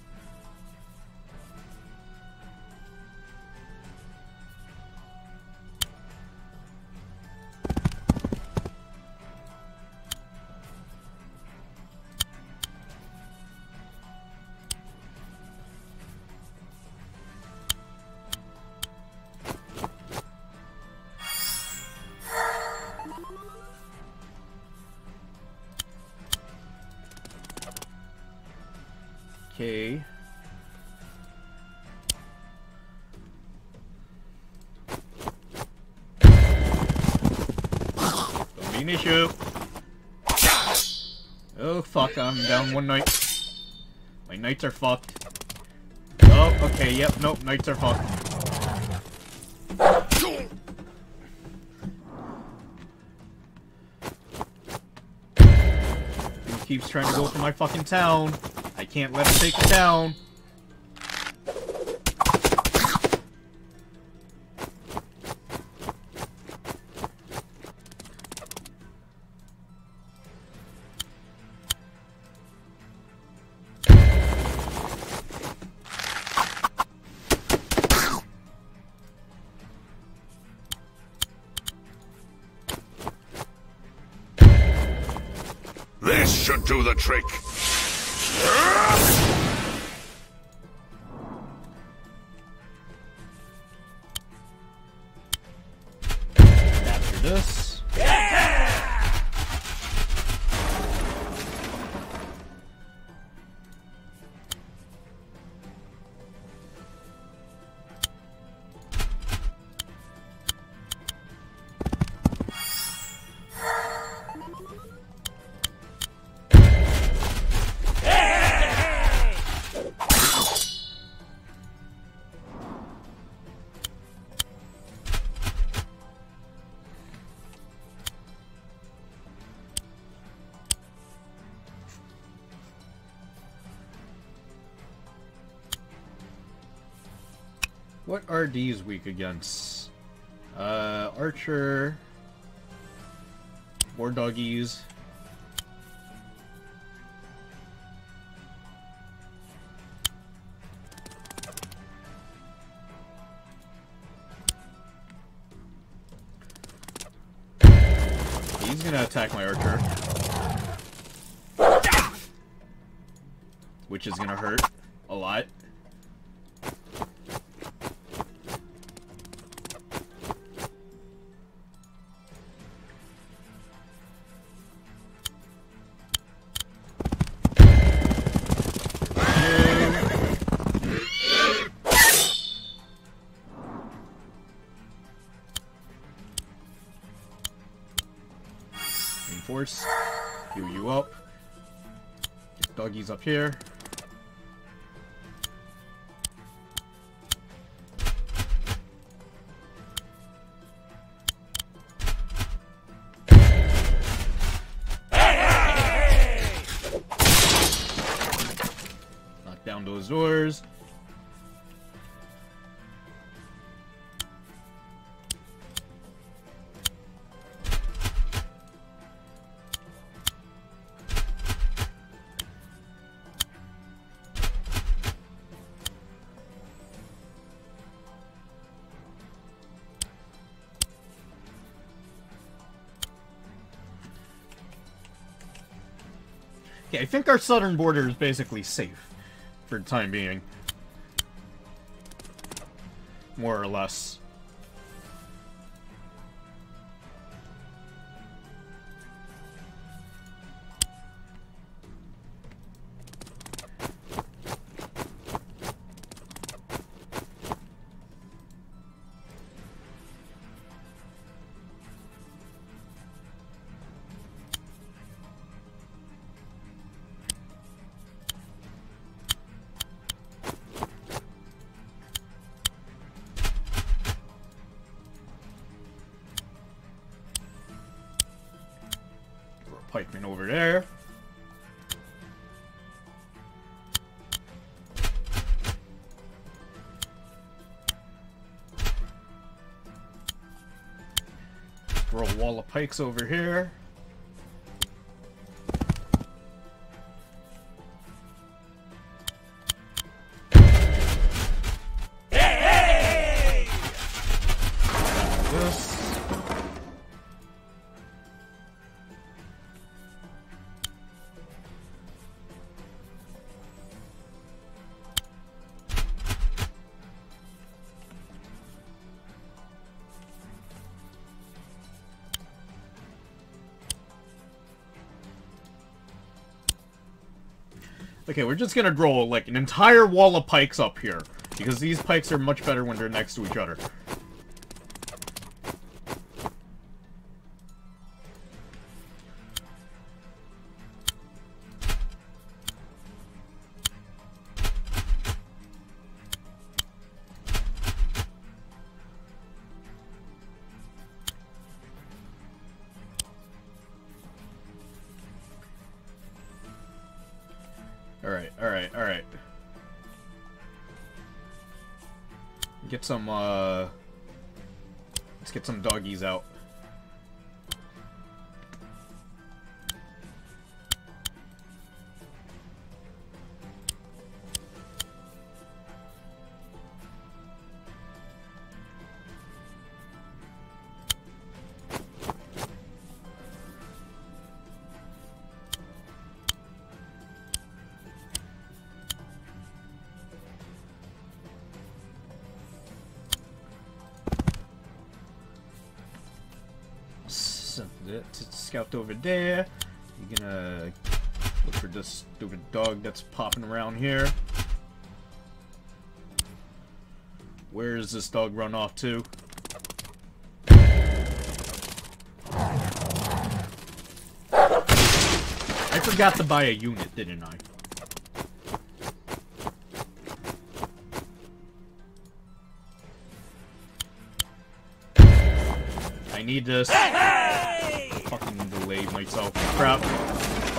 One knight. My knights are fucked. Oh, okay, yep, nope, knights are fucked. He keeps trying to go for my fucking town. I can't let him take it down. Trick. Are these weak against? Uh, Archer. War doggies. Up here. I think our southern border is basically safe for the time being. More or less. Wall of pikes over here. Okay, we're just gonna grow like an entire wall of pikes up here. Because these pikes are much better when they're next to each other. Alright, alright, alright. Get some, uh... Let's get some doggies out. There. You're gonna look for this stupid dog that's popping around here. Where is this dog run off to? I forgot to buy a unit, didn't I? I need this. Fucking delay myself. Crap.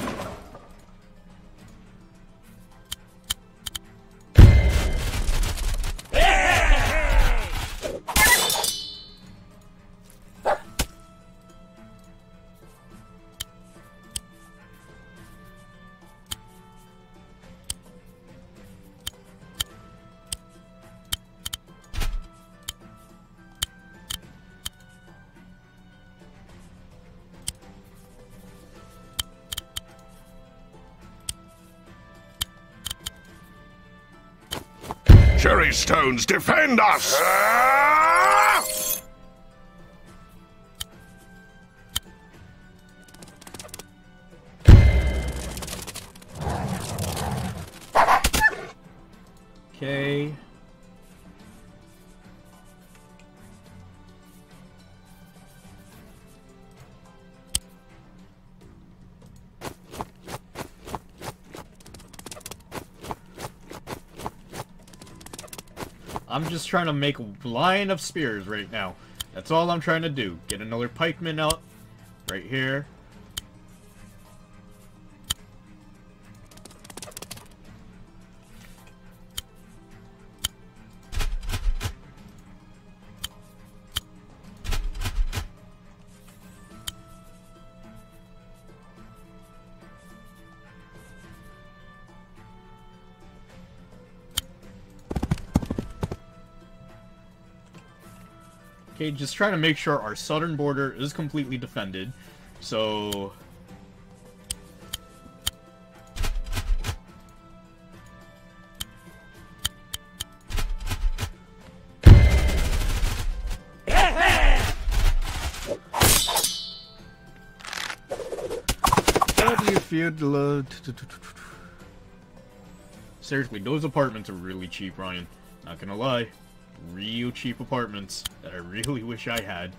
Stones, defend us! Ah! I'm just trying to make a line of spears right now. That's all I'm trying to do. Get another pikeman out right here. Just trying to make sure our southern border is completely defended. So... How do you feel the? Seriously, those apartments are really cheap, Ryan. Not gonna lie. Real cheap apartments that I really wish I had.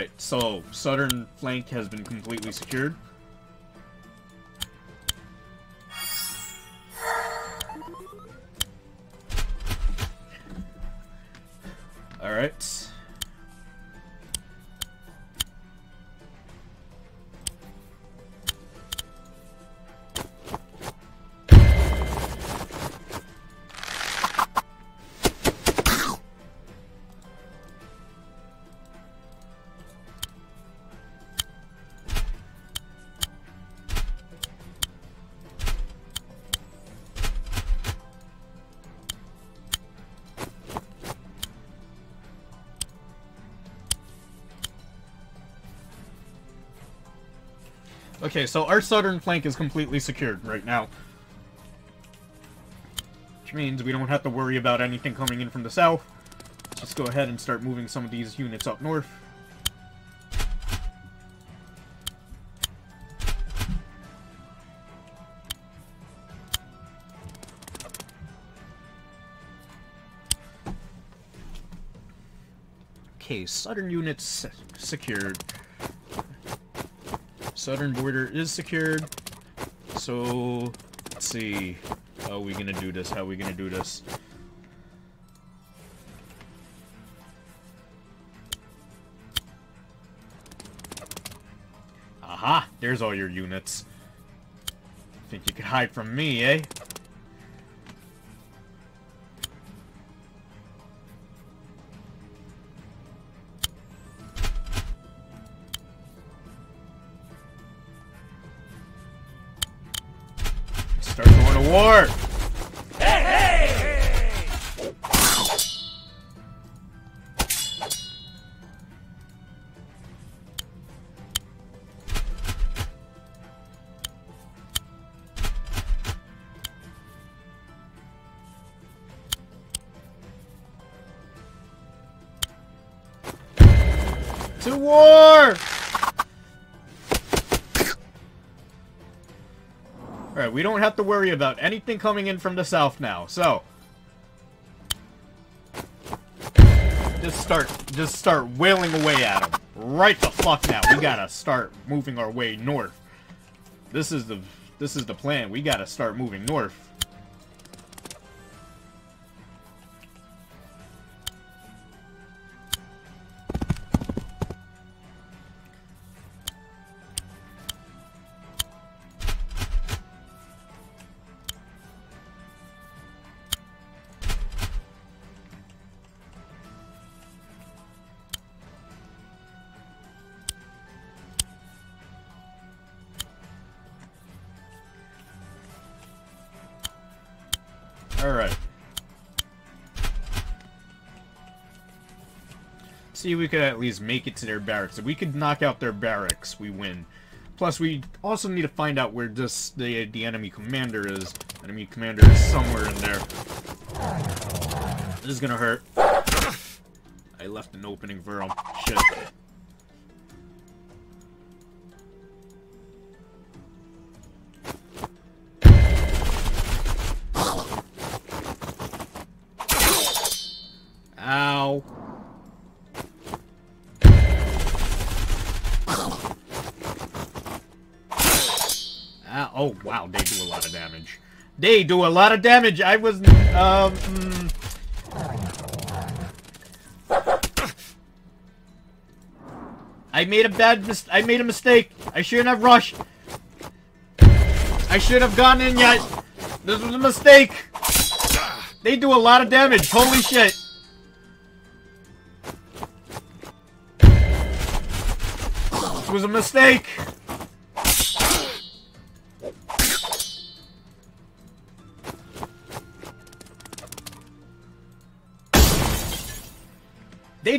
Alright, so southern flank has been completely secured. Okay, so our southern flank is completely secured right now. Which means we don't have to worry about anything coming in from the south. Let's go ahead and start moving some of these units up north. Okay, southern units secured. Southern border is secured. So, let's see. How are we gonna do this? How are we gonna do this? Aha! There's all your units. Think you could hide from me, eh? To war! Alright, we don't have to worry about anything coming in from the south now, so... Just start, just start wailing away at them. Right the fuck now. We gotta start moving our way north. This is the, this is the plan. We gotta start moving north. See, we could at least make it to their barracks. If we could knock out their barracks, we win. Plus, we also need to find out where this the the enemy commander is. Enemy commander is somewhere in there. This is gonna hurt. I left an opening for him. Shit. They do a lot of damage. I was, um... mm. I made a bad mis- I made a mistake. I shouldn't have rushed. I should have gone in yet. This was a mistake. They do a lot of damage. Holy shit. This was a mistake.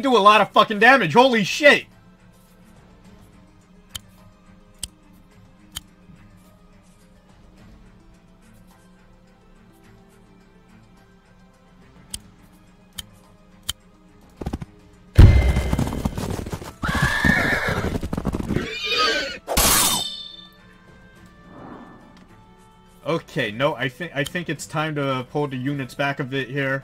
Do a lot of fucking damage. Holy shit. Okay, no, I think I think it's time to pull the units back a bit here.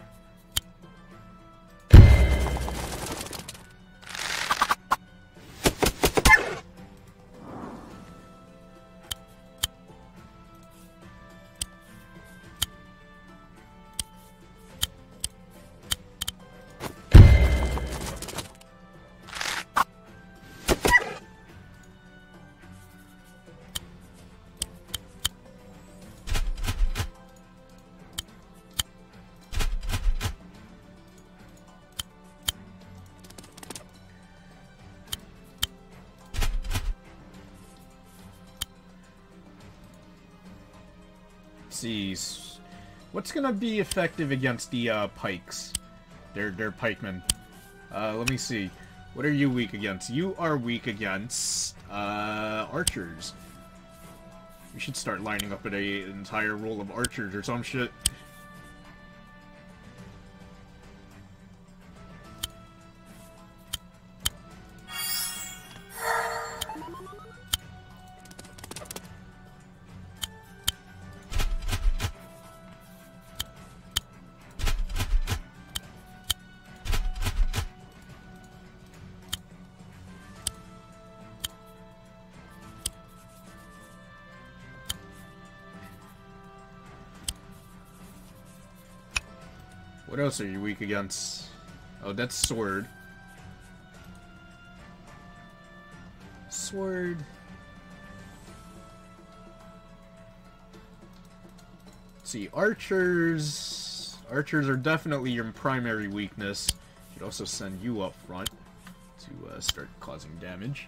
Gonna be effective against the uh, pikes? They're they're pikemen. Uh, let me see. What are you weak against? You are weak against uh, archers. We should start lining up at a entire roll of archers or some shit. Else are you weak against? Oh, that's sword. Sword. Let's see, archers. Archers are definitely your primary weakness. Should also send you up front to uh, start causing damage.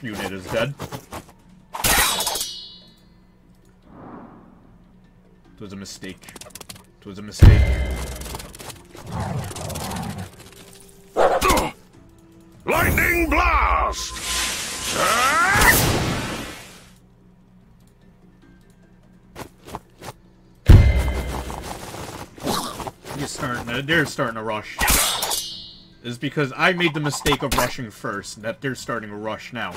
This, unit is dead. It was a mistake. It was a mistake. Lightning blast! He's starting to, they're starting to rush. Is because I made the mistake of rushing first, that they're starting to rush now.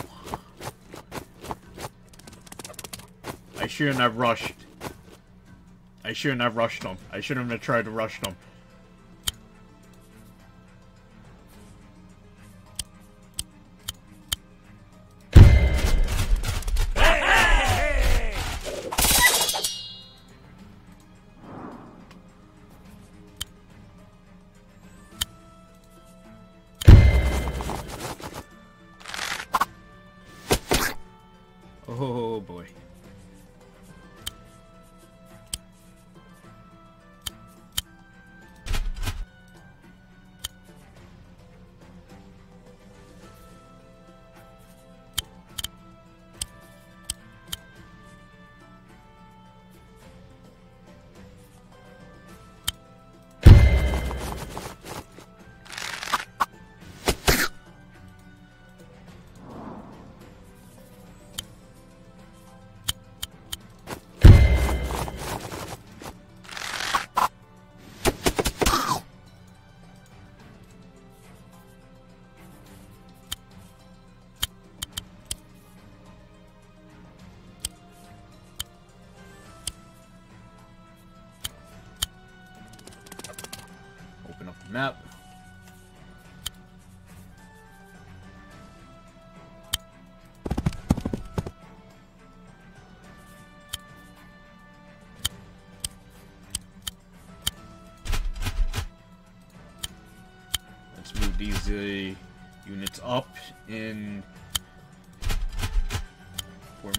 I shouldn't have rushed. I shouldn't have rushed them. I shouldn't have tried to rush them.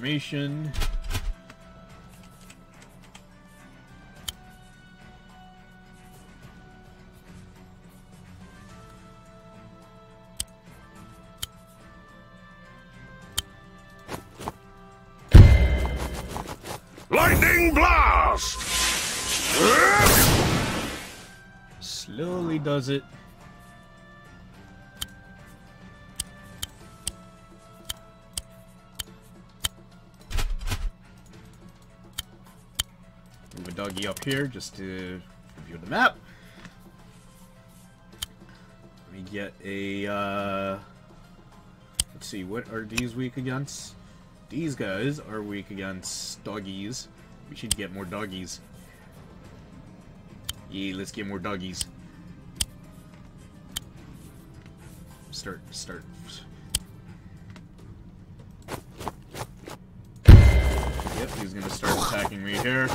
Formation. Lightning blast! Slowly does it. Doggy up here just to view the map. Let me get a, uh... Let's see, what are these weak against? These guys are weak against doggies. We should get more doggies. Yeah, let's get more doggies. Start, start. Yep, he's gonna start attacking me here.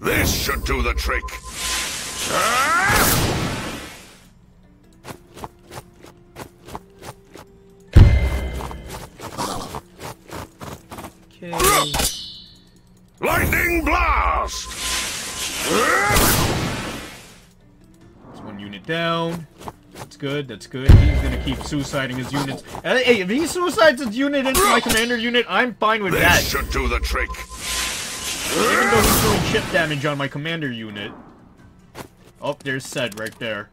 This should do the trick. Ah! Okay. Lightning blast! There's one unit down. That's good, that's good. He's gonna keep suiciding his units. Hey, if he suicides his unit into my commander unit, I'm fine with This that. should do the trick. Even though chip damage on my commander unit. Oh, there's Sedge right there.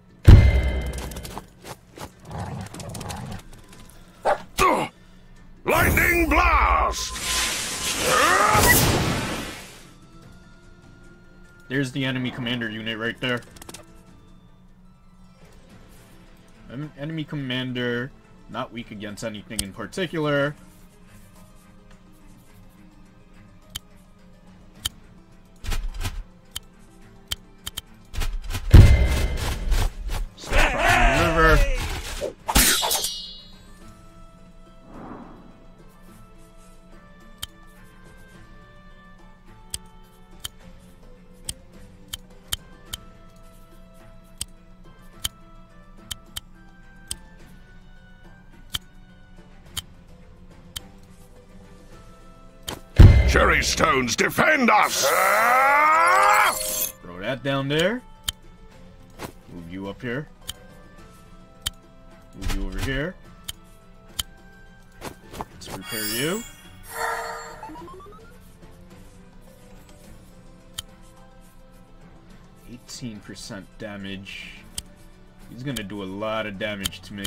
Lightning blast! There's the enemy commander unit right there. En- enemy commander, not weak against anything in particular. Stones, defend us! Throw that down there. Move you up here. Move you over here. Let's repair you. Eighteen percent damage. He's gonna do a lot of damage to me.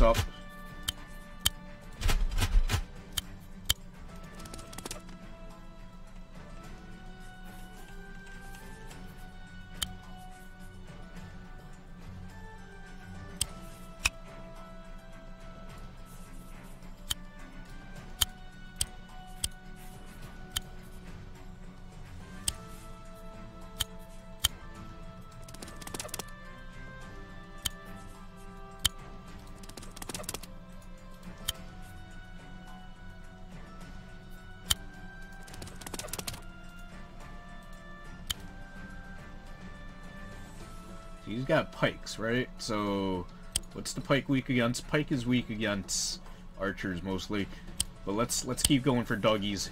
These He's got pikes, right? So, what's the pike weak against? Pike is weak against archers mostly. But let's let's keep going for doggies.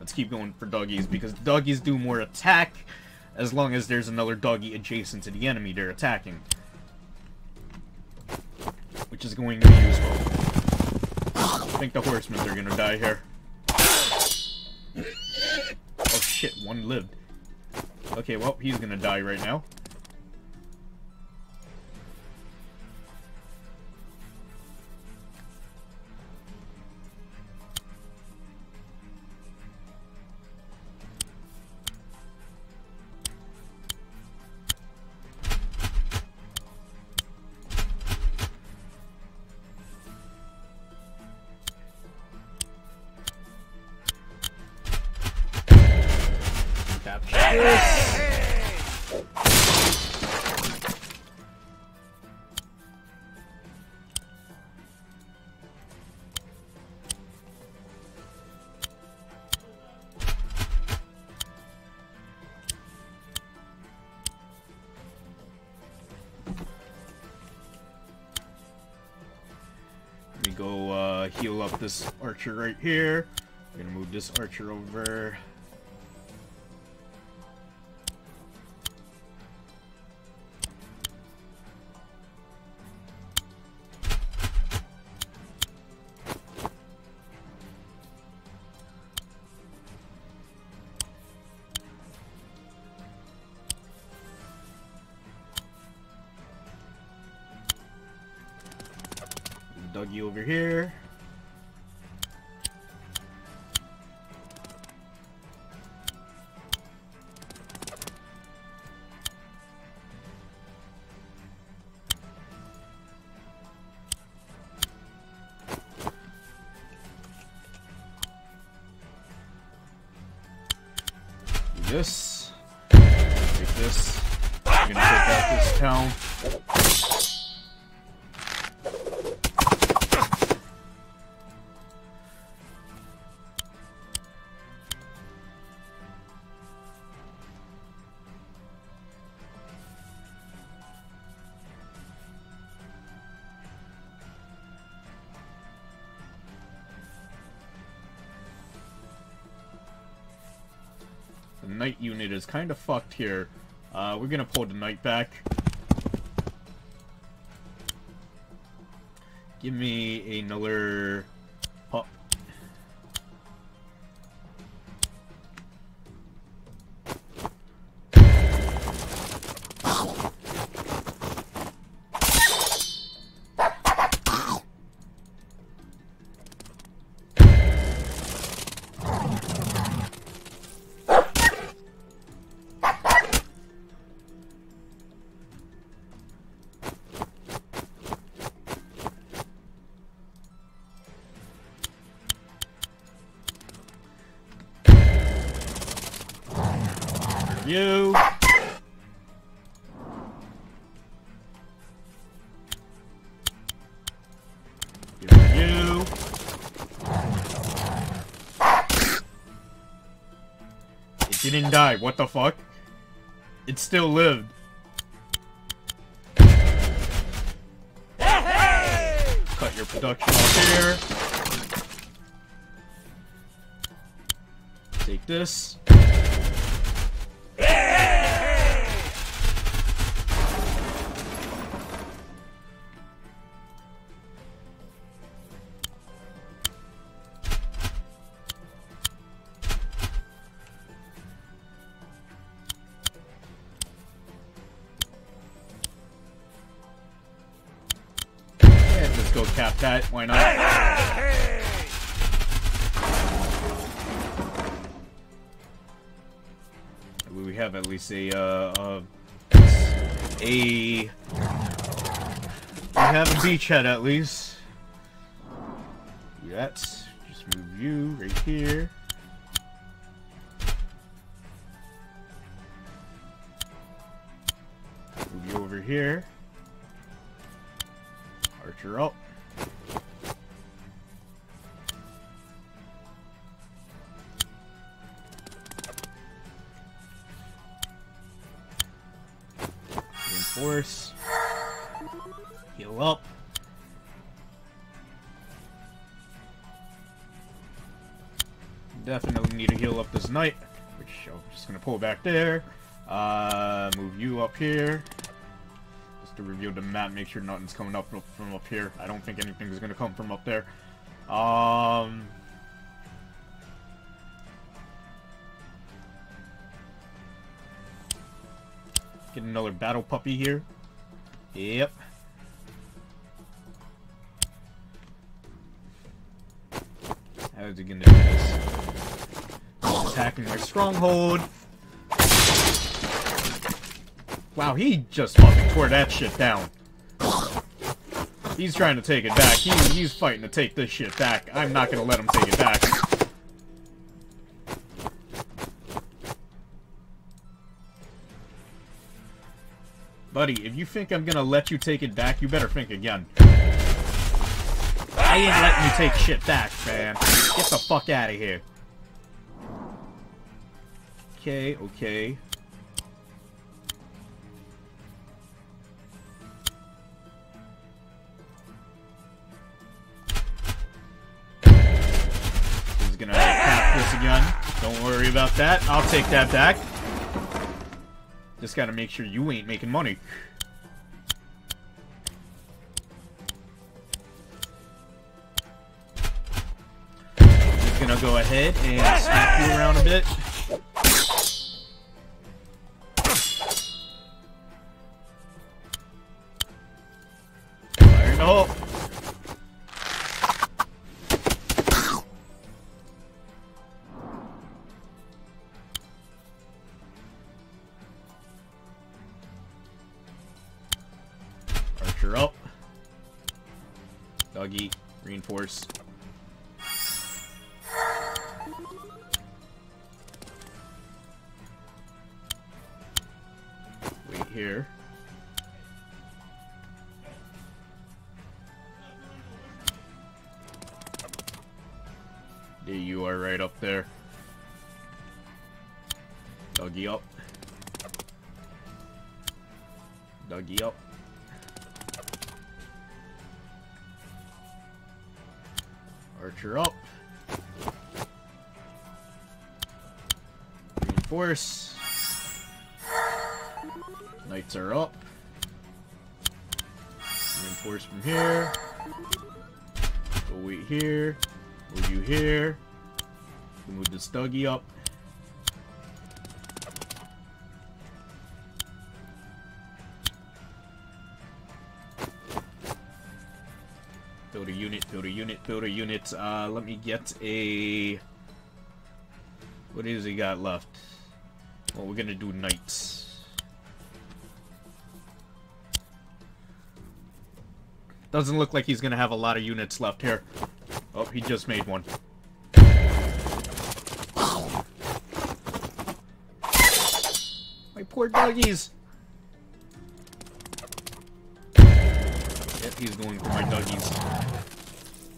Let's keep going for doggies because doggies do more attack as long as there's another doggy adjacent to the enemy they're attacking. Which is going to be useful. I think the horsemen are gonna die here. Oh shit, one lived. Okay, well, he's gonna die right now. Archer right here. I'm gonna move this archer over. Unit is kind of fucked here. Uh, we're gonna pull the knight back. Give me another didn't die. What the fuck? It still lived. Cut your production off here. Take this. Why not? We have at least a uh, uh a we have a beachhead at least. That's just move you right here. Move you over here. Archer up. Just gonna pull back there. Uh, move you up here just to reveal the map, make sure nothing's coming up from up here. I don't think anything's gonna come from up there. Um. Get another battle puppy here. Yep. How is he gonna? Attacking my stronghold. Wow, he just fucking tore that shit down. He's trying to take it back. He, he's fighting to take this shit back. I'm not gonna let him take it back. Buddy, if you think I'm gonna let you take it back, you better think again. I ain't letting you take shit back, man. Get the fuck out of here. Okay, okay. He's gonna tap this again. Don't worry about that. I'll take that back. Just gotta make sure you ain't making money. Just gonna go ahead and smack you around a bit. Here. Move this Dougie up. Build a unit, build a unit, build a unit. Uh, let me get a... What is he got left? Well, we're gonna do knights. Doesn't look like he's gonna have a lot of units left here. He just made one. My poor doggies! Yep, he's going for my doggies.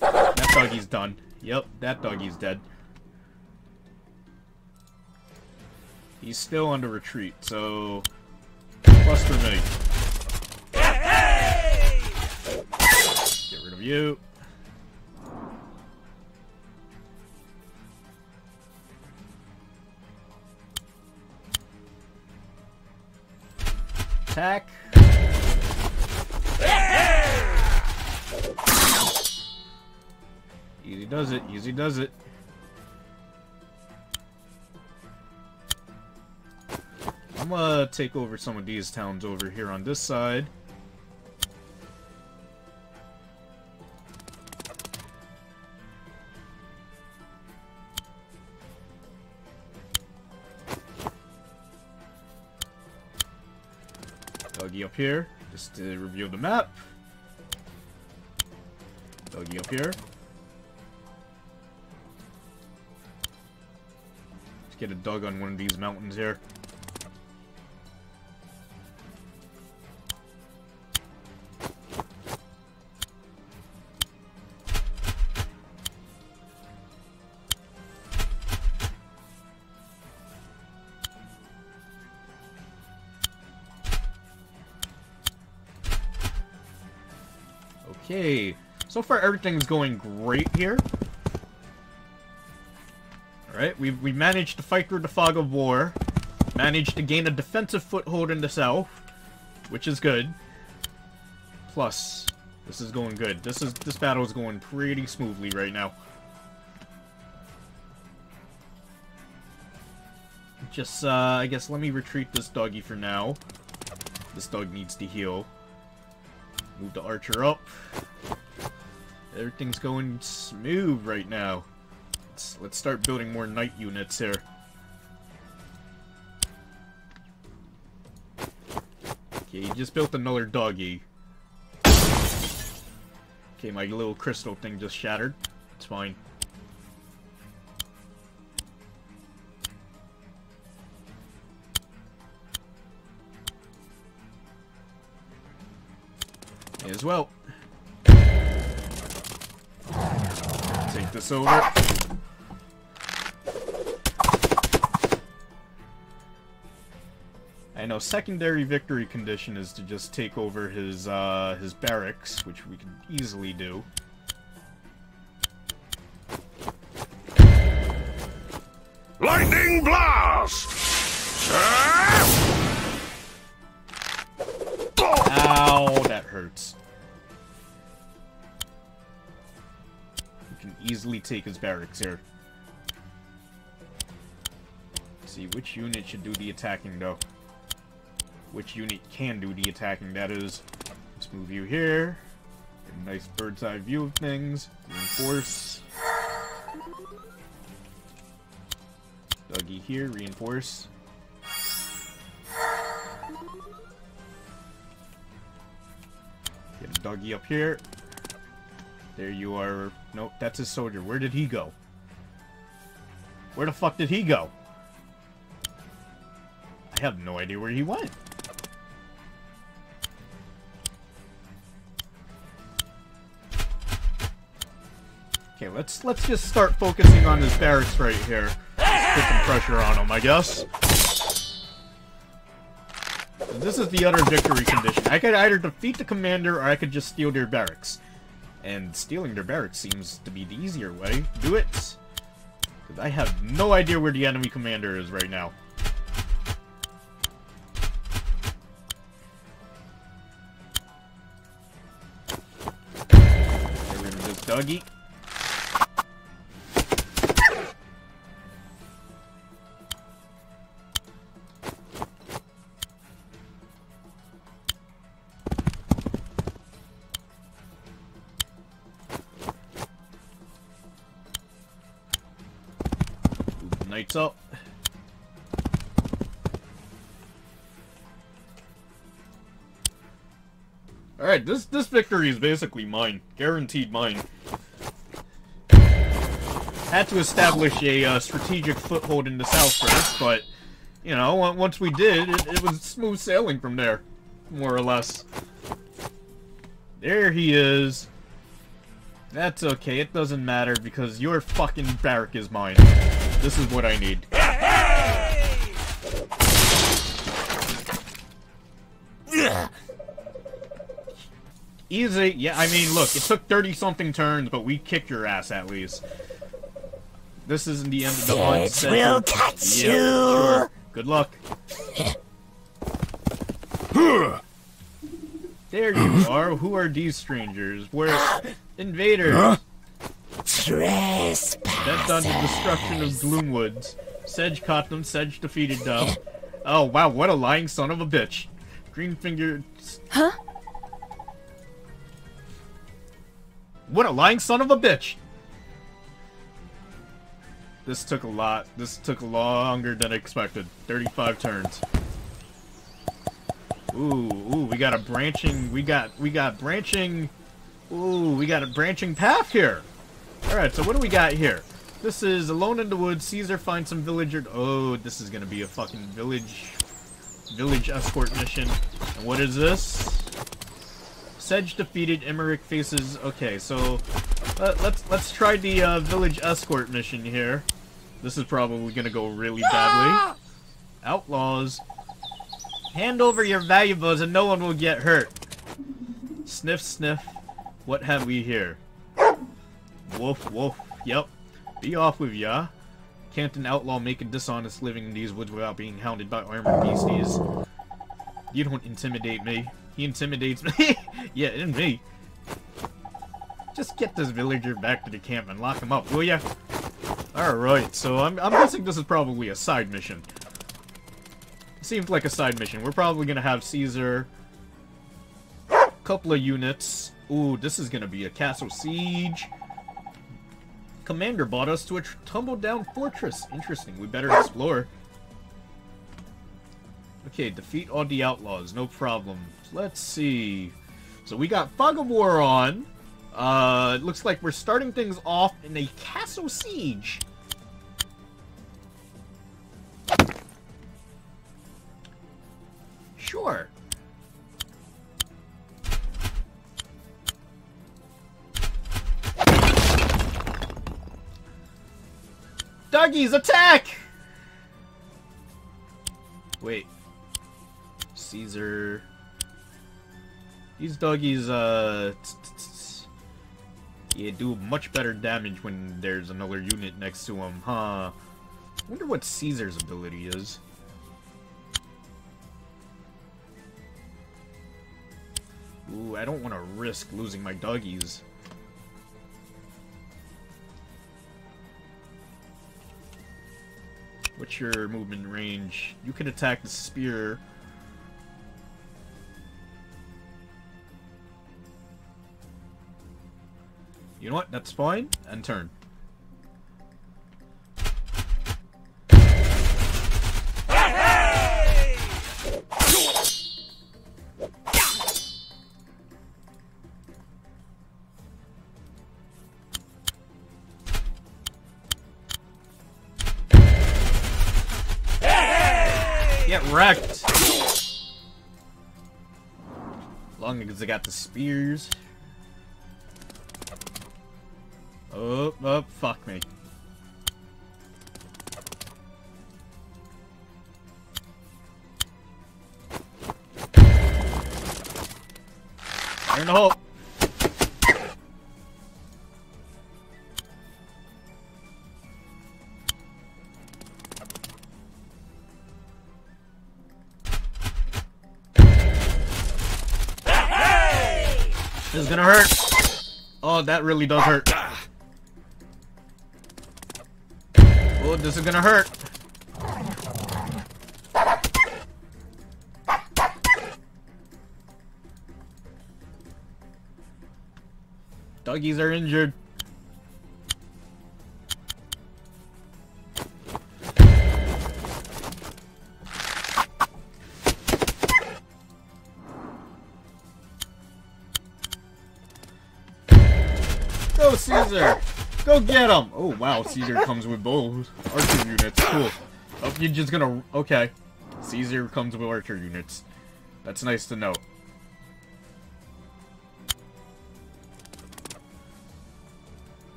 That doggy's done. Yep, that doggy's dead. He's still under retreat, so... Cluster me. Get rid of you. Attack. Easy does it, easy does it. I'm gonna take over some of these towns over here on this side. Here, just to review the map. Dougie up here. Let's get a dug on one of these mountains here. So far everything's going great here. Alright, we we managed to fight through the fog of war. Managed to gain a defensive foothold in the south, which is good. Plus, this is going good. This is this battle is going pretty smoothly right now. Just, uh, I guess let me retreat this doggy for now. This dog needs to heal. Move the archer up. Everything's going smooth right now. Let's, let's start building more knight units here. Okay, he just built another doggy. Okay, my little crystal thing just shattered. It's fine. As well. This over. I know secondary victory condition is to just take over his uh, his barracks, which we can easily do. Easily take his barracks here. Let's see, which unit should do the attacking, though? Which unit can do the attacking, that is. Let's move you here. Nice bird's eye view of things. Reinforce. Dougie here, reinforce. Get a doggy up here. There you are. Nope, that's his soldier. Where did he go? Where the fuck did he go? I have no idea where he went. Okay, let's let's just start focusing on his barracks right here. Put some pressure on him, I guess. This is the utter victory condition. I could either defeat the commander or I could just steal their barracks and stealing their barracks seems to be the easier way. Do it! Because I have no idea where the enemy commander is right now. Dougie. This this victory is basically mine. Guaranteed mine. Had to establish a uh, strategic foothold in the south first, but, you know, once we did, it, it was smooth sailing from there. More or less. There he is. That's okay, it doesn't matter because your fucking barrack is mine. This is what I need. Easy. Yeah, I mean, look, it took 30 something turns, but we kicked your ass at least. This isn't the end of the hunt. It Seth. will catch Yeah, you. Sure. Good luck. there you are. Who are these strangers? We're invaders. Trespass. Bent on the destruction of Gloomwoods. Sedge caught them, Sedge defeated them. Oh wow, what a lying son of a bitch. Greenfinger. Huh? What a lying son of a bitch! This took a lot. This took longer than expected. 35 turns. Ooh, ooh, we got a branching, we got, we got branching, ooh, we got a branching path here. Alright, so what do we got here? This is Alone in the Woods, Caesar finds some villager, oh, this is gonna be a fucking village, village escort mission. And what is this? Sedge defeated, Emeric faces, okay, so, uh, let's, let's try the, uh, village escort mission here. This is probably gonna go really badly. Outlaws. Hand over your valuables and no one will get hurt. Sniff, sniff. What have we here? Woof, woof. Yep. Be off with ya. Can't an outlaw make a dishonest living in these woods without being hounded by armored beasties? You don't intimidate me. He intimidates me. yeah, and me. Just get this villager back to the camp and lock him up, will ya? Alright, so I'm, I'm guessing this is probably a side mission. Seems like a side mission. We're probably gonna have Caesar. Couple of units. Ooh, this is gonna be a castle siege. Commander bought us to a tr- tumbled down fortress. Interesting. We better explore. Okay, defeat all the outlaws. No problem. Let's see. So we got Fog of War on. Uh, it looks like we're starting things off in a castle siege. Sure. Doggies, attack! Wait. Caesar. These doggies, uh... Yeah, do much better damage when there's another unit next to them, huh? wonder what Caesar's ability is. Ooh, I don't want to risk losing my doggies. What's your movement range? You can attack the spear. You know what? That's fine. And turn. Get wrecked! Long as they got the spears. Oh, oh, fuck me. Fire in the hole. This is gonna hurt. Oh, that really does hurt. This is gonna hurt. Doggies are injured. Get him! Oh, wow, Caesar comes with both archer units. Cool. Oh, you're just gonna... Okay. Caesar comes with archer units. That's nice to know.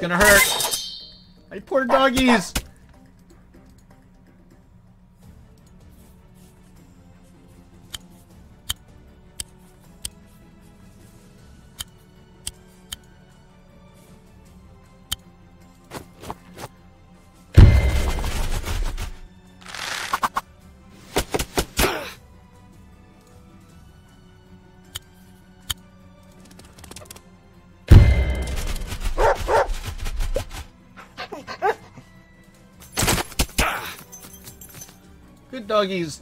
It's gonna hurt. My poor doggies. Doggies.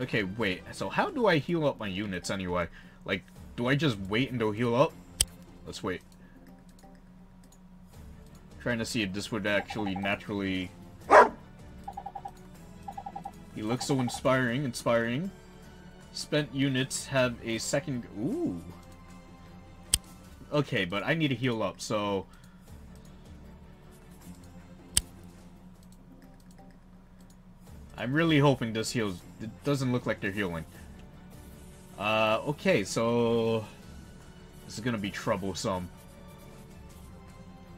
Okay, wait. So how do I heal up my units anyway? Like, do I just wait until heal up? Let's wait. Trying to see if this would actually naturally... He looks so inspiring, inspiring. Spent units have a second... Ooh. Okay, but I need to heal up, so... I'm really hoping this heals. It doesn't look like they're healing. Uh, okay, so... This is gonna be troublesome.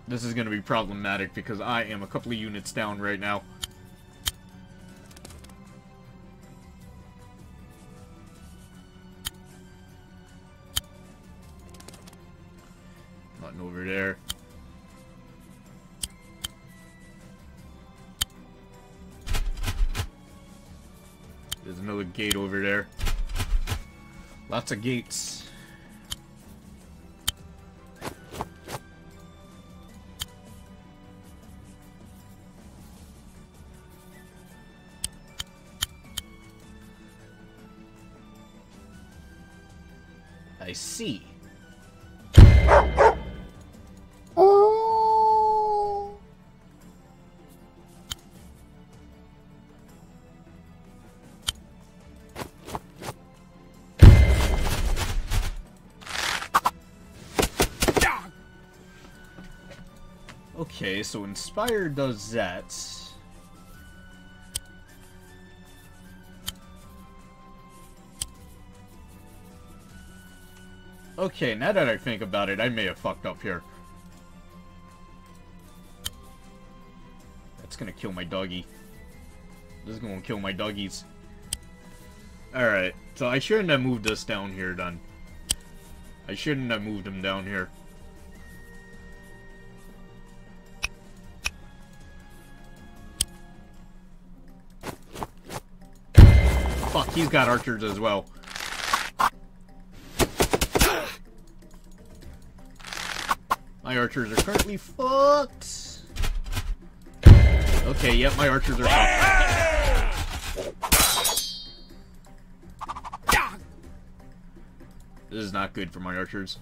This is gonna be problematic because I am a couple of units down right now. Nothing over there. There's another gate over there. Lots of gates. So Inspire does that. Okay, now that I think about it, I may have fucked up here. That's gonna kill my doggy. This is gonna kill my doggies. Alright, so I shouldn't have moved this down here then. I shouldn't have moved him down here. Got archers as well. My archers are currently fucked. Okay, yep, my archers are fucked. This is not good for my archers.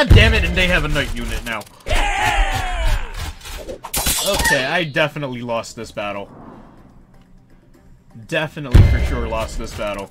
God damn it, and they have a knight unit now. Okay, I definitely lost this battle. Definitely for sure lost this battle.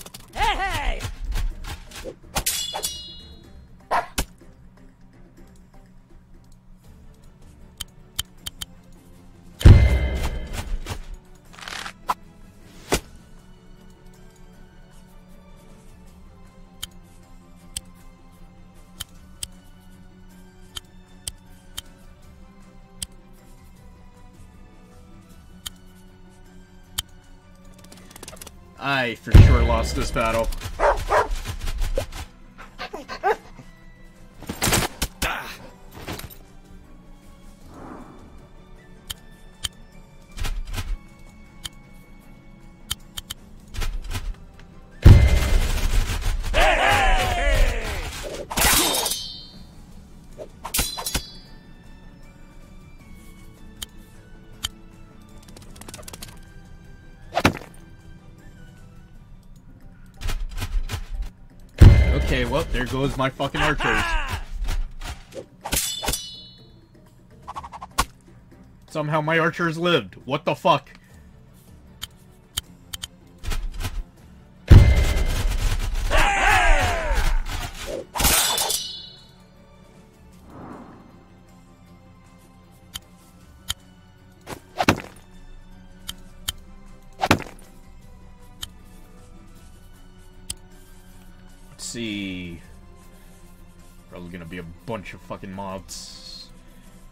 This battle. There goes my fucking archers. Somehow my archers lived. What the fuck?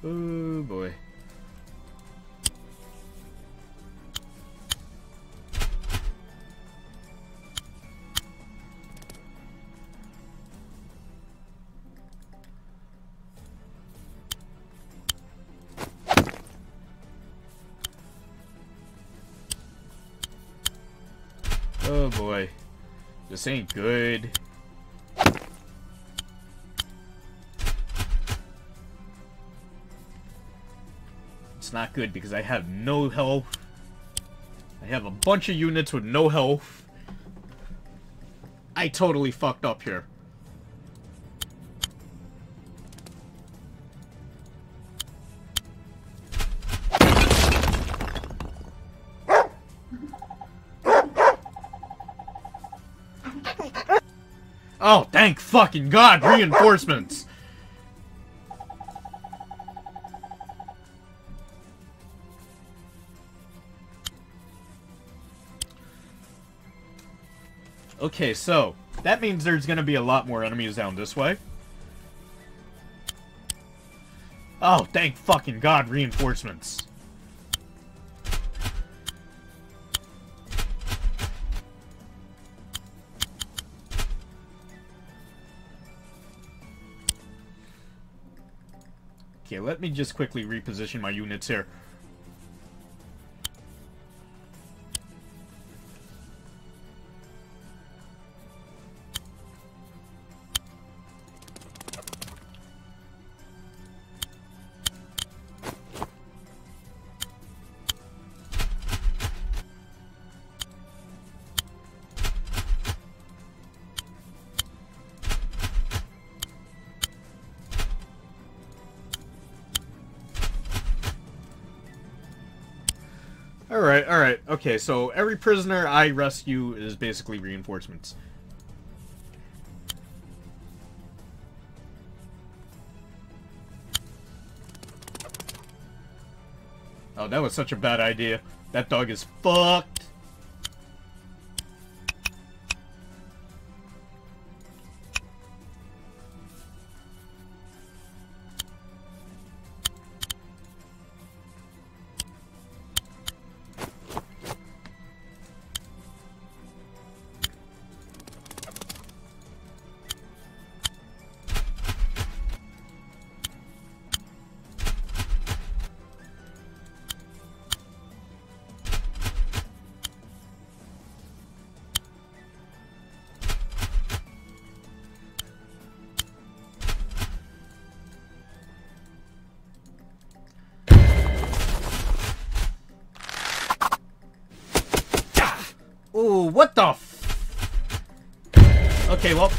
Oh boy. Oh boy. This ain't good. Good because I have no health. I have a bunch of units with no health. I totally fucked up here. Oh, thank fucking god, reinforcements! Okay, so, that means there's gonna be a lot more enemies down this way. Oh, thank fucking god, reinforcements. Okay, let me just quickly reposition my units here. Okay, so every prisoner I rescue is basically reinforcements. Oh, that was such a bad idea. That dog is fucked.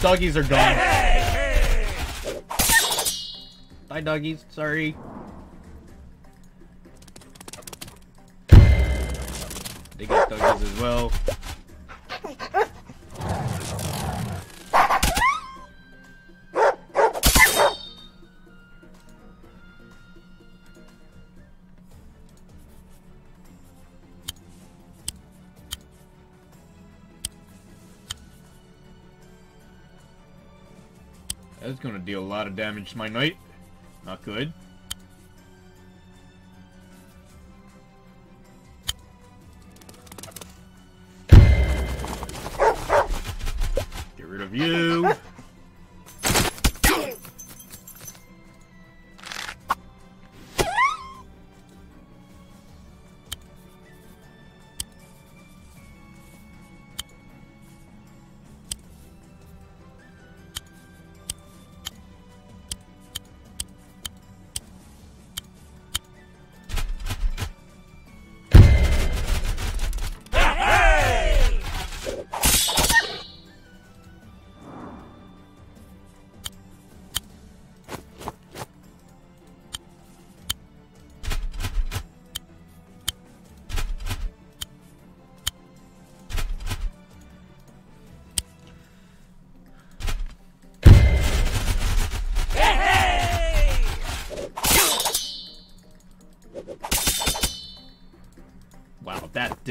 Doggies are gone. Bye, doggies. Sorry. Deal a lot of damage to my knight. Not good.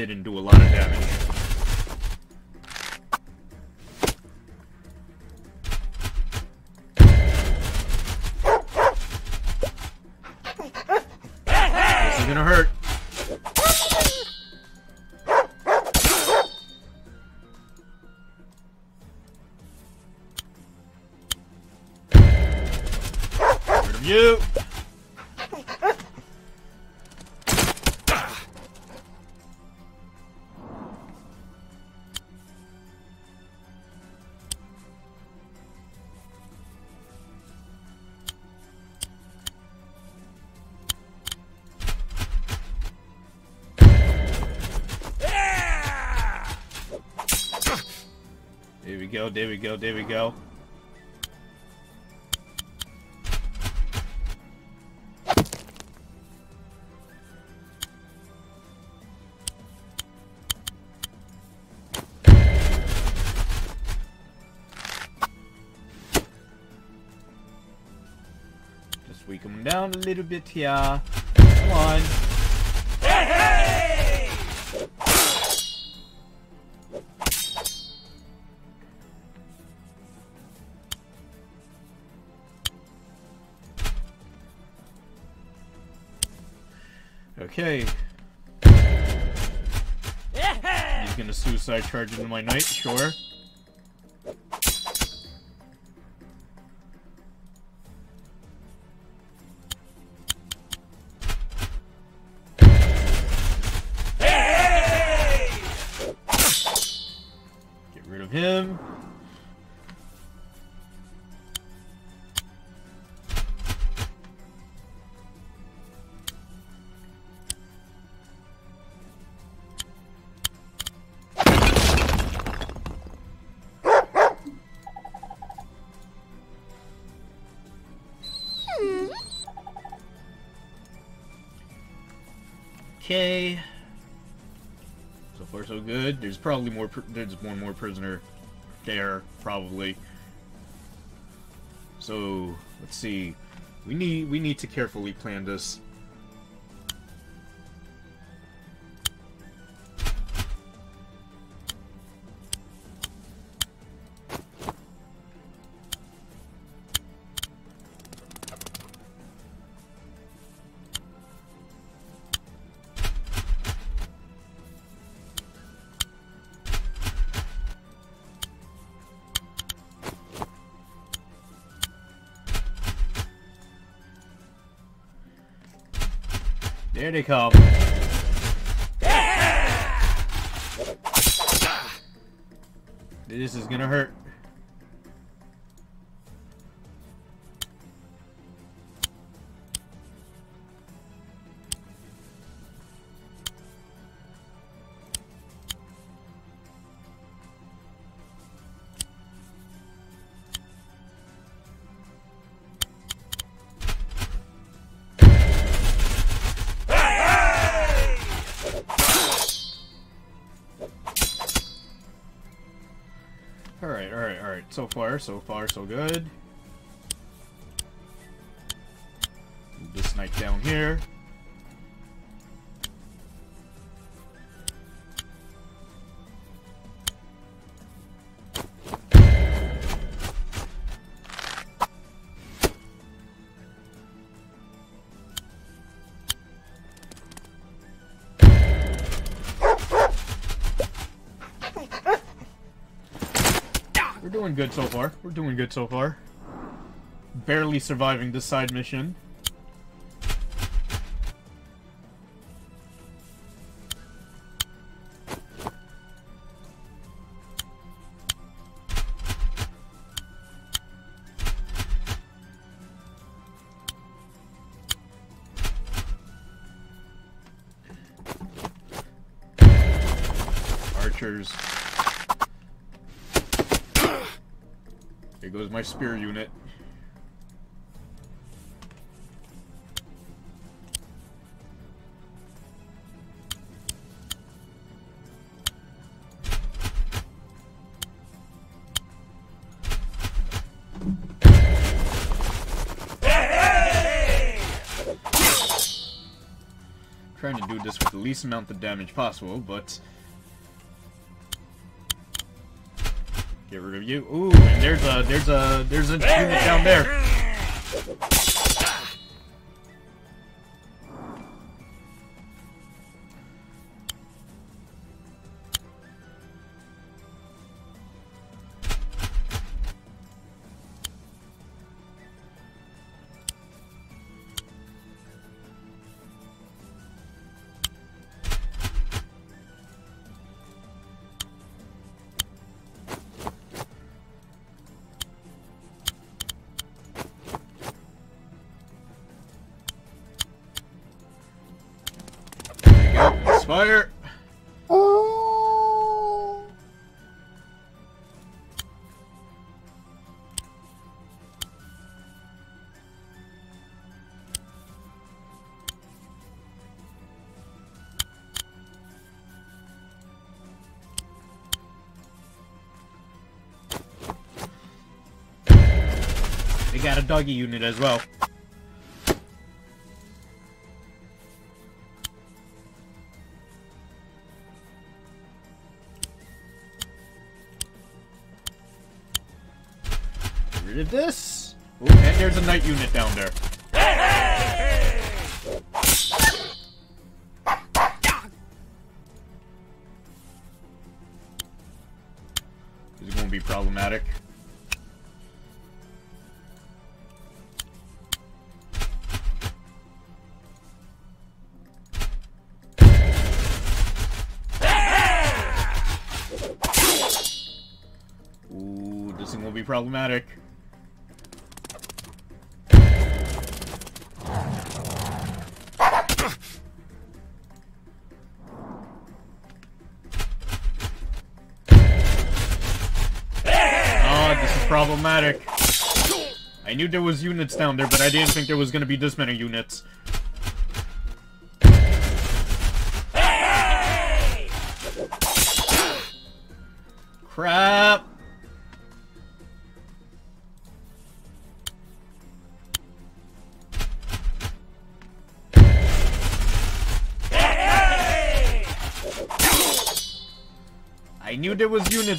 Didn't do a lot there we go, there we go. Just weaken him down a little bit here. Come on. Charge into my knight, sure. Okay. So far, so good. There's probably more. There's one more prisoner there, probably. So let's see. We need we need to carefully plan this. There so far. So far, so good. This knight down here. Good so far. We're doing good so far. Barely surviving this side mission. Spear unit. Trying to do this with the least amount of damage possible, but Get rid of you. Ooh, and there's a there's a there's a unit down. There doggy unit as well. Get rid of this. Ooh, and there's a knight unit down there. Problematic. Ah, this is problematic. I knew there was units down there, but I didn't think there was gonna be this many units.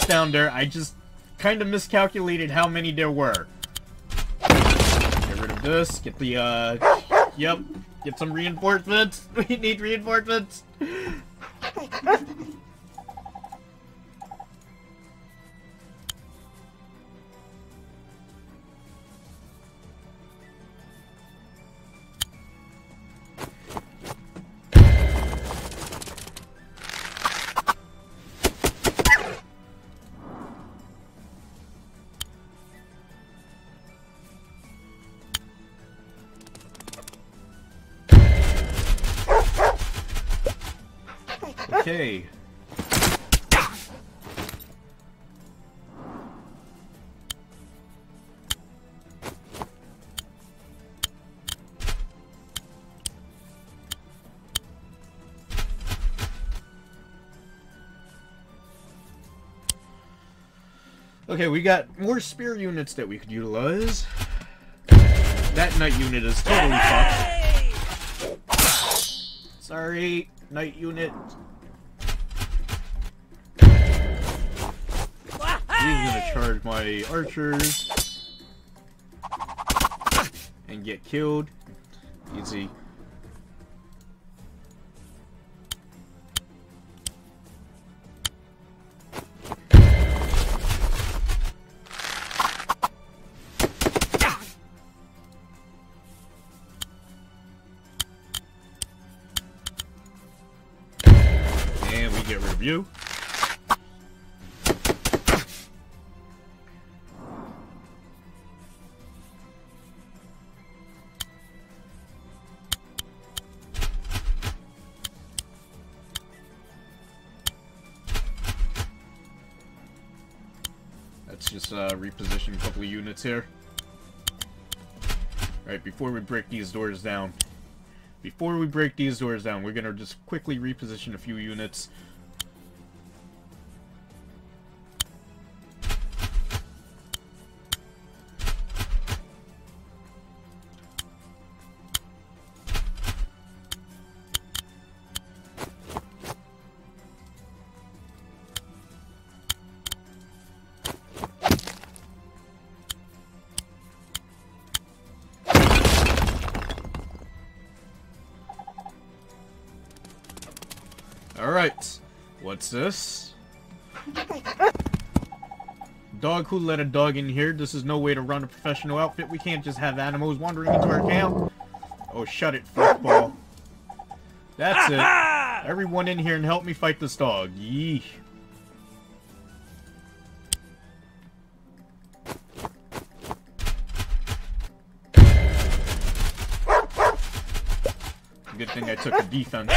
There, I just kind of miscalculated how many there were. Get rid of this, get the, uh, yep, get some reinforcements. We need reinforcements. Okay, we got more spear units that we could utilize. That knight unit is totally fucked. Sorry, knight unit. He's gonna charge my archers and get killed. Easy. Uh, a couple of units here. Alright, before we break these doors down. Before we break these doors down, we're gonna just quickly reposition a few units. This? Dog who let a dog in here? This is no way to run a professional outfit. We can't just have animals wandering into our camp. Oh, shut it, football. That's it. Everyone in here and help me fight this dog. Yee. Good thing I took a defense.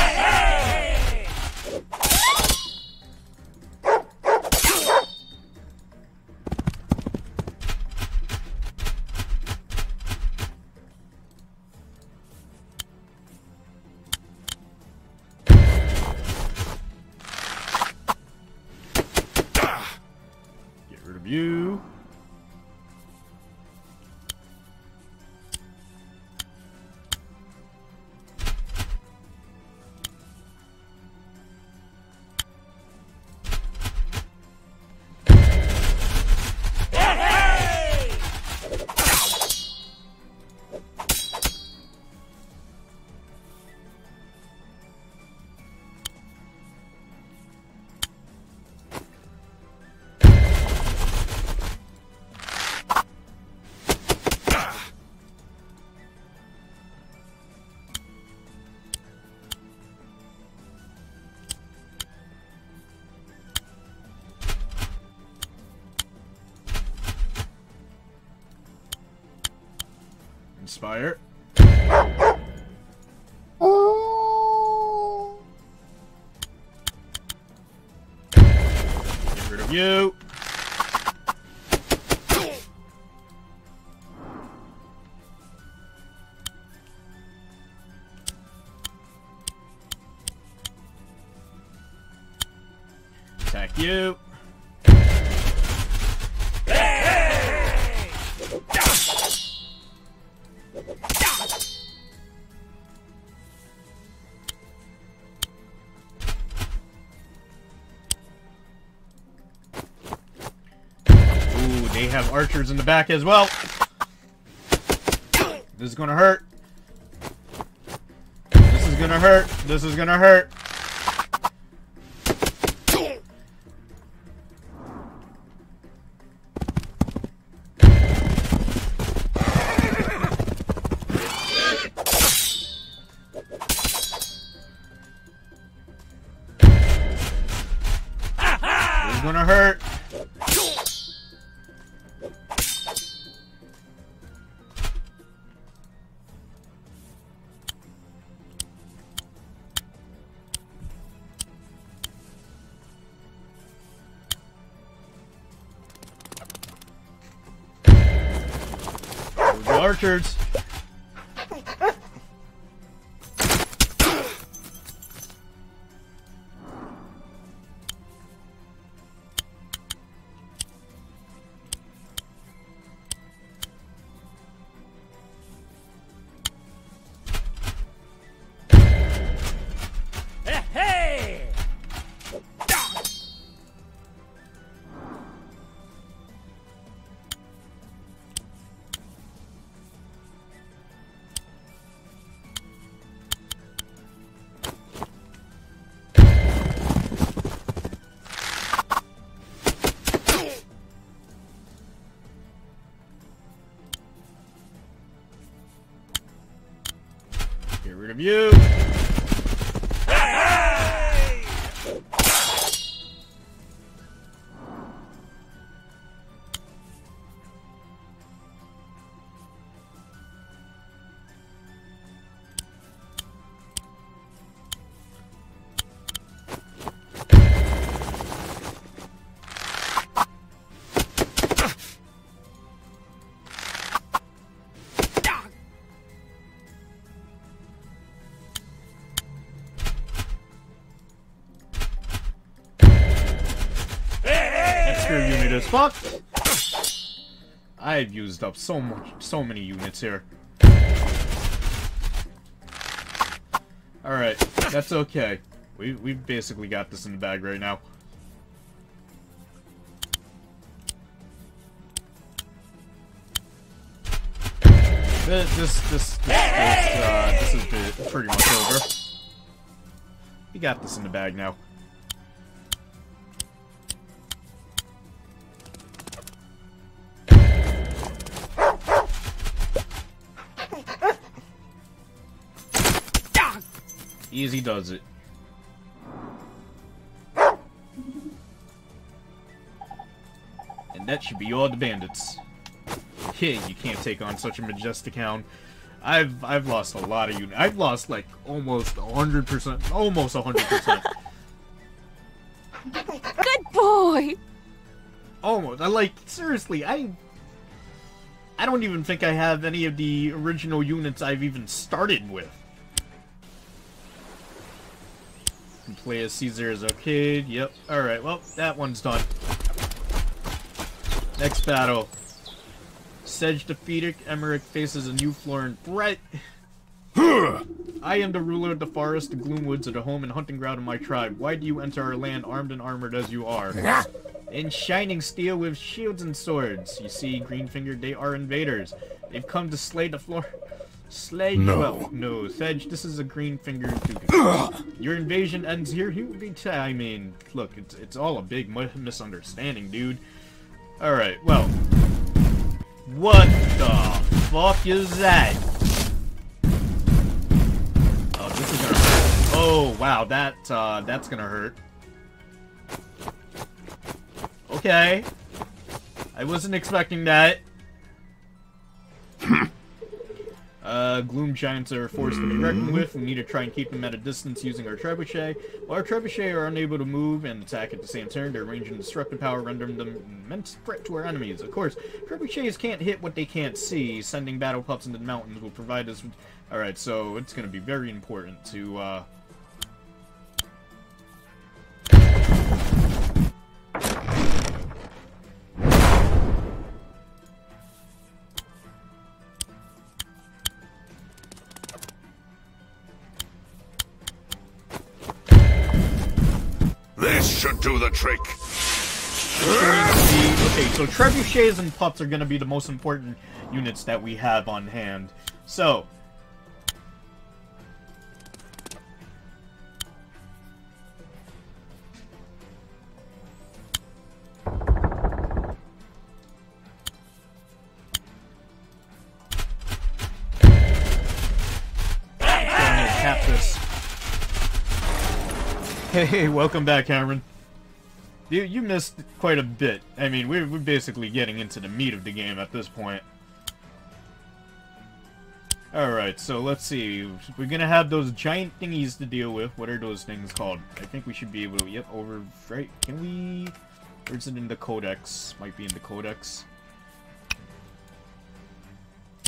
Inspire. Get rid of you. Attack you. Archers in the back as well. This is gonna hurt. This is gonna hurt. This is gonna hurt. The Fucked. I've used up so much, so many units here. Alright, that's okay. We, we've basically got this in the bag right now. This, this, this, this, uh, this is pretty much over. We got this in the bag now. Easy does it. And that should be all the bandits. Yeah, you can't take on such a majestic hound. I've I've lost a lot of units. I've lost like almost hundred percent, almost hundred percent, Good boy! almost. I like seriously. I I don't even think I have any of the original units I've even started with. Play as Caesar is okay. Yep. All right. Well, that one's done. Next battle. Sedge defeated. Emeric faces a new Floran threat. I am the ruler of the forest, the gloom woods are the home and hunting ground of my tribe. Why do you enter our land armed and armored as you are? In shining steel with shields and swords. You see, Greenfinger, they are invaders. They've come to slay the floor. Slay No. well, no, Sedge, this is a Greenfinger Duke. Your invasion ends here. You would be. T- I mean, look, it's it's all a big misunderstanding, dude. All right, well, what the fuck is that? Oh, this is gonna. Hurt. Oh wow, that uh, that's gonna hurt. Okay, I wasn't expecting that. Uh, Gloom Giants are forced to be reckoned with. We need to try and keep them at a distance using our trebuchet. While our trebuchet are unable to move and attack at the same turn, their range and destructive power render them an immense threat to our enemies. Of course, trebuchets can't hit what they can't see. Sending battle pups into the mountains will provide us with... Alright, so it's going to be very important to, uh... the trick. Okay, so trebuchets and pups are going to be the most important units that we have on hand. So. Hey, welcome back, Cameron. You, you missed quite a bit. I mean, we're, we're basically getting into the meat of the game at this point. Alright, so let's see. We're gonna have those giant thingies to deal with. What are those things called? I think we should be able to... Yep, over... Right? Can we... Or is it in the codex? Might be in the codex.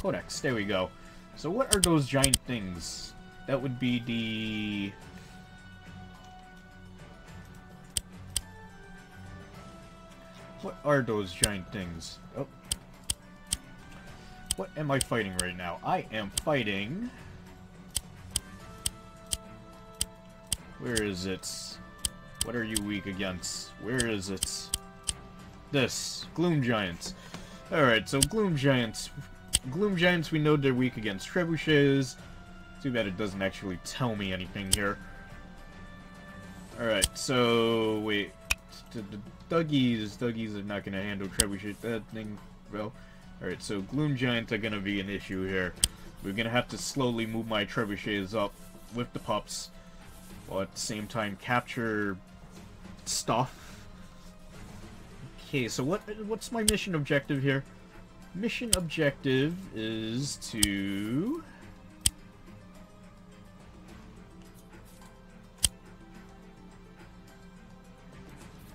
Codex, there we go. So what are those giant things? That would be the... What are those giant things? Oh. What am I fighting right now? I am fighting... Where is it? What are you weak against? Where is it? This. Gloom Giants. Alright, so Gloom Giants. Gloom Giants, we know they're weak against trebuchets. Too bad it doesn't actually tell me anything here. Alright, so... Wait. The, Dougies, Dougies are not gonna handle trebuchet. That thing, well... Alright, so Gloom Giants are gonna be an issue here. We're gonna have to slowly move my trebuchets up with the pups, while at the same time capture stuff. Okay, so what what's my mission objective here? Mission objective is to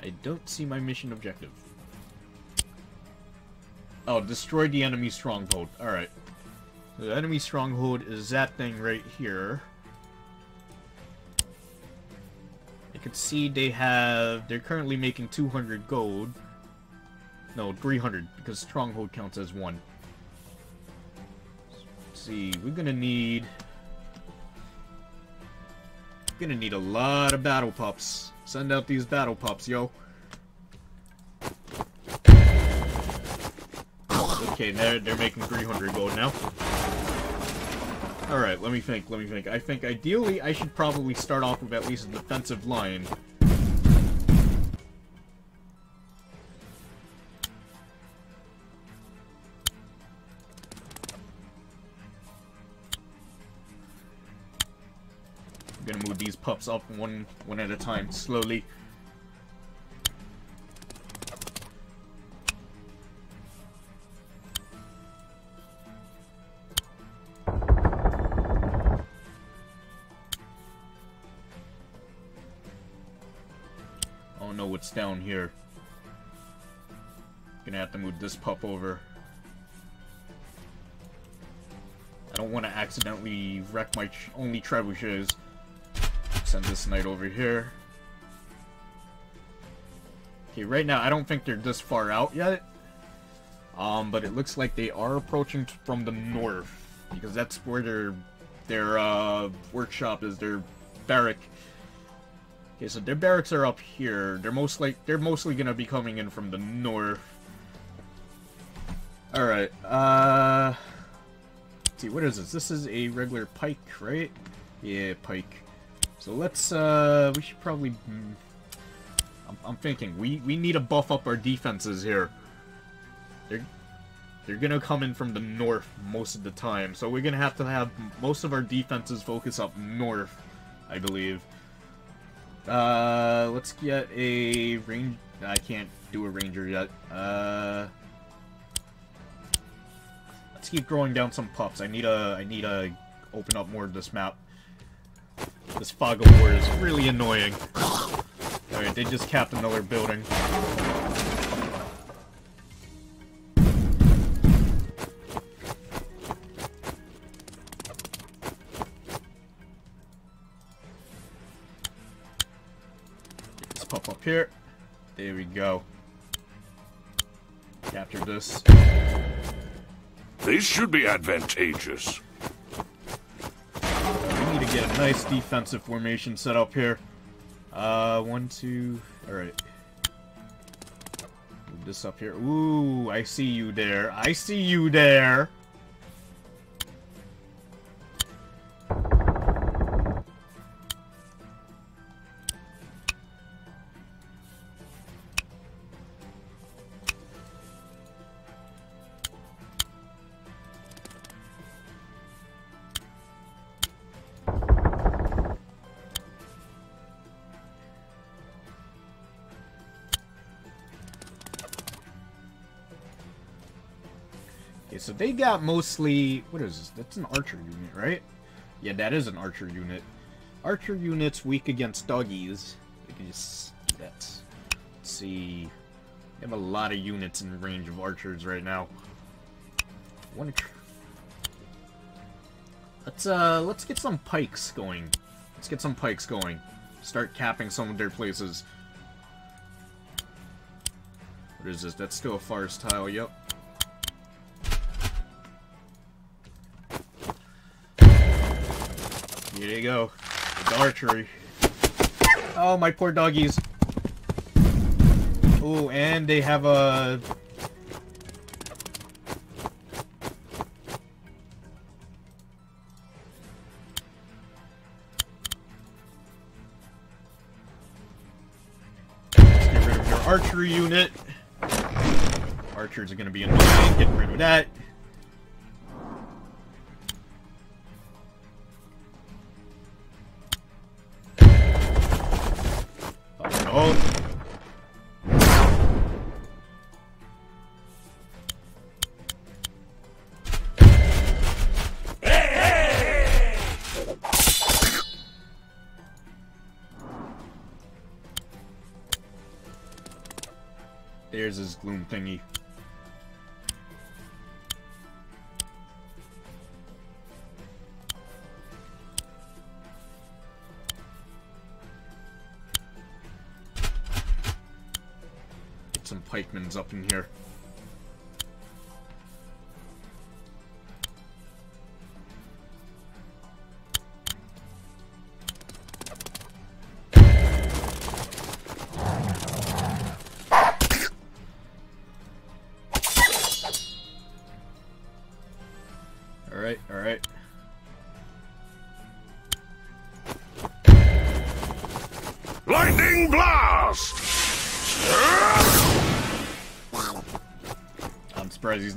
I don't see my mission objective. Oh, destroy the enemy stronghold. Alright. The enemy stronghold is that thing right here. You can see they have... They're currently making 200 gold. No, 300, because stronghold counts as one. Let's see, we're gonna need... Gonna need a lot of battle pups. Send out these battle pups, yo. Okay, they're, they're making 300 gold now. Alright, let me think, let me think. I think ideally I should probably start off with at least a defensive line. Gonna move these pups up one one at a time, slowly. I don't know what's down here. Gonna have to move this pup over. I don't want to accidentally wreck my only trebuchets. Send this knight over here. Okay, right now I don't think they're this far out yet. Um, but it looks like they are approaching from the north because that's where their their uh, workshop is. Their barrack. Okay, so their barracks are up here. They're most like they're mostly gonna be coming in from the north. All right. Uh, see what is this? This is a regular pike, right? Yeah, pike. So let's, uh, we should probably... mm, I'm, I'm thinking, we, we need to buff up our defenses here. They're, they're gonna come in from the north most of the time, so we're gonna have to have most of our defenses focus up north, I believe. Uh, let's get a range... I can't do a ranger yet. Uh... Let's keep growing down some pups. I need a, I need to open up more of this map. This fog of war is really annoying. Alright, they just capped another building. Let's pop up here. There we go. Capture this. This should be advantageous. Get a nice defensive formation set up here. Uh, one, two, alright. Move this up here. Ooh, I see you there. I see you there. They got mostly... What is this? That's an archer unit, right? Yeah, that is an archer unit. Archer units weak against doggies. We can just. Let's see... We have a lot of units in range of archers right now. One... Let's, uh, let's get some pikes going. Let's get some pikes going. Start capping some of their places. What is this? That's still a forest tile, yep. Here you go. The archery. Oh, my poor doggies. Oh, and they have a... Get rid of your archery unit. Archers are gonna be annoying. Get rid of that. Gloom thingy. Get some pikemans up in here.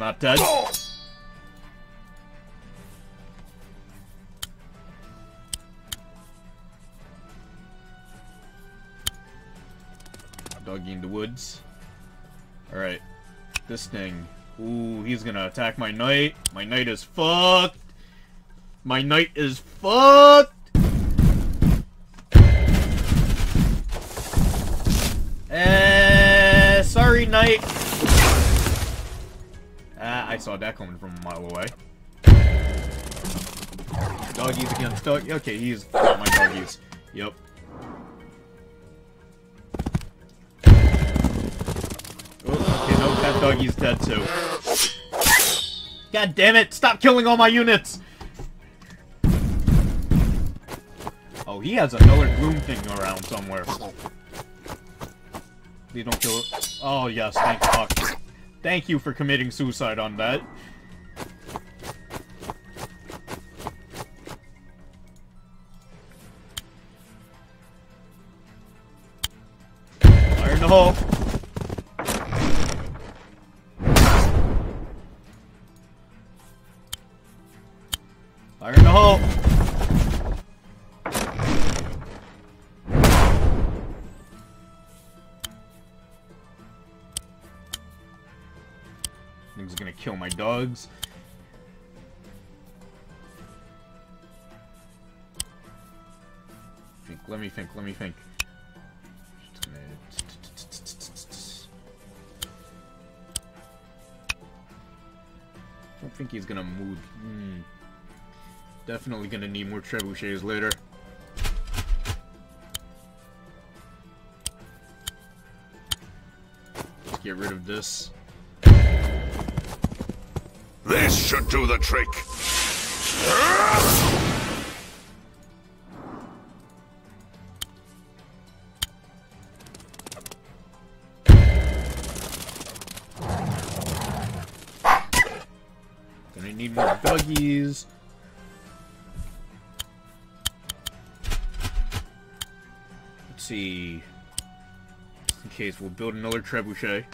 Not dead. Doggy in the woods. Alright. This thing. Ooh, he's gonna attack my knight. My knight is fucked. My knight is fucked. Saw that coming from a mile away. Doggies against dog. Okay, he's got my doggies. Yep. Oh, okay, no, that doggy's dead too. God damn it! Stop killing all my units! Oh, he has another gloom thing around somewhere. Please don't kill it. Oh, yes, thank fuck. Thank you for committing suicide on that. Dogs. Think, let me think, let me think. Gonna... Don't think he's gonna move. Hmm. Definitely gonna need more trebuchets later. Let's get rid of this. This should do the trick. Gonna need more buggies. Let's see. Just in case, we'll build another trebuchet.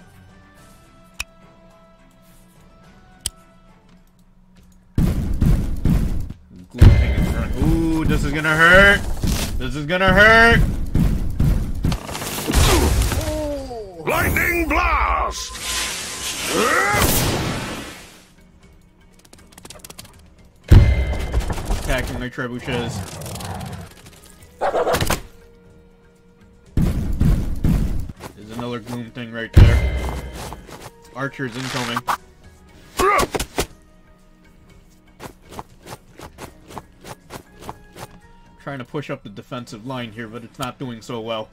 Gonna hurt. This is gonna hurt. Lightning blast! Attacking my trebuchets. There's another gloom thing right there. Archers incoming. Push up the defensive line here, but it's not doing so well.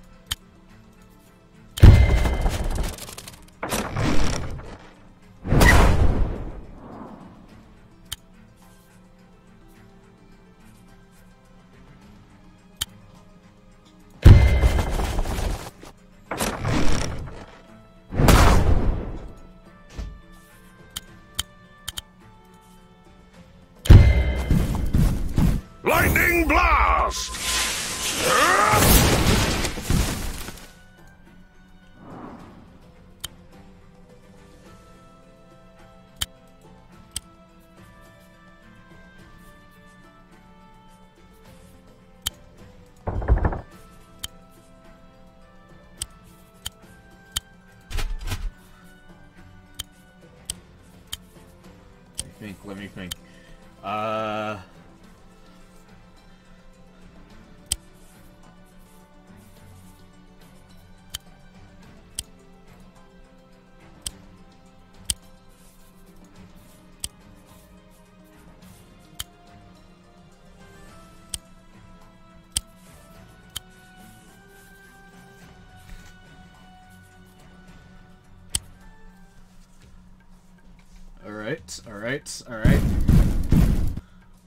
Alright, alright, alright.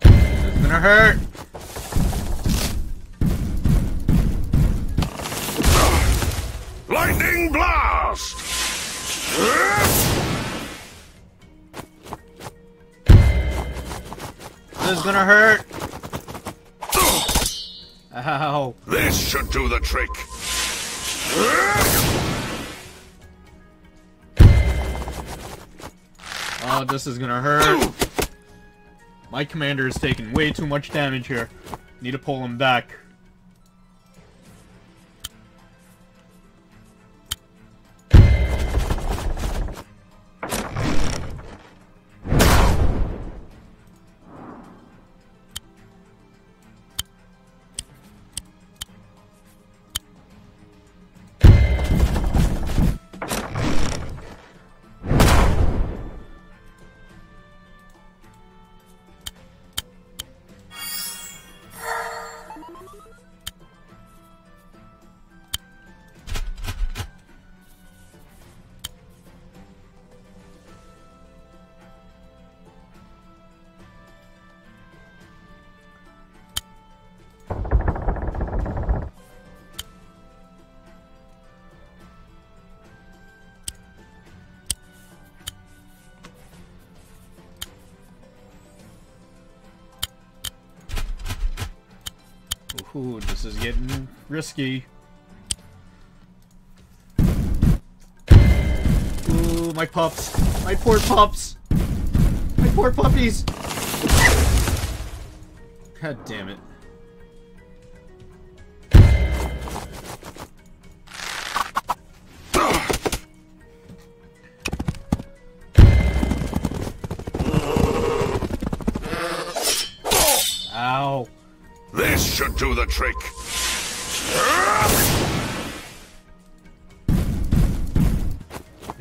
It's gonna hurt! Lightning blast! This is gonna hurt! Ow. This should do the trick. This is gonna hurt. My commander is taking way too much damage here. Need to pull him back. Risky. Ooh, my pups. My poor pups. My poor puppies. God damn it. Ow. This should do the trick.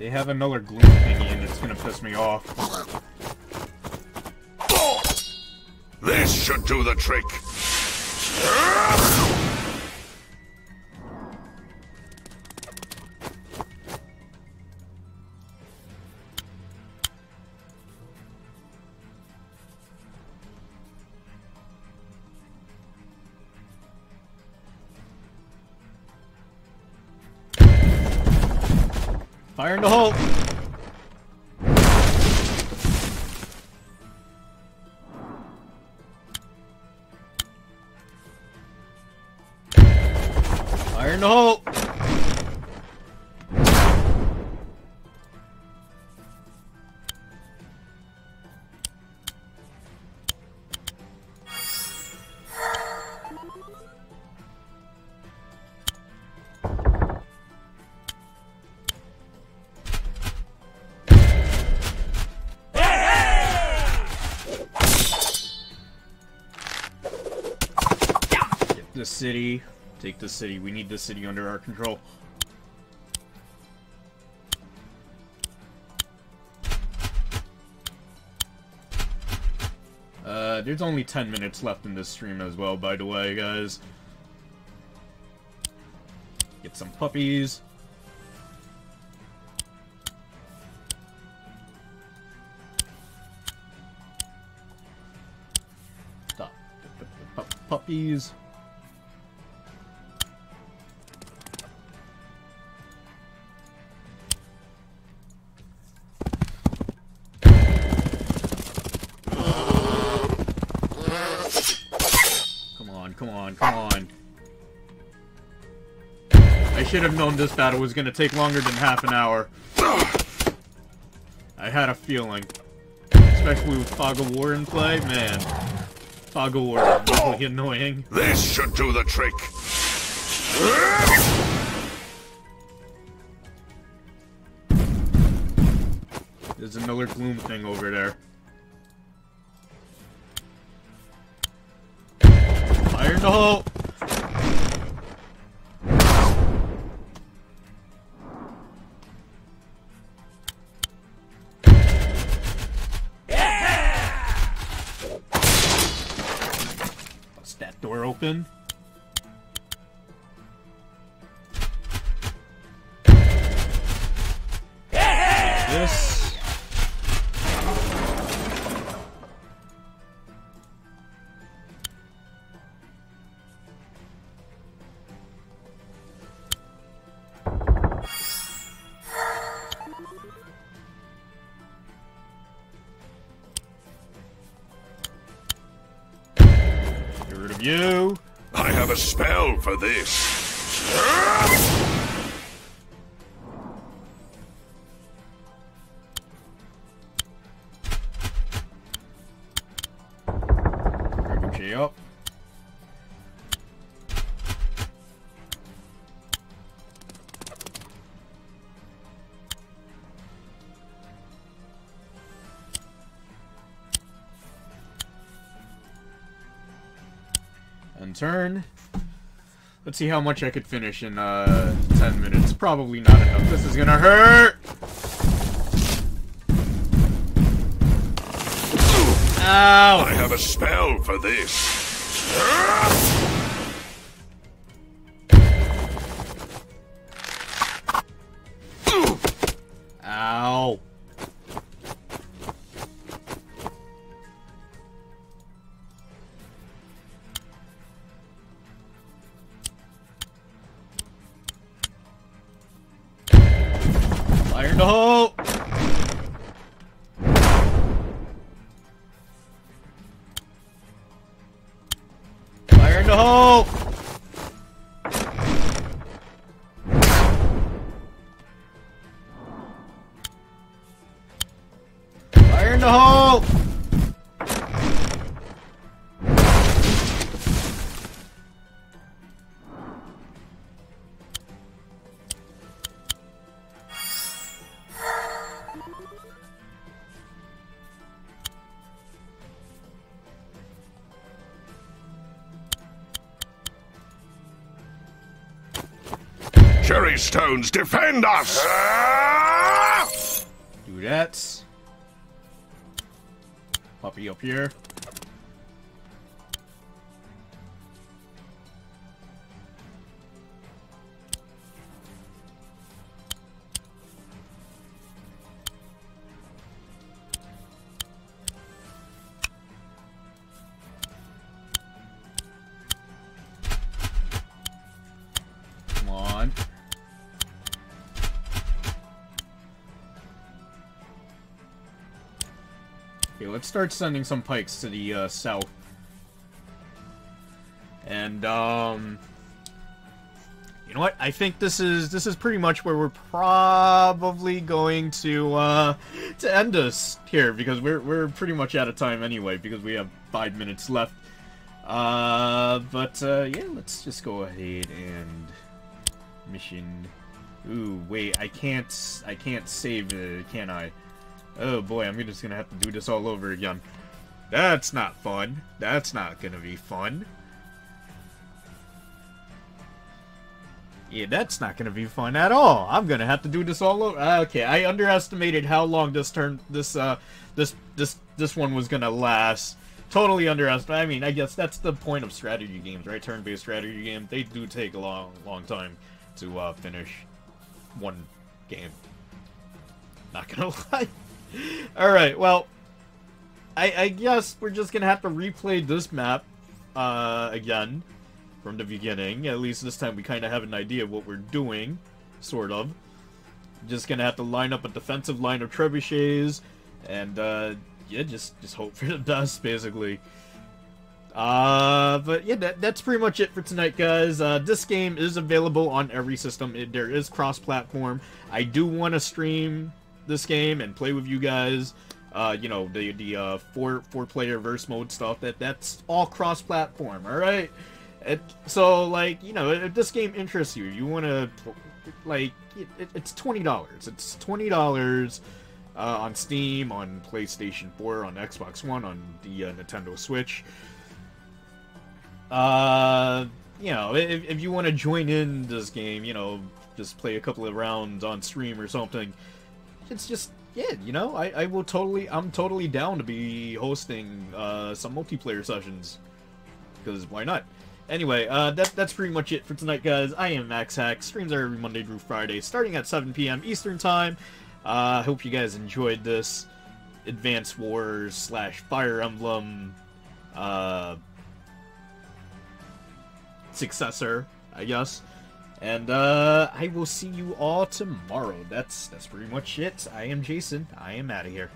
They have another gloom thingy and it's gonna piss me off. This should do the trick. Fire in the hole! The city. Take the city. We need the city under our control. Uh, there's only 10 minutes left in this stream as well, by the way, guys. Get some puppies. Stop. Pu- Puppies. should have known this battle was going to take longer than half an hour. I had a feeling. Especially with Fog of War in play, man. Fog of War is really annoying. This should do the trick. There's another gloom thing over there. Fire in the hole! For this. Up. And turn. Let's see how much I could finish in uh 10 minutes. Probably not enough. This is gonna hurt! Ow! I have a spell for this. Stones, defend us! Do that. Puppy up here. Start sending some pikes to the uh, south. And um you know what? I think this is this is pretty much where we're probably going to uh to end us here because we're we're pretty much out of time anyway because we have 5 minutes left. Uh but uh yeah, let's just go ahead and mission Ooh, wait, I can't I can't save it, can I? Oh boy, I'm just gonna have to do this all over again. That's not fun. That's not gonna be fun. Yeah, that's not gonna be fun at all. I'm gonna have to do this all over. Okay, I underestimated how long this turn, this uh, this this this one was gonna last. Totally underestimated. I mean, I guess that's the point of strategy games, right? Turn-based strategy game. They do take a long, long time to uh, finish one game. Not gonna lie. Alright, well, I, I guess we're just gonna have to replay this map uh, again from the beginning. At least this time we kind of have an idea of what we're doing, sort of. Just gonna have to line up a defensive line of trebuchets, and uh, yeah, just just hope for the best, basically. Uh, but yeah, that, that's pretty much it for tonight, guys. Uh, this game is available on every system. It, there is cross-platform. I do want to stream this game and play with you guys. Uh, you know, the the uh, four four player verse mode stuff. That that's all cross-platform. All right. It, so like you know, if this game interests you, you want to like it, it, it's twenty dollars. It's twenty dollars. Uh, on Steam, on PlayStation 4, on Xbox One, on the uh, Nintendo Switch. uh, you know, if, if you want to join in this game, you know, just play a couple of rounds on stream or something, it's just, yeah, you know, I, I will totally, I'm totally down to be hosting uh, some multiplayer sessions. Because why not? Anyway, uh, that, that's pretty much it for tonight, guys. I am Axe Hack. Streams are every Monday through Friday, starting at 7 p.m. Eastern Time. I uh, hope you guys enjoyed this Advance Wars slash Fire Emblem uh, successor, I guess. And uh, I will see you all tomorrow. That's that's pretty much it. I am Jason. I am out of here.